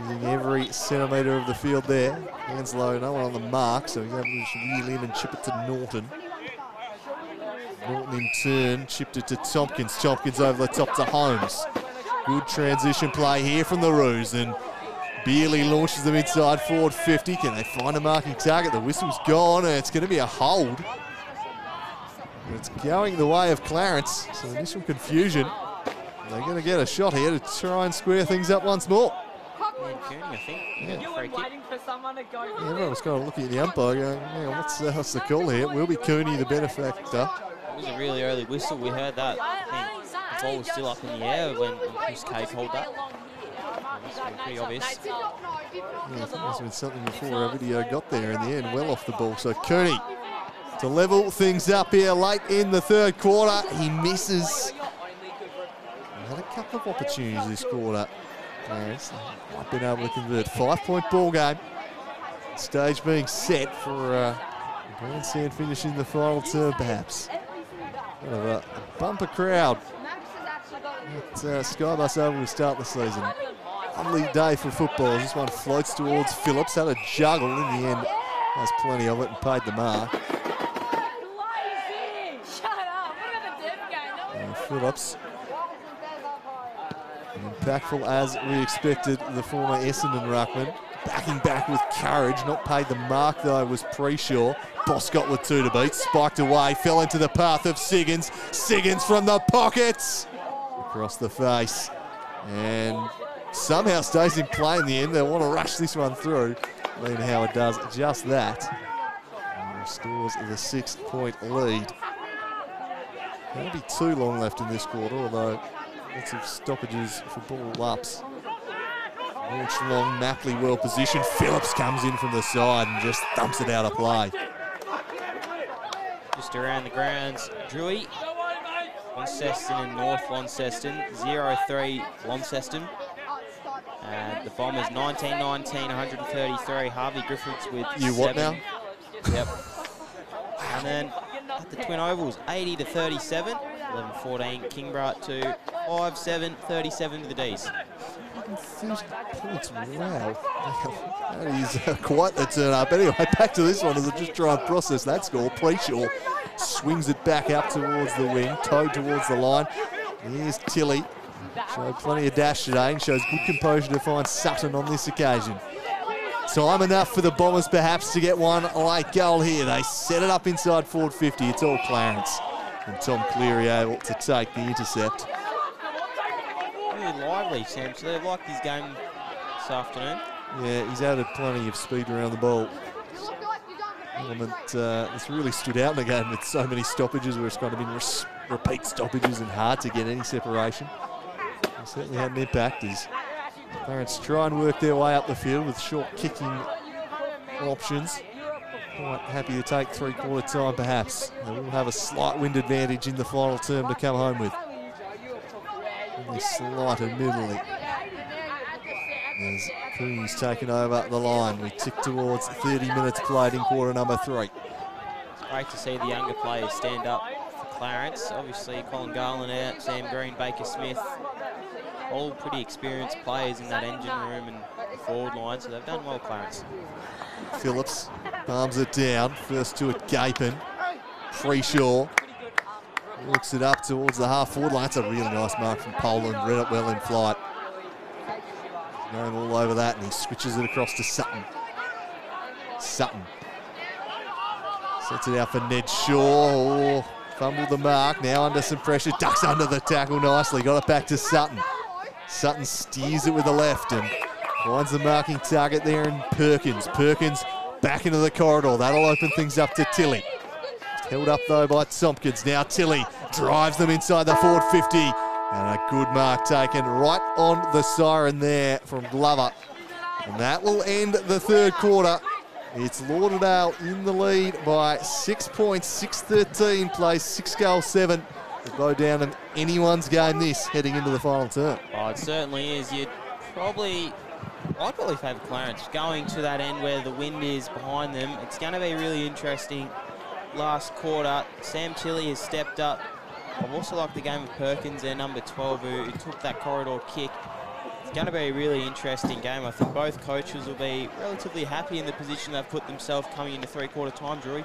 Using every centimetre of the field there. Hanslow, no one on the mark, so he's able to just wheel in and chip it to Norton. Norton in turn, chipped it to Tompkins. Tompkins over the top to Holmes. Good transition play here from the Roos. And Beerley launches them inside forward 50. Can they find a marking target? The whistle's gone, and it's going to be a hold. It's going the way of Clarence. So initial confusion. They're going to get a shot here to try and square things up once more. And Cooney, I think. Yeah. Yeah. Free kick. for someone to go. Yeah, everyone was kind of looking at the umpire going, "Hang on, what's, uh, what's the call here? Will be Cooney the benefactor. It was a really early whistle. We heard that. I think the ball was still up in the air when when Chris Kay called that. It's pretty obvious. Yeah, I think there's been something before our video got there in the end, well off the ball. So Cooney to level things up here late in the third quarter. He misses. He had a couple of opportunities this quarter. Clarence not been able to convert. Five point ball game. Stage being set for uh, a grandstand finish in the final term, perhaps. Kind of a, bumper crowd at uh, Skybus Oval to start the season. Lovely day for football. This one floats towards Phillips. Had a juggle in the end. Has plenty of it and paid the mark. Shut up. What about the dev game? And Phillips, impactful as we expected, the former Essendon ruckman. Backing back with courage, not paid the mark though, was Preshaw. Boscott with two to beat, spiked away, fell into the path of Siggins. Siggins from the pockets, across the face, and somehow stays in play in the end. They want to rush this one through. Liam Howard does just that. And restores the six-point lead. Won't be too long left in this quarter, although lots of stoppages for ball ups. Launch long, Mapley well positioned. Phillips comes in from the side and just thumps it out of play. Just around the grounds, Drewy, Launceston and North Launceston, 0-3 Launceston. And the Bombers 19-19, 133. Harvey Griffiths with You what seven. now? Yep. And then at the Twin Ovals, 80 to 37. 11-14 Kingborough to 5 7, 37 to the D's. Wow. that is uh, quite the turn up. Anyway, back to this one as I just try and process that score. Preshaw swings it back up towards the wing, towed towards the line. Here's Tilly. Showed plenty of dash today and shows good composure to find Sutton on this occasion. Time enough for the Bombers perhaps to get one late goal here. They set it up inside forward 50. It's all Clarence. And Tom Cleary able to take the intercept. Really lively, Sam. So they've liked his game this afternoon. Yeah, he's added plenty of speed around the ball. Element uh, that's really stood out in the game with so many stoppages where it's kind of been repeat stoppages and hard to get any separation. It certainly had an impact as Clarence try and work their way up the field with short kicking options. Quite happy to take three quarter time perhaps. They will have a slight wind advantage in the final term to come home with. Only slight admittedly. As Cooney's taken over the line. We tick towards 30 minutes played in quarter number three. It's great to see the younger players stand up for Clarence. Obviously, Colin Garland out, Sam Green, Baker Smith, all pretty experienced players in that engine room and forward line, so they've done well, Clarence. Phillips palms it down. First to it, Gapin. Preshaw looks it up towards the half forward line. That's a really nice mark from Poland. Read it well in flight. Going all over that, and he switches it across to Sutton. Sutton sets it out for Ned Shaw. Oh, fumbled the mark. Now under some pressure. Ducks under the tackle nicely. Got it back to Sutton. Sutton steers it with the left and finds the marking target there in Perkins. Perkins back into the corridor. That'll open things up to Tilly. Held up though by Tompkins. Now Tilly drives them inside the forward 50. And a good mark taken right on the siren there from Glover. And that will end the third quarter. It's Lauderdale in the lead by six points, 6-13, plays six seven. It'll go down anyone's game this heading into the final term. Oh, it certainly is. You'd probably, I'd probably favour Clarence going to that end where the wind is behind them. It's going to be really interesting. Last quarter, Sam Tilly has stepped up. I've also liked the game of Perkins, their number 12, who, who took that corridor kick. It's going to be a really interesting game. I think both coaches will be relatively happy in the position they've put themselves coming into three-quarter time, Drew.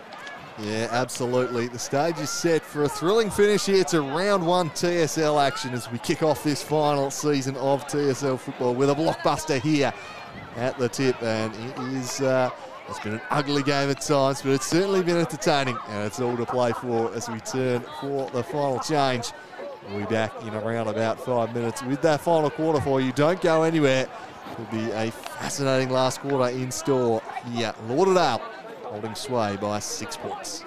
Yeah, absolutely. The stage is set for a thrilling finish here to round one TSL action as we kick off this final season of TSL football with a blockbuster here at the tip. And it is, uh, it's been an ugly game at times, but it's certainly been entertaining. And it's all to play for as we turn for the final change. We'll be back in around about five minutes with that final quarter for you. Don't go anywhere. It'll be a fascinating last quarter in store here. Lauderdale holding sway by six points.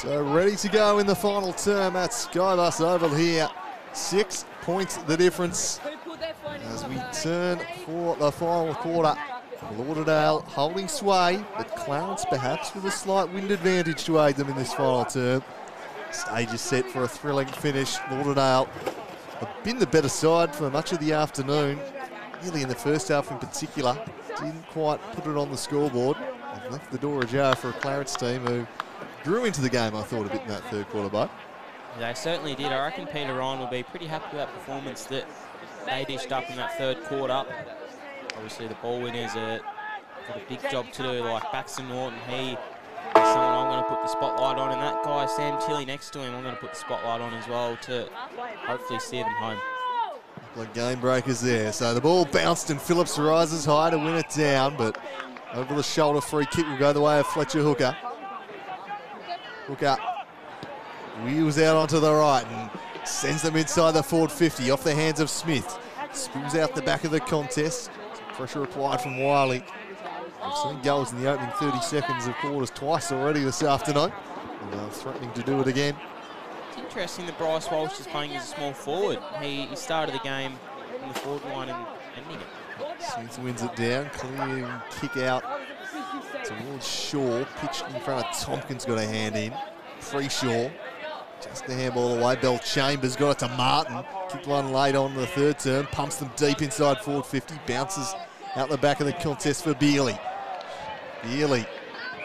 So ready to go in the final term at Skybus Oval here. Six points the difference as we turn for the final quarter. Lauderdale holding sway, but Clarence perhaps with a slight wind advantage to aid them in this final term. Stage is set for a thrilling finish. Lauderdale have been the better side for much of the afternoon, really in the first half in particular. Didn't quite put it on the scoreboard. Left the door ajar for a Clarence team who grew into the game, I thought, a bit in that third quarter, but They certainly did. I reckon Peter Ryan will be pretty happy with that performance that they dished up in that third quarter. Obviously, the ball winners are got a big job to do, like Baxter Norton. He is someone I'm going to put the spotlight on, and that guy, Sam Tilly, next to him, I'm going to put the spotlight on as well to hopefully steer them home. Like game breakers there. So the ball bounced and Phillips rises high to win it down, but over the shoulder free kick will go the way of Fletcher Hooker. Hooker wheels out onto the right and sends them inside the forward 50 off the hands of Smith. Spills out the back of the contest. Pressure applied from Wiley. We've seen goals in the opening 30 seconds of quarters twice already this afternoon. And they're threatening to do it again. It's interesting that Bryce Walsh is playing as a small forward. He, he started the game in the forward line and ending it. Smith wins it down, Clean kick out Shaw. Pitched in front of Tompkins, got a hand in. Free Shaw. Just the handball away. Bellchambers got it to Martin. Kicked one late on the third turn. Pumps them deep inside forward 50. Bounces out the back of the contest for Beerley. Beerley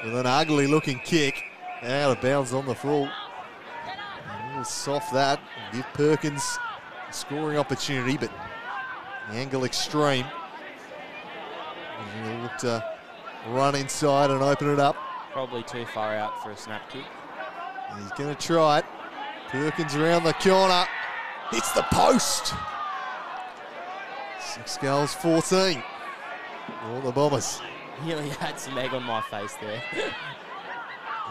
with an ugly looking kick. Out of bounds on the full. A little soft that. Give Perkins a scoring opportunity, but the angle extreme. And He'll look to uh, run inside and open it up. Probably too far out for a snap kick. And he's going to try it. Perkins around the corner. Hits the post. Six goals, 14. All the Bombers. Really had some egg on my face there.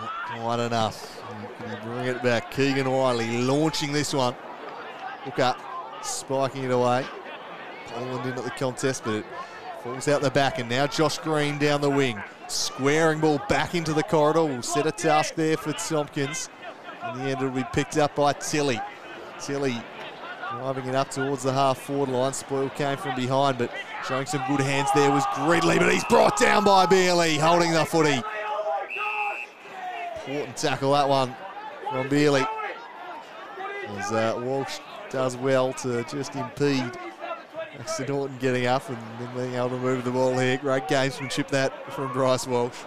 Not quite enough. Can he bring it back? Keegan Wiley launching this one. Look up, spiking it away. Poland in at the contest, but it falls out the back. And now Josh Green down the wing. Squaring ball back into the corridor. Will set a task there for Tompkins. In the end, it'll be picked up by Tilly. Tilly driving it up towards the half forward line. Spoil came from behind, but showing some good hands there was Gridley, but he's brought down by Beerley, holding the footy. Important tackle that one from Beerley. As uh, Walsh does well to just impede Baxter Norton getting up and then being able to move the ball here. Great gamesmanship that from Bryce Walsh.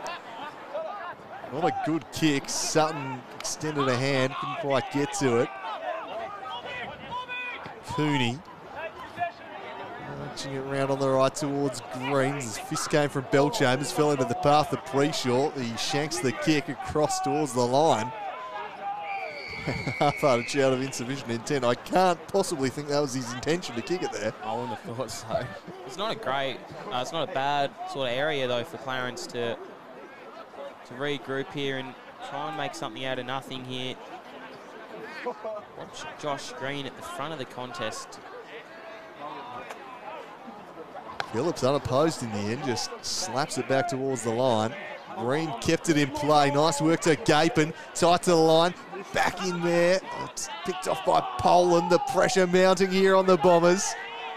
Not a good kick. Sutton extended a hand, couldn't quite get to it. Cooney it around on the right towards Greens. His fist came from Bellchambers, fell into the path of Preshaw. He shanks the kick across towards the line. Half-hearted shout of insufficient intent. I can't possibly think that was his intention to kick it there. I wouldn't have thought so. It's not a great, uh, it's not a bad sort of area though for Clarence to to regroup here and try and make something out of nothing here. Watch Josh Green at the front of the contest. Phillips unopposed in the end, just slaps it back towards the line. Green kept it in play. Nice work to Gapin. Tight to the line. Back in there. Oh, it's picked off by Poland. The pressure mounting here on the Bombers.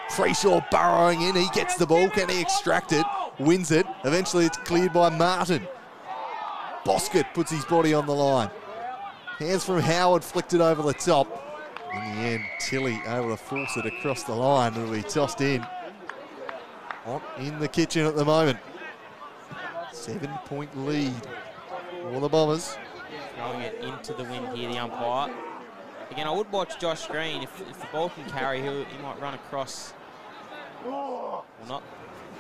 Preshaw burrowing in. He gets the ball. Can he extract it? Wins it. Eventually it's cleared by Martin. Boscott puts his body on the line. Hands from Howard flicked it over the top. In the end, Tilly able to force it across the line. It'll be tossed in. On in the kitchen at the moment. Seven point lead for the Bombers. Throwing it into the wind here, the umpire. Again, I would watch Josh Green. If, if the ball can carry, he'll, he might run across. Or not.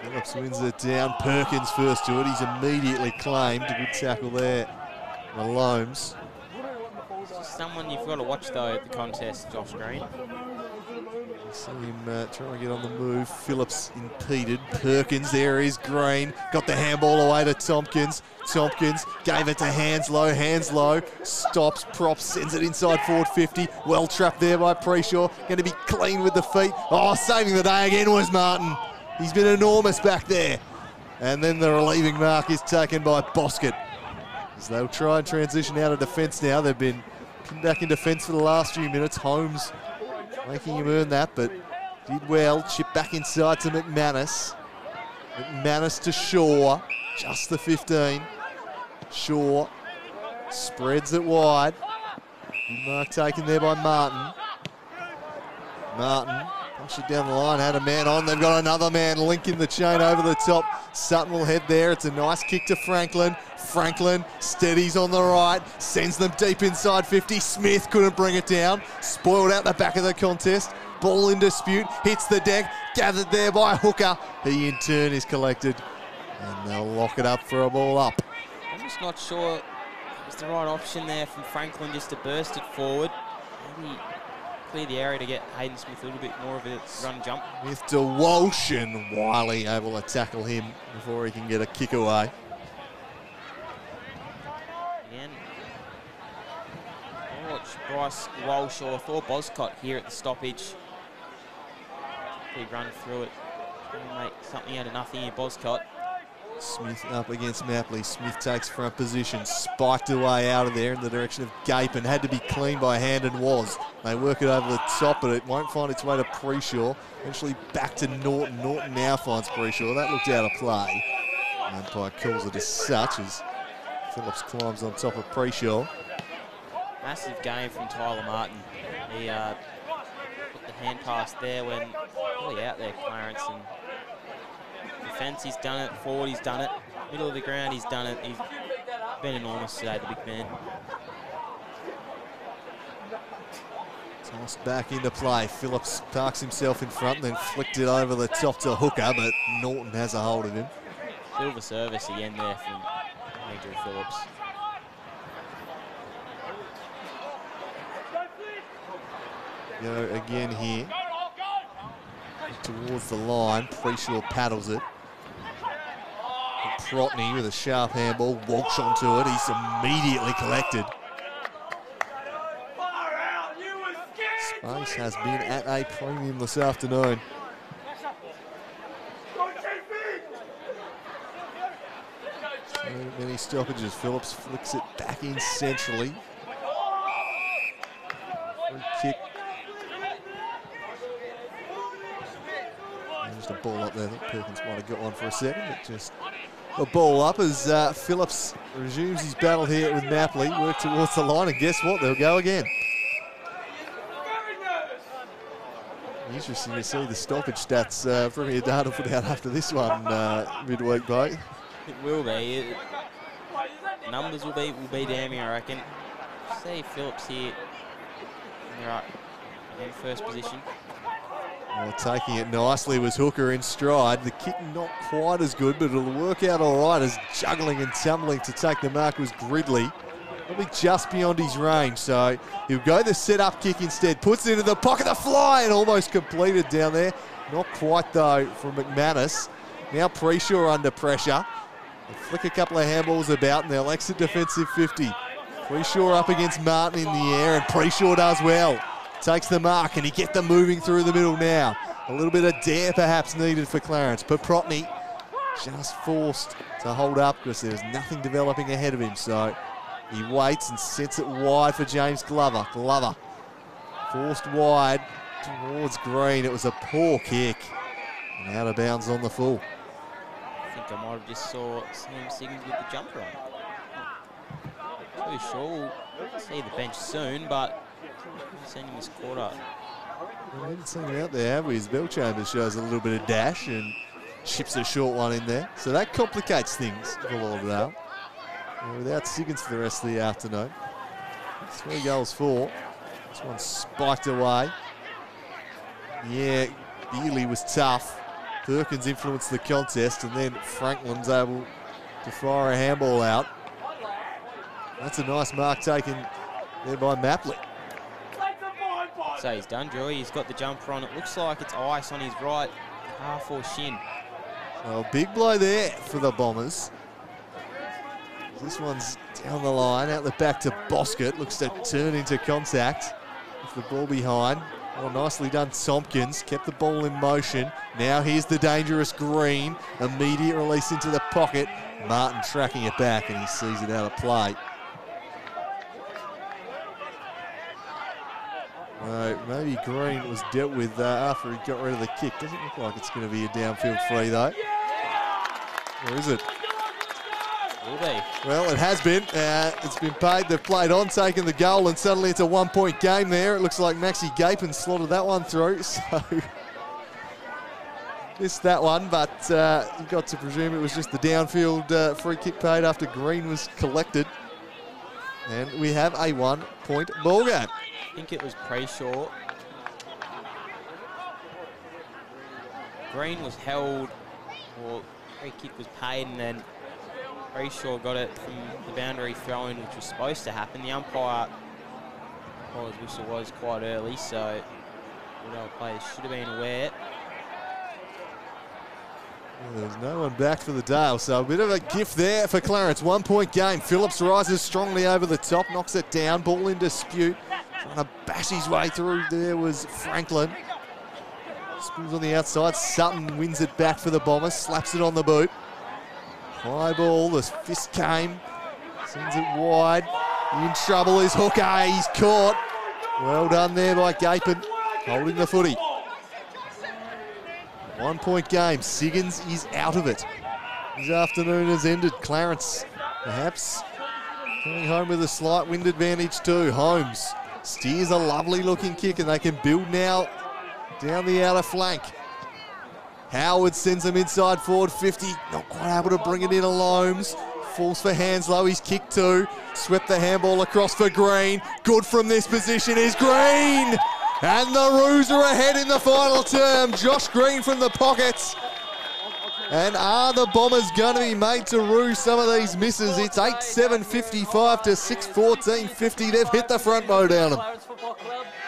Phillips wins it down. Perkins first to it. He's immediately claimed. A good tackle there. Malomes. Someone you've got to watch, though, at the contest, Josh Green. See him uh, trying to get on the move. Phillips impeded. Perkins, there is Green. Got the handball away to Tompkins. Tompkins gave it to Hanslow. Hanslow stops, props, sends it inside forward 50. Well trapped there by Preshaw. Going to be clean with the feet. Oh, saving the day again was Martin. He's been enormous back there. And then the relieving mark is taken by Boscott. As they'll try and transition out of defence now. They've been back in defence for the last few minutes. Holmes making him earn that, but did well. Chip back inside to McManus. McManus to Shaw, just the 15. Shaw spreads it wide. Mark taken there by Martin. Martin down the line, had a man on. They've got another man linking the chain over the top. Sutton will head there. It's a nice kick to Franklin. Franklin steadies on the right, sends them deep inside 50. Smith couldn't bring it down. Spoiled out the back of the contest. Ball in dispute, hits the deck, gathered there by Hooker. He in turn is collected. And they'll lock it up for a ball up. I'm just not sure it was the right option there from Franklin just to burst it forward. Maybe clear the area to get Hayden Smith a little bit more of a run jump. With to Walsh and Wiley able to tackle him before he can get a kick away. Again, watch Bryce Walsh or Thor Boscott here at the stoppage. He run through it. Make something out of nothing here, Boscott. Smith up against Mapley. Smith takes front position, spiked away out of there in the direction of Gapin. Had to be cleaned by hand and was. They work it over the top, but it won't find its way to Preshaw. Eventually back to Norton. Norton now finds Preshaw. That looked out of play. Umpire calls it as such as Phillips climbs on top of Preshaw. Massive game from Tyler Martin. He uh, put the hand pass there when really out there, Clarence. And defence, he's done it. Forward, he's done it. Middle of the ground, he's done it. He's been enormous today, the big man. Tossed back into play. Phillips parks himself in front, then flicked it over the top to Hooker, but Norton has a hold of him. Silver service again there from Andrew Phillips. Go again here. Towards the line. Preshaw paddles it. Protney with a sharp handball. walks onto it. He's immediately collected. Space has been at a premium this afternoon. Many stoppages. Phillips flicks it back in centrally. Free kick. Just a ball up there. Think Perkins might have got one for a second, but just a ball up as uh, Phillips resumes his battle here with Mapley. Work towards the line, and guess what? They'll go again. Interesting to see the stoppage stats uh, Premier Data put out after this one uh, midweek, mate. It will be. It, numbers will be will be damning, I reckon. See Phillips here. All right, in first position. Well, taking it nicely was Hooker in stride. The kick not quite as good, but it'll work out all right as juggling and tumbling to take the mark was Gridley. Probably just beyond his range, so he'll go the set-up kick instead. Puts it into the pocket, of the fly, and almost completed down there. Not quite, though, from McManus. Now Preshaw under pressure. They flick a couple of handballs about, and they'll exit defensive 50. Preshaw up against Martin in the air, and Preshaw does well. Takes the mark, and he get them moving through the middle now. A little bit of dare perhaps needed for Clarence. Paprotny just forced to hold up because there's nothing developing ahead of him. So he waits and sets it wide for James Glover. Glover forced wide towards Green. It was a poor kick. And out of bounds on the full. I think I might have just saw Sam Siggins with the jumper on. Too sure we'll see the bench soon, but seen him this quarter. We haven't seen him out there, have we? His Bellchambers shows a little bit of dash and chips a short one in there. So that complicates things for Lauderdale. And without Siggins for the rest of the afternoon. Three goals, four. This one spiked away. Yeah, Ely was tough. Perkins influenced the contest, and then Franklin's able to fire a handball out. That's a nice mark taken there by Mapley. So he's done, Drew. He's got the jumper on. It looks like it's ice on his right half or shin. Well, big blow there for the Bombers. This one's down the line, out the back to Boscott. Looks to turn into contact with the ball behind. Well, nicely done, Tompkins. Kept the ball in motion. Now here's the dangerous Green. Immediate release into the pocket. Martin tracking it back, and he sees it out of play. Right, maybe Green was dealt with uh, after he got rid of the kick. Doesn't look like it's going to be a downfield free, though. Or is it? Will be. Well, it has been. Uh, it's been paid. They've played on, taken the goal, and suddenly it's a one-point game there. It looks like Maxi Gapin slotted that one through, so missed that one, but uh, you got to presume it was just the downfield uh, free kick paid after Green was collected. And we have a one-point ball game. I think it was Preshaw. Green was held, or free kick was paid, and then Preshaw got it from the boundary throw-in, which was supposed to happen. The umpire, well, his whistle was quite early, so know, players should have been aware. There's no one back for the Dale, so a bit of a gift there for Clarence. One point game. Phillips rises strongly over the top, knocks it down. Ball in dispute. Trying to bash his way through there was Franklin. Spins on the outside. Sutton wins it back for the Bombers, slaps it on the boot. High ball, the fist came. Sends it wide. In trouble is Hooker. He's caught. Well done there by Gapin, holding the footy. One point game. Siggins is out of it. His afternoon has ended. Clarence perhaps coming home with a slight wind advantage too. Holmes steers a lovely looking kick and they can build now down the outer flank. Howard sends him inside forward 50. Not quite able to bring it in alone. Falls for Hanslow. He's kicked two. Swept the handball across for Green. Good from this position is Green. And the Roos are ahead in the final term. Josh Green from the pockets. And are the Bombers going to be made to rue some of these misses? It's 8 7 55 to 6 14 50. They've hit the front row down them.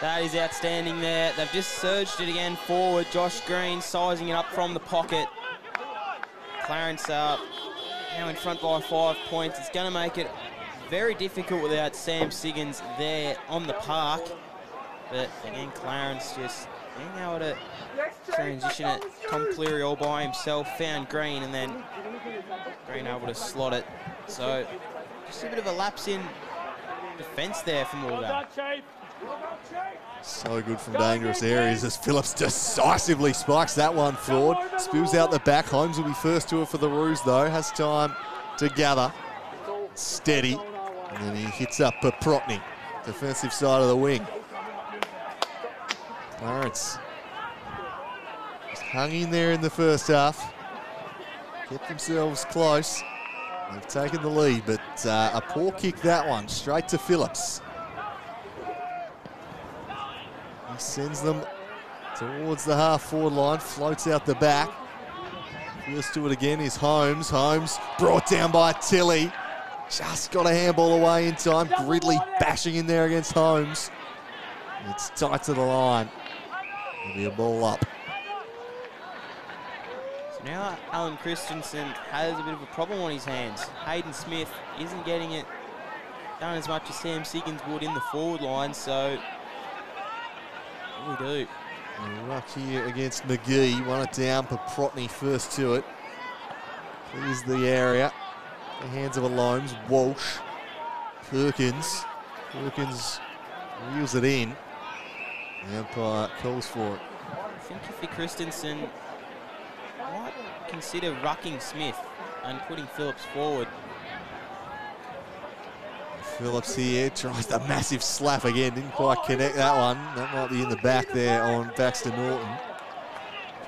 That is outstanding there. They've just surged it again forward. Josh Green sizing it up from the pocket. Clarence up. Now in front by five points. It's going to make it very difficult without Sam Siggins there on the park. But again, Clarence just being able to transition it. Tom Cleary all by himself, found Green, and then Green able to slot it. So just a bit of a lapse in defence there from Lauderdale. So good from dangerous areas as Phillips decisively spikes that one forward. Spills out the back. Holmes will be first to it for the Roos though. Has time to gather. Steady. And then he hits up Paprotny. Defensive side of the wing. Clarence hung in there in the first half, kept themselves close. They've taken the lead, but uh, a poor kick that one, straight to Phillips. He sends them towards the half forward line, floats out the back. First to it again is Holmes. Holmes brought down by Tilly. Just got a handball away in time. Gridley bashing in there against Holmes. It's tight to the line. It'll be a ball up. Now Alan Christensen has a bit of a problem on his hands. Hayden Smith isn't getting it done as much as Sam Siggins would in the forward line, so what do we do? Ruck here against McGee. Won it down. Paprotny first to it. Clears the area. The hands of Alomes. Walsh. Perkins. Perkins reels it in. The umpire calls for it. I think if you're Christensen, consider rucking Smith and putting Phillips forward. Phillips here tries the massive slap again. Didn't quite connect that one. That might be in the back there on Baxter Norton.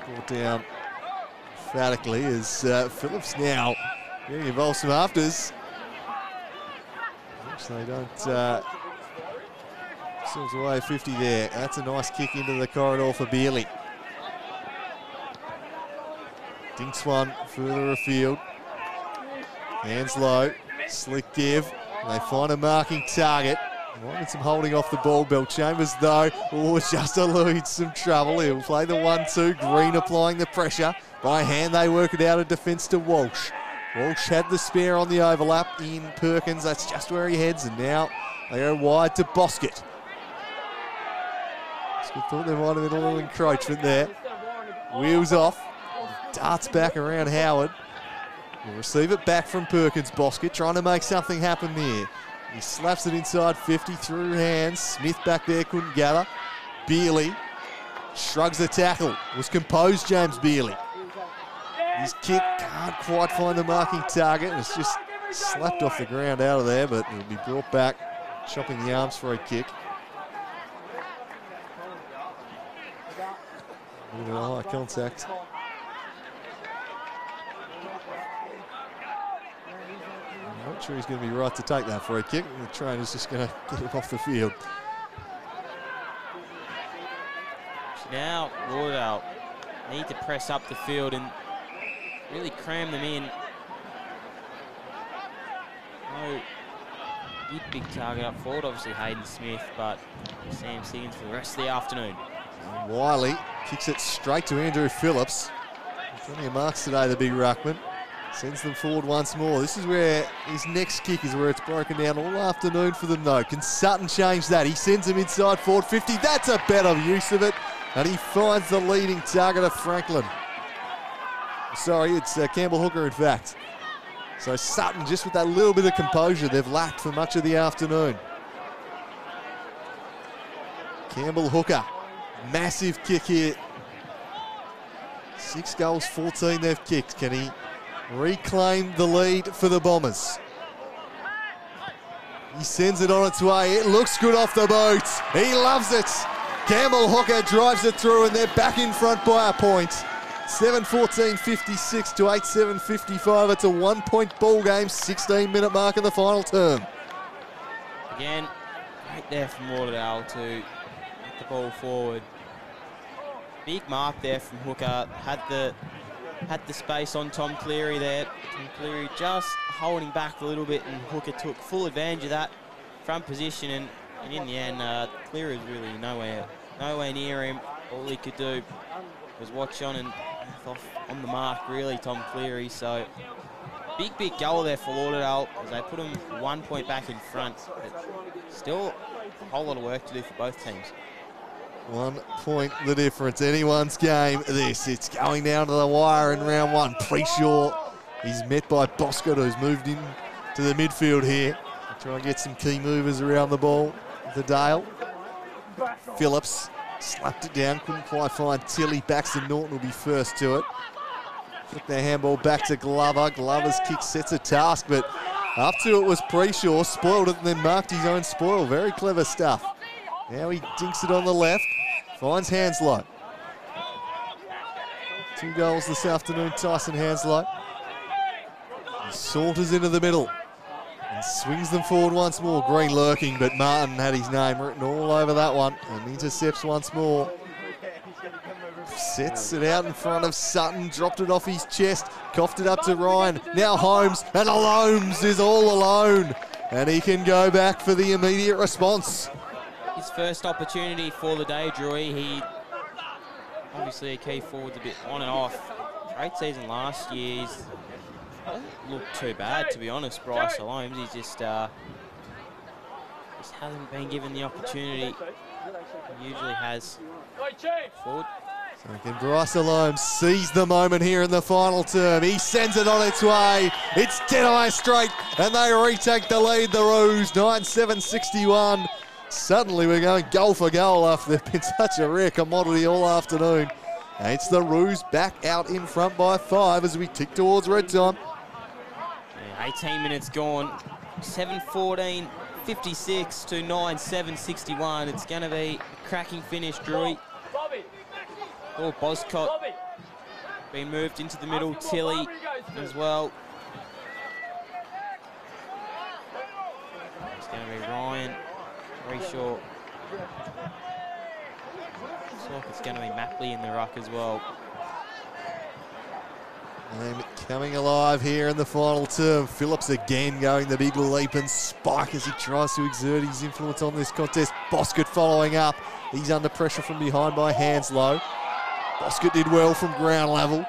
Brought down emphatically as uh, Phillips now getting involved some afters. Which they don't uh, themselves away 50 there. That's a nice kick into the corridor for Beerley. Dinks one further afield. Hanslow. Slick give. They find a marking target. Wanted some holding off the ball. Bellchambers, though, oh, just eludes some trouble. He'll play the 1 2. Green applying the pressure. By hand, they work it out of defence to Walsh. Walsh had the spare on the overlap in Perkins. That's just where he heads. And now they go wide to. Boscott thought there might have been a little encroachment there. Wheels off. Darts back around Howard. He'll receive it back from Perkins. Boscott trying to make something happen there. He slaps it inside 50 through hands. Smith back there couldn't gather. Beerley shrugs the tackle. Was composed James Beerley. His kick can't quite find the marking target. And it's just slapped off the ground out of there, but it'll be brought back, chopping the arms for a kick. Little high contact. I'm not sure he's going to be right to take that for a kick. The trainer's just going to get him off the field. Now, Lauderdale need to press up the field and really cram them in. No big, big target up forward. Obviously Hayden Smith, but Sam Siggins for the rest of the afternoon. And Wiley kicks it straight to Andrew Phillips. Plenty of marks today, the big ruckman. Sends them forward once more. This is where his next kick is where it's broken down all afternoon for them, though. Can Sutton change that? He sends him inside forward 50. That's a better use of it. And he finds the leading target of Franklin. Sorry, it's uh, Campbell Hooker, in fact. So Sutton, just with that little bit of composure they've lacked for much of the afternoon. Campbell Hooker, massive kick here. Six goals, 14 they've kicked. Can he reclaim the lead for the Bombers? He sends it on its way. It looks good off the boot. He loves it. Campbell Hooker drives it through and they're back in front by a point. 7-14, 56 to 8-7, 55. It's a one-point ball game, 16-minute mark in the final term. Again, great there from Lauderdale to get the ball forward. Big mark there from Hooker. Had the had the space on Tom Cleary there. Tom Cleary just holding back a little bit, and Hooker took full advantage of that front position. And, and in the end, uh, Cleary was really nowhere nowhere near him. All he could do was watch on and off on the mark, really, Tom Cleary. So big, big goal there for Lauderdale as they put him one point back in front. But still a whole lot of work to do for both teams. One point the difference. Anyone's game, this. It's going down to the wire in round one. Preshaw, he's met by Boscott, who's moved in to the midfield here. Try and get some key movers around the ball. The Dale. Phillips slapped it down, couldn't quite find Tilly. Baxter Norton will be first to it. Flick their handball back to Glover. Glover's kick sets a task, but up to it was Preshaw. Spoiled it and then marked his own spoil. Very clever stuff. Now he dinks it on the left. Finds Hanslow. Two goals this afternoon, Tyson Hanslow. He saunters into the middle and swings them forward once more. Green lurking, but Martin had his name written all over that one and intercepts once more. Sets it out in front of Sutton, dropped it off his chest, coughed it up to Ryan. Now Holmes, and Holmes is all alone. And he can go back for the immediate response. First opportunity for the day, Drewy. He obviously a key forward's a bit on and off. Great season last year. He's doesn't too bad, to be honest. Bryce Holmes, he just uh, just hasn't been given the opportunity he usually has forward. So can Bryce Holmes seize the moment here in the final term? He sends it on its way. It's dead eye straight, and they retake the lead. The Roos 9-7-61. Suddenly we're going goal for goal after they've been such a rare commodity all afternoon. And it's the Roos back out in front by five as we tick towards red time. Yeah, 18 minutes gone. 7-14, 56 to 9-7, 61. It's going to be a cracking finish, Drewy. Bobby. Oh, Boscott being moved into the middle. Tilly as well. It's going to be Ryan. Very short. Like it's going to be Mapley in the ruck as well. And coming alive here in the final term. Phillips again going the big leap and spike as he tries to exert his influence on this contest. Boscott following up. He's under pressure from behind by Hanslow. Boscott did well from ground level.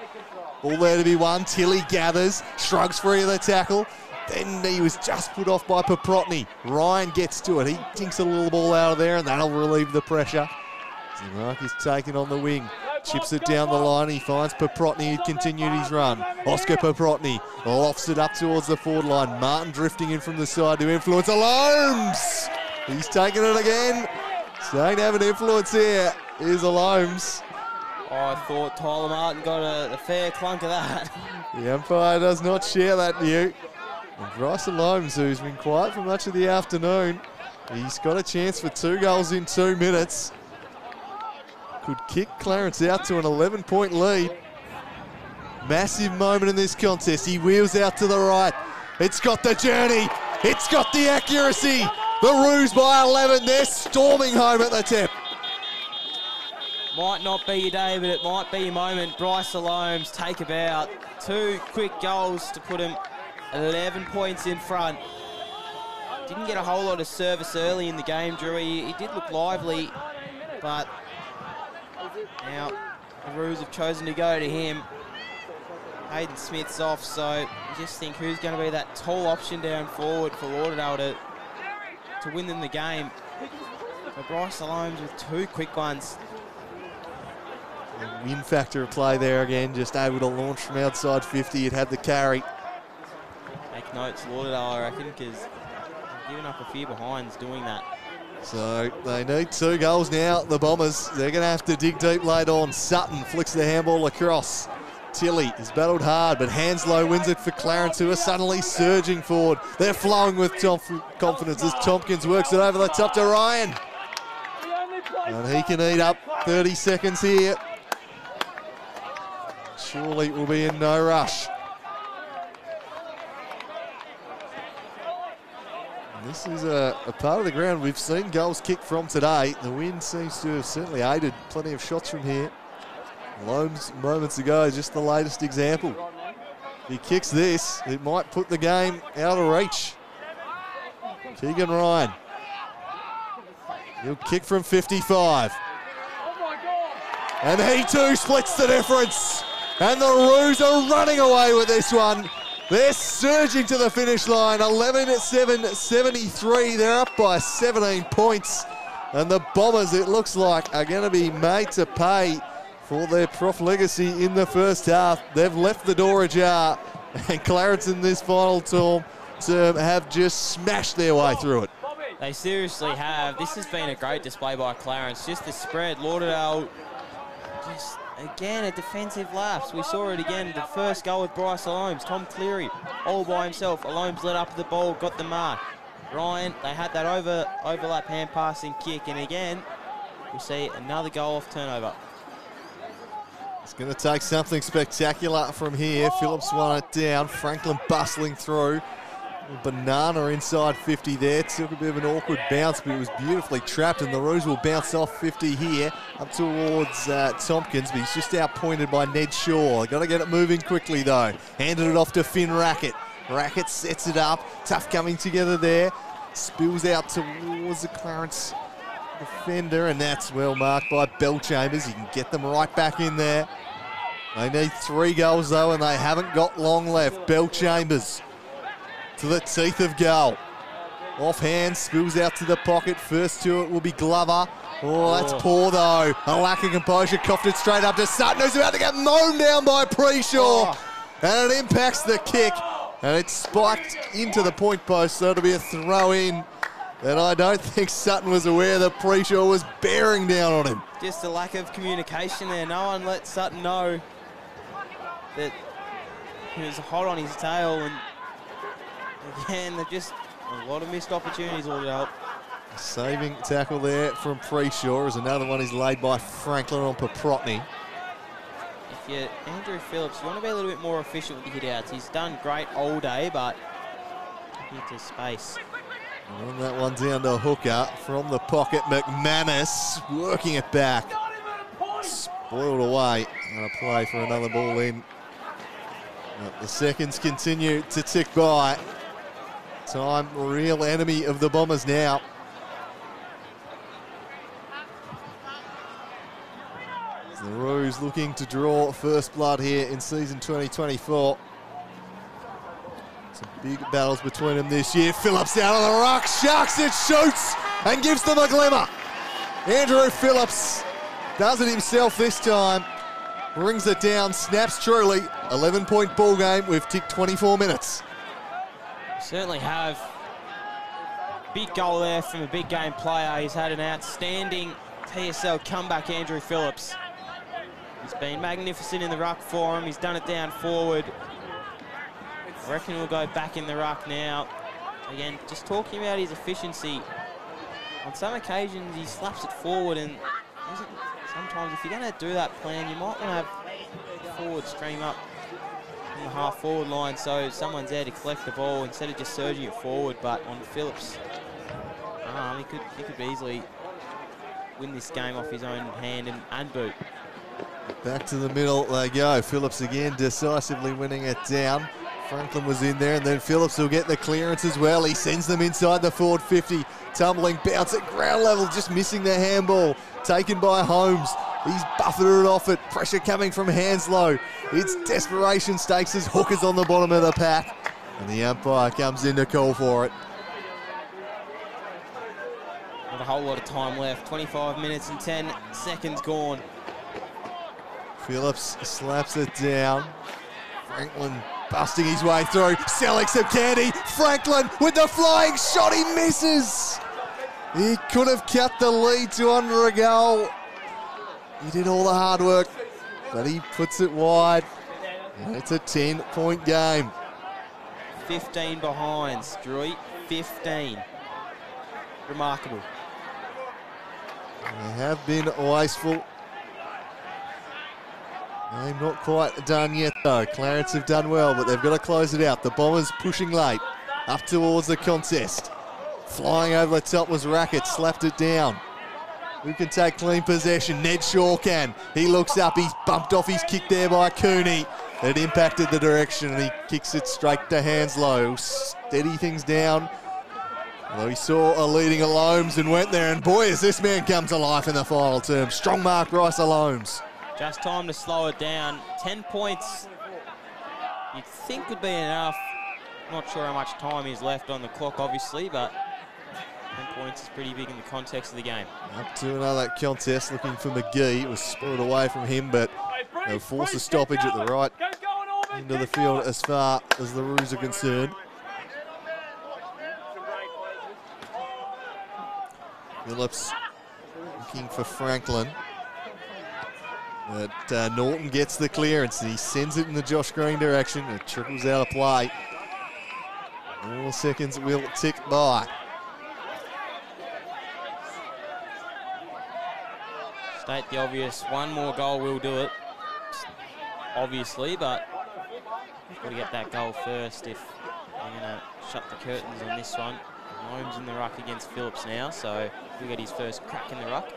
All there to be won. Tilly gathers, shrugs free of the tackle. Then he was just put off by Paprotny. Ryan gets to it. He dinks a little ball out of there, and that'll relieve the pressure. Zimark is taken on the wing. Chips it down the line. He finds Paprotny who continued his run. Oscar Paprotny lofts it up towards the forward line. Martin drifting in from the side to influence Alomes. He's taken it again. Starting to have an influence here. Here's Alomes. Oh, I thought Tyler Martin got a, a fair clunk of that. The umpire does not share that view. And Bryce Alomes, who's been quiet for much of the afternoon, he's got a chance for two goals in two minutes. Could kick Clarence out to an 11 point lead. Massive moment in this contest. He wheels out to the right. It's got the journey. It's got the accuracy. The Roos by 11. They're storming home at the tip. Might not be your day, but it might be your moment. Bryce Alomes take about two quick goals to put him 11 points in front. Didn't get a whole lot of service early in the game, Drew. He, he did look lively, but now the Roos have chosen to go to him. Hayden Smith's off, so just think who's going to be that tall option down forward for Lauderdale to, to win them the game. So Bryce Alomes with two quick ones. The win factor of play there again, just able to launch from outside 50. It had the carry. Make notes, Lauderdale, I reckon, because they've up a few behinds doing that. So they need two goals now. The Bombers, they're going to have to dig deep late on. Sutton flicks the handball across. Tilly has battled hard, but Hanslow wins it for Clarence, who are suddenly surging forward. They're flowing with Tom- confidence as Tompkins works it over the top to Ryan. And he can eat up 30 seconds here. Surely will be in no rush. This is a, a part of the ground we've seen goals kicked from today. The wind seems to have certainly aided plenty of shots from here. Alomes moments ago, just the latest example. If he kicks this, it might put the game out of reach. Keegan Ryan. He'll kick from 55. And he too splits the difference. And the Roos are running away with this one. They're surging to the finish line. 11 7 73. They're up by 17 points. And the Bombers, it looks like, are going to be made to pay for their prof legacy in the first half. They've left the door ajar. And Clarence in this final term, term have just smashed their way through it. They seriously have. This has been a great display by Clarence. Just the spread. Lauderdale, just again a defensive lapse. We saw it again. The first goal with Bryce Alomes. Tom Cleary all by himself. Alomes led up the ball, got the mark. Ryan, they had that over overlap hand passing kick. And again, we see another goal off turnover. It's going to take something spectacular from here. Phillips won it down. Franklin bustling through. Banana inside 50 there. Took a bit of an awkward bounce, but it was beautifully trapped. And the Roos will bounce off 50 here up towards uh, Tompkins, but he's just outpointed by Ned Shaw. Got to get it moving quickly though. Handed it off to Finn Rackett. Rackett sets it up. Tough coming together there. Spills out towards the Clarence defender, and that's well marked by Bellchambers. He can get them right back in there. They need three goals though, and they haven't got long left. Bellchambers to the teeth of goal. Offhand, spills out to the pocket. First to it will be Glover. Oh, that's oh. poor though. A lack of composure, coughed it straight up to Sutton, who's about to get mown down by Preshaw. Oh. And it impacts the kick, and it's spiked into the point post, so it'll be a throw in. And I don't think Sutton was aware that Preshaw was bearing down on him. Just a lack of communication there. No one let Sutton know that he was hot on his tail. And again, they're just a lot of missed opportunities all out. Saving tackle there from Preshaw as another one is laid by Franklin on Paprotny. If you're Andrew Phillips, you want to be a little bit more efficient with the hit outs. He's done great all day, but into space. And on that one down to Hooker from the pocket, McManus working it back. Spoiled away. And a play for another ball in. But the seconds continue to tick by. Time, real enemy of the Bombers now. The Roos looking to draw first blood here in season 2024. Some big battles between them this year. Phillips out on the ruck, sharks it, shoots, and gives them a glimmer. Andrew Phillips does it himself this time. Brings it down, snaps truly. 11 point ball game. We've ticked 24 minutes. Certainly have. Big goal there from a big game player. He's had an outstanding TSL comeback, Andrew Phillips. He's been magnificent in the ruck for him. He's done it down forward. I reckon we'll go back in the ruck now. Again, just talking about his efficiency. On some occasions, he slaps it forward and sometimes if you're going to do that plan, you might want to have forward stream up the half forward line so someone's there to collect the ball instead of just surging it forward. But on Phillips, um, he could he could easily win this game off his own hand and, and boot. Back to the middle they go. Phillips again decisively winning it down. Franklin was in there, and then Phillips will get the clearance as well. He sends them inside the forward 50. Tumbling bounce at ground level, just missing the handball. Taken by Holmes. He's buffeted it off it. Pressure coming from Hanslow. It's desperation stakes as Hooker's on the bottom of the pack. And the umpire comes in to call for it. Not a whole lot of time left. 25 minutes and 10 seconds gone. Phillips slaps it down. Franklin busting his way through. Selling some candy. Franklin with the flying shot. He misses. He could have cut the lead to under a goal. He did all the hard work, but he puts it wide. And it's a 10 point game. 15 behind, Struy. 15. Remarkable. They have been wasteful. They're not quite done yet, though. Clarence have done well, but they've got to close it out. The Bombers pushing late up towards the contest. Flying over the top was Rackett, slapped it down. Who can take clean possession? Ned Shaw can. He looks up, he's bumped off his kick there by Cooney. It impacted the direction and he kicks it straight to Hanslow. Steady things down. Although he saw a leading Alomes and went there, and boy, has this man come to life in the final term. Strong mark, Bryce Alomes. Just time to slow it down. 10 points you'd think would be enough. Not sure how much time is left on the clock, obviously, but 10 points is pretty big in the context of the game. Up to another contest, looking for McGee. It was spurred away from him, but they'll force a stoppage at the right end of the field as far as the Roos are concerned. Phillips looking for Franklin. But uh, Norton gets the clearance he sends it in the Josh Green direction. It trickles out of play. More seconds will tick by. State the obvious, one more goal will do it. obviously, but got to get that goal first if they're going to shut the curtains on this one. Holmes in the ruck against Phillips now, so he'll get his first crack in the ruck.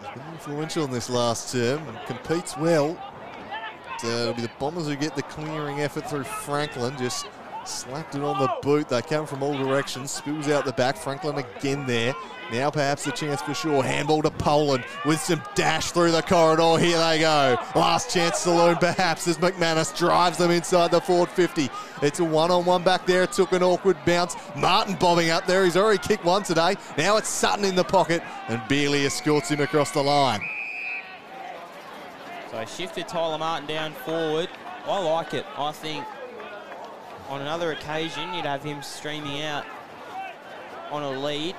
He's Been influential in this last term and competes well. Uh, it'll be the Bombers who get the clearing effort through Franklin. Just slapped it on the boot. They come from all directions. Spills out the back. Franklin again there. Now perhaps the chance for sure. Handball to Poland with some dash through the corridor. Here they go. Last chance saloon perhaps as McManus drives them inside the forward 50. It's a one-on-one back there. It took an awkward bounce. Martin bobbing up there. He's already kicked one today. Now it's Sutton in the pocket and Bealey escorts him across the line. So shifted Tyler Martin down forward. I like it. I think on another occasion you'd have him streaming out on a lead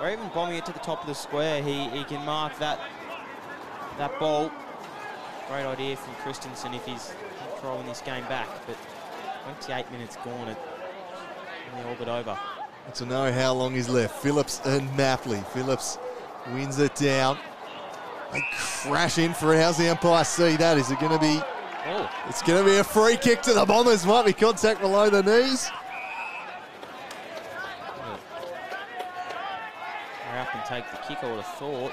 or even bombing it to the top of the square. He, he can mark that that ball. Great idea from Christensen if he's controlling this game back. But 28 minutes gone, it only all but over. To know how long is left. Phillips and Mapley. Phillips wins it down. They crash in for it. How's the umpire see that? Is it going to be? Oh, It's going to be a free kick to the Bombers. Might be contact below the knees. hurry up and take the kick, I would have thought.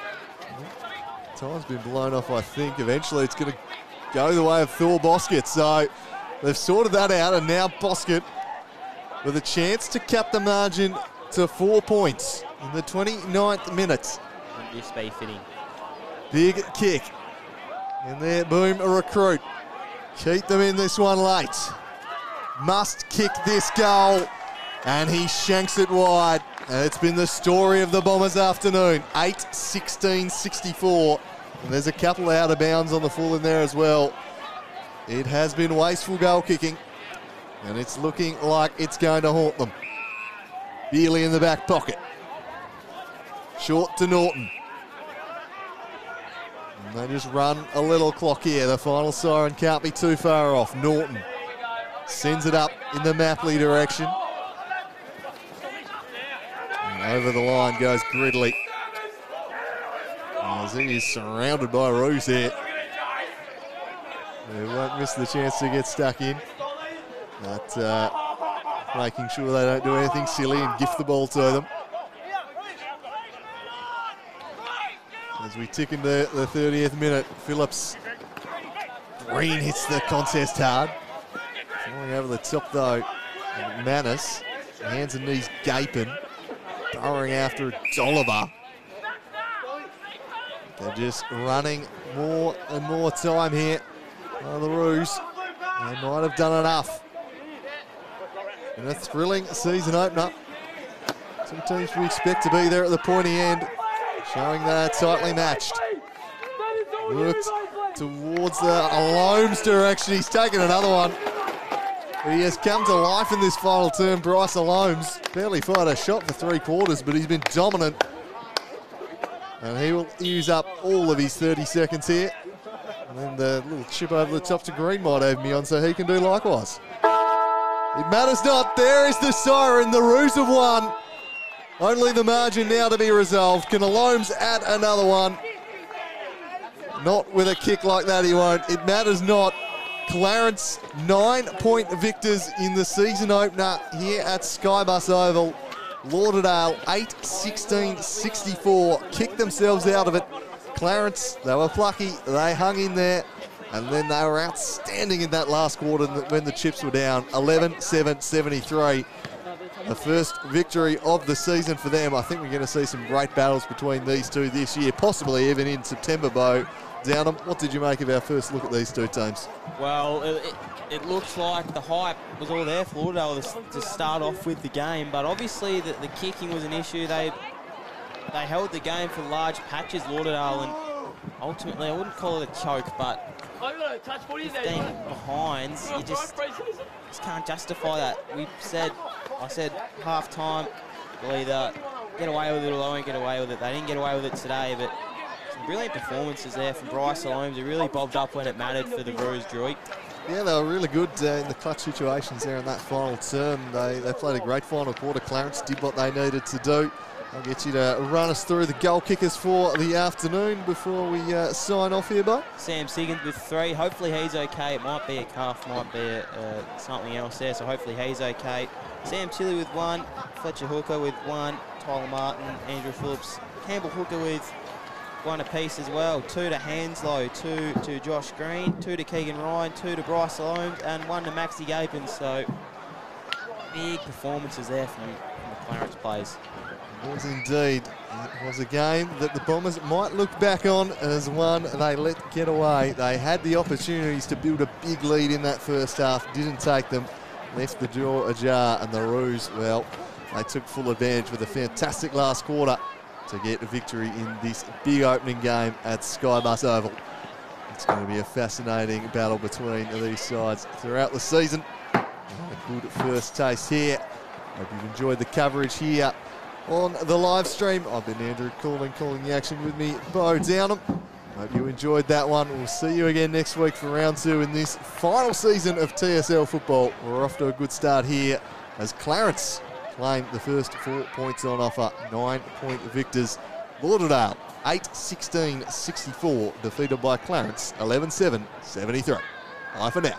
Time's been blown off, I think. Eventually, it's going to go the way of Thor Boscott. So they've sorted that out, and now Boscott with a chance to cap the margin to four points in the 29th minute. Wouldn't this be fitting? Big kick. And there, boom, a recruit. Keep them in this one late. Must kick this goal. And he shanks it wide. And it's been the story of the Bombers afternoon. 8 16 64. And there's a couple out of bounds on the full in there as well. It has been wasteful goal kicking. And it's looking like it's going to haunt them. Bealey in the back pocket. Short to Norton. They just run a little clock here. The final siren can't be too far off. Norton sends it up in the Mapley direction. And over the line goes Gridley. As he is surrounded by Roos here. They won't miss the chance to get stuck in. But uh, making sure they don't do anything silly and gift the ball to them. As we tick into the 30th minute, Phillips Green hits the contest hard. Flying over the top though, Manus, hands and knees gaping, burrowing after Dolliver. They're just running more and more time here. Oh, the Roos, they might have done enough. In a thrilling season opener. Two teams we expect to be there at the pointy end, showing they're tightly matched. Worked towards the Alomes direction. He's taken another one. He has come to life in this final term. Bryce Alomes barely fired a shot for three quarters, but he's been dominant. And he will use up all of his 30 seconds here. And then the little chip over the top to Green might have me on, so he can do likewise. It matters not. There is the siren. The Roos have won. Only the margin now to be resolved. Can Alomes add another one? Not with a kick like that, he won't. It matters not. Clarence, nine point victors in the season opener here at Skybus Oval. Lauderdale, 8 16 64, kicked themselves out of it. Clarence, they were plucky, they hung in there, and then they were outstanding in that last quarter when the chips were down 11 7 73. The first victory of the season for them. I think we're going to see some great battles between these two this year, possibly even in September, Bo. Downham, what did you make of our first look at these two teams? Well, it, it, looks like the hype was all there for Lauderdale to, to start off with the game, but obviously the, the kicking was an issue. They they held the game for large patches, Lauderdale, and ultimately I wouldn't call it a choke, but I've touch 15 behinds, you just, just can't justify that. We said, I said half time, we'll either get away with it or they won't get away with it. They didn't get away with it today, but some brilliant performances there from Bryce Alomes. He really bobbed up when it mattered for the Roos Druid. Yeah, they were really good uh, in the clutch situations there in that final term. They, they played a great final quarter. Clarence did what they needed to do. I'll get you to run us through the goal kickers for the afternoon before we uh, sign off here, bud. Sam Siggins with three. Hopefully he's okay. It might be a calf, might be a, uh, something else there. So hopefully he's okay. Sam Tilly with one. Fletcher Hooker with one. Tyler Martin, Andrew Phillips, Campbell Hooker with one apiece as well. Two to Hanslow, two to Josh Green, two to Keegan Ryan, two to Bryce Alomes, and one to Maxi Gapin. So big performances there from, from the Clarence players. It was indeed. It was a game that the Bombers might look back on as one they let get away. They had the opportunities to build a big lead in that first half, didn't take them, left the door ajar, and the Roos, well, they took full advantage with a fantastic last quarter to get a victory in this big opening game at Skybus Oval. It's going to be a fascinating battle between these sides throughout the season. A good first taste here. Hope you've enjoyed the coverage here on the live stream. I've been Andrew Coleman calling the action with me, Bo Downham. Hope you enjoyed that one. We'll see you again next week for round two in this final season of TSL football. We're off to a good start here as Clarence claim the first four points on offer. Nine point victors. Lauderdale 8 16 64, defeated by Clarence 11 7 73. Bye for now.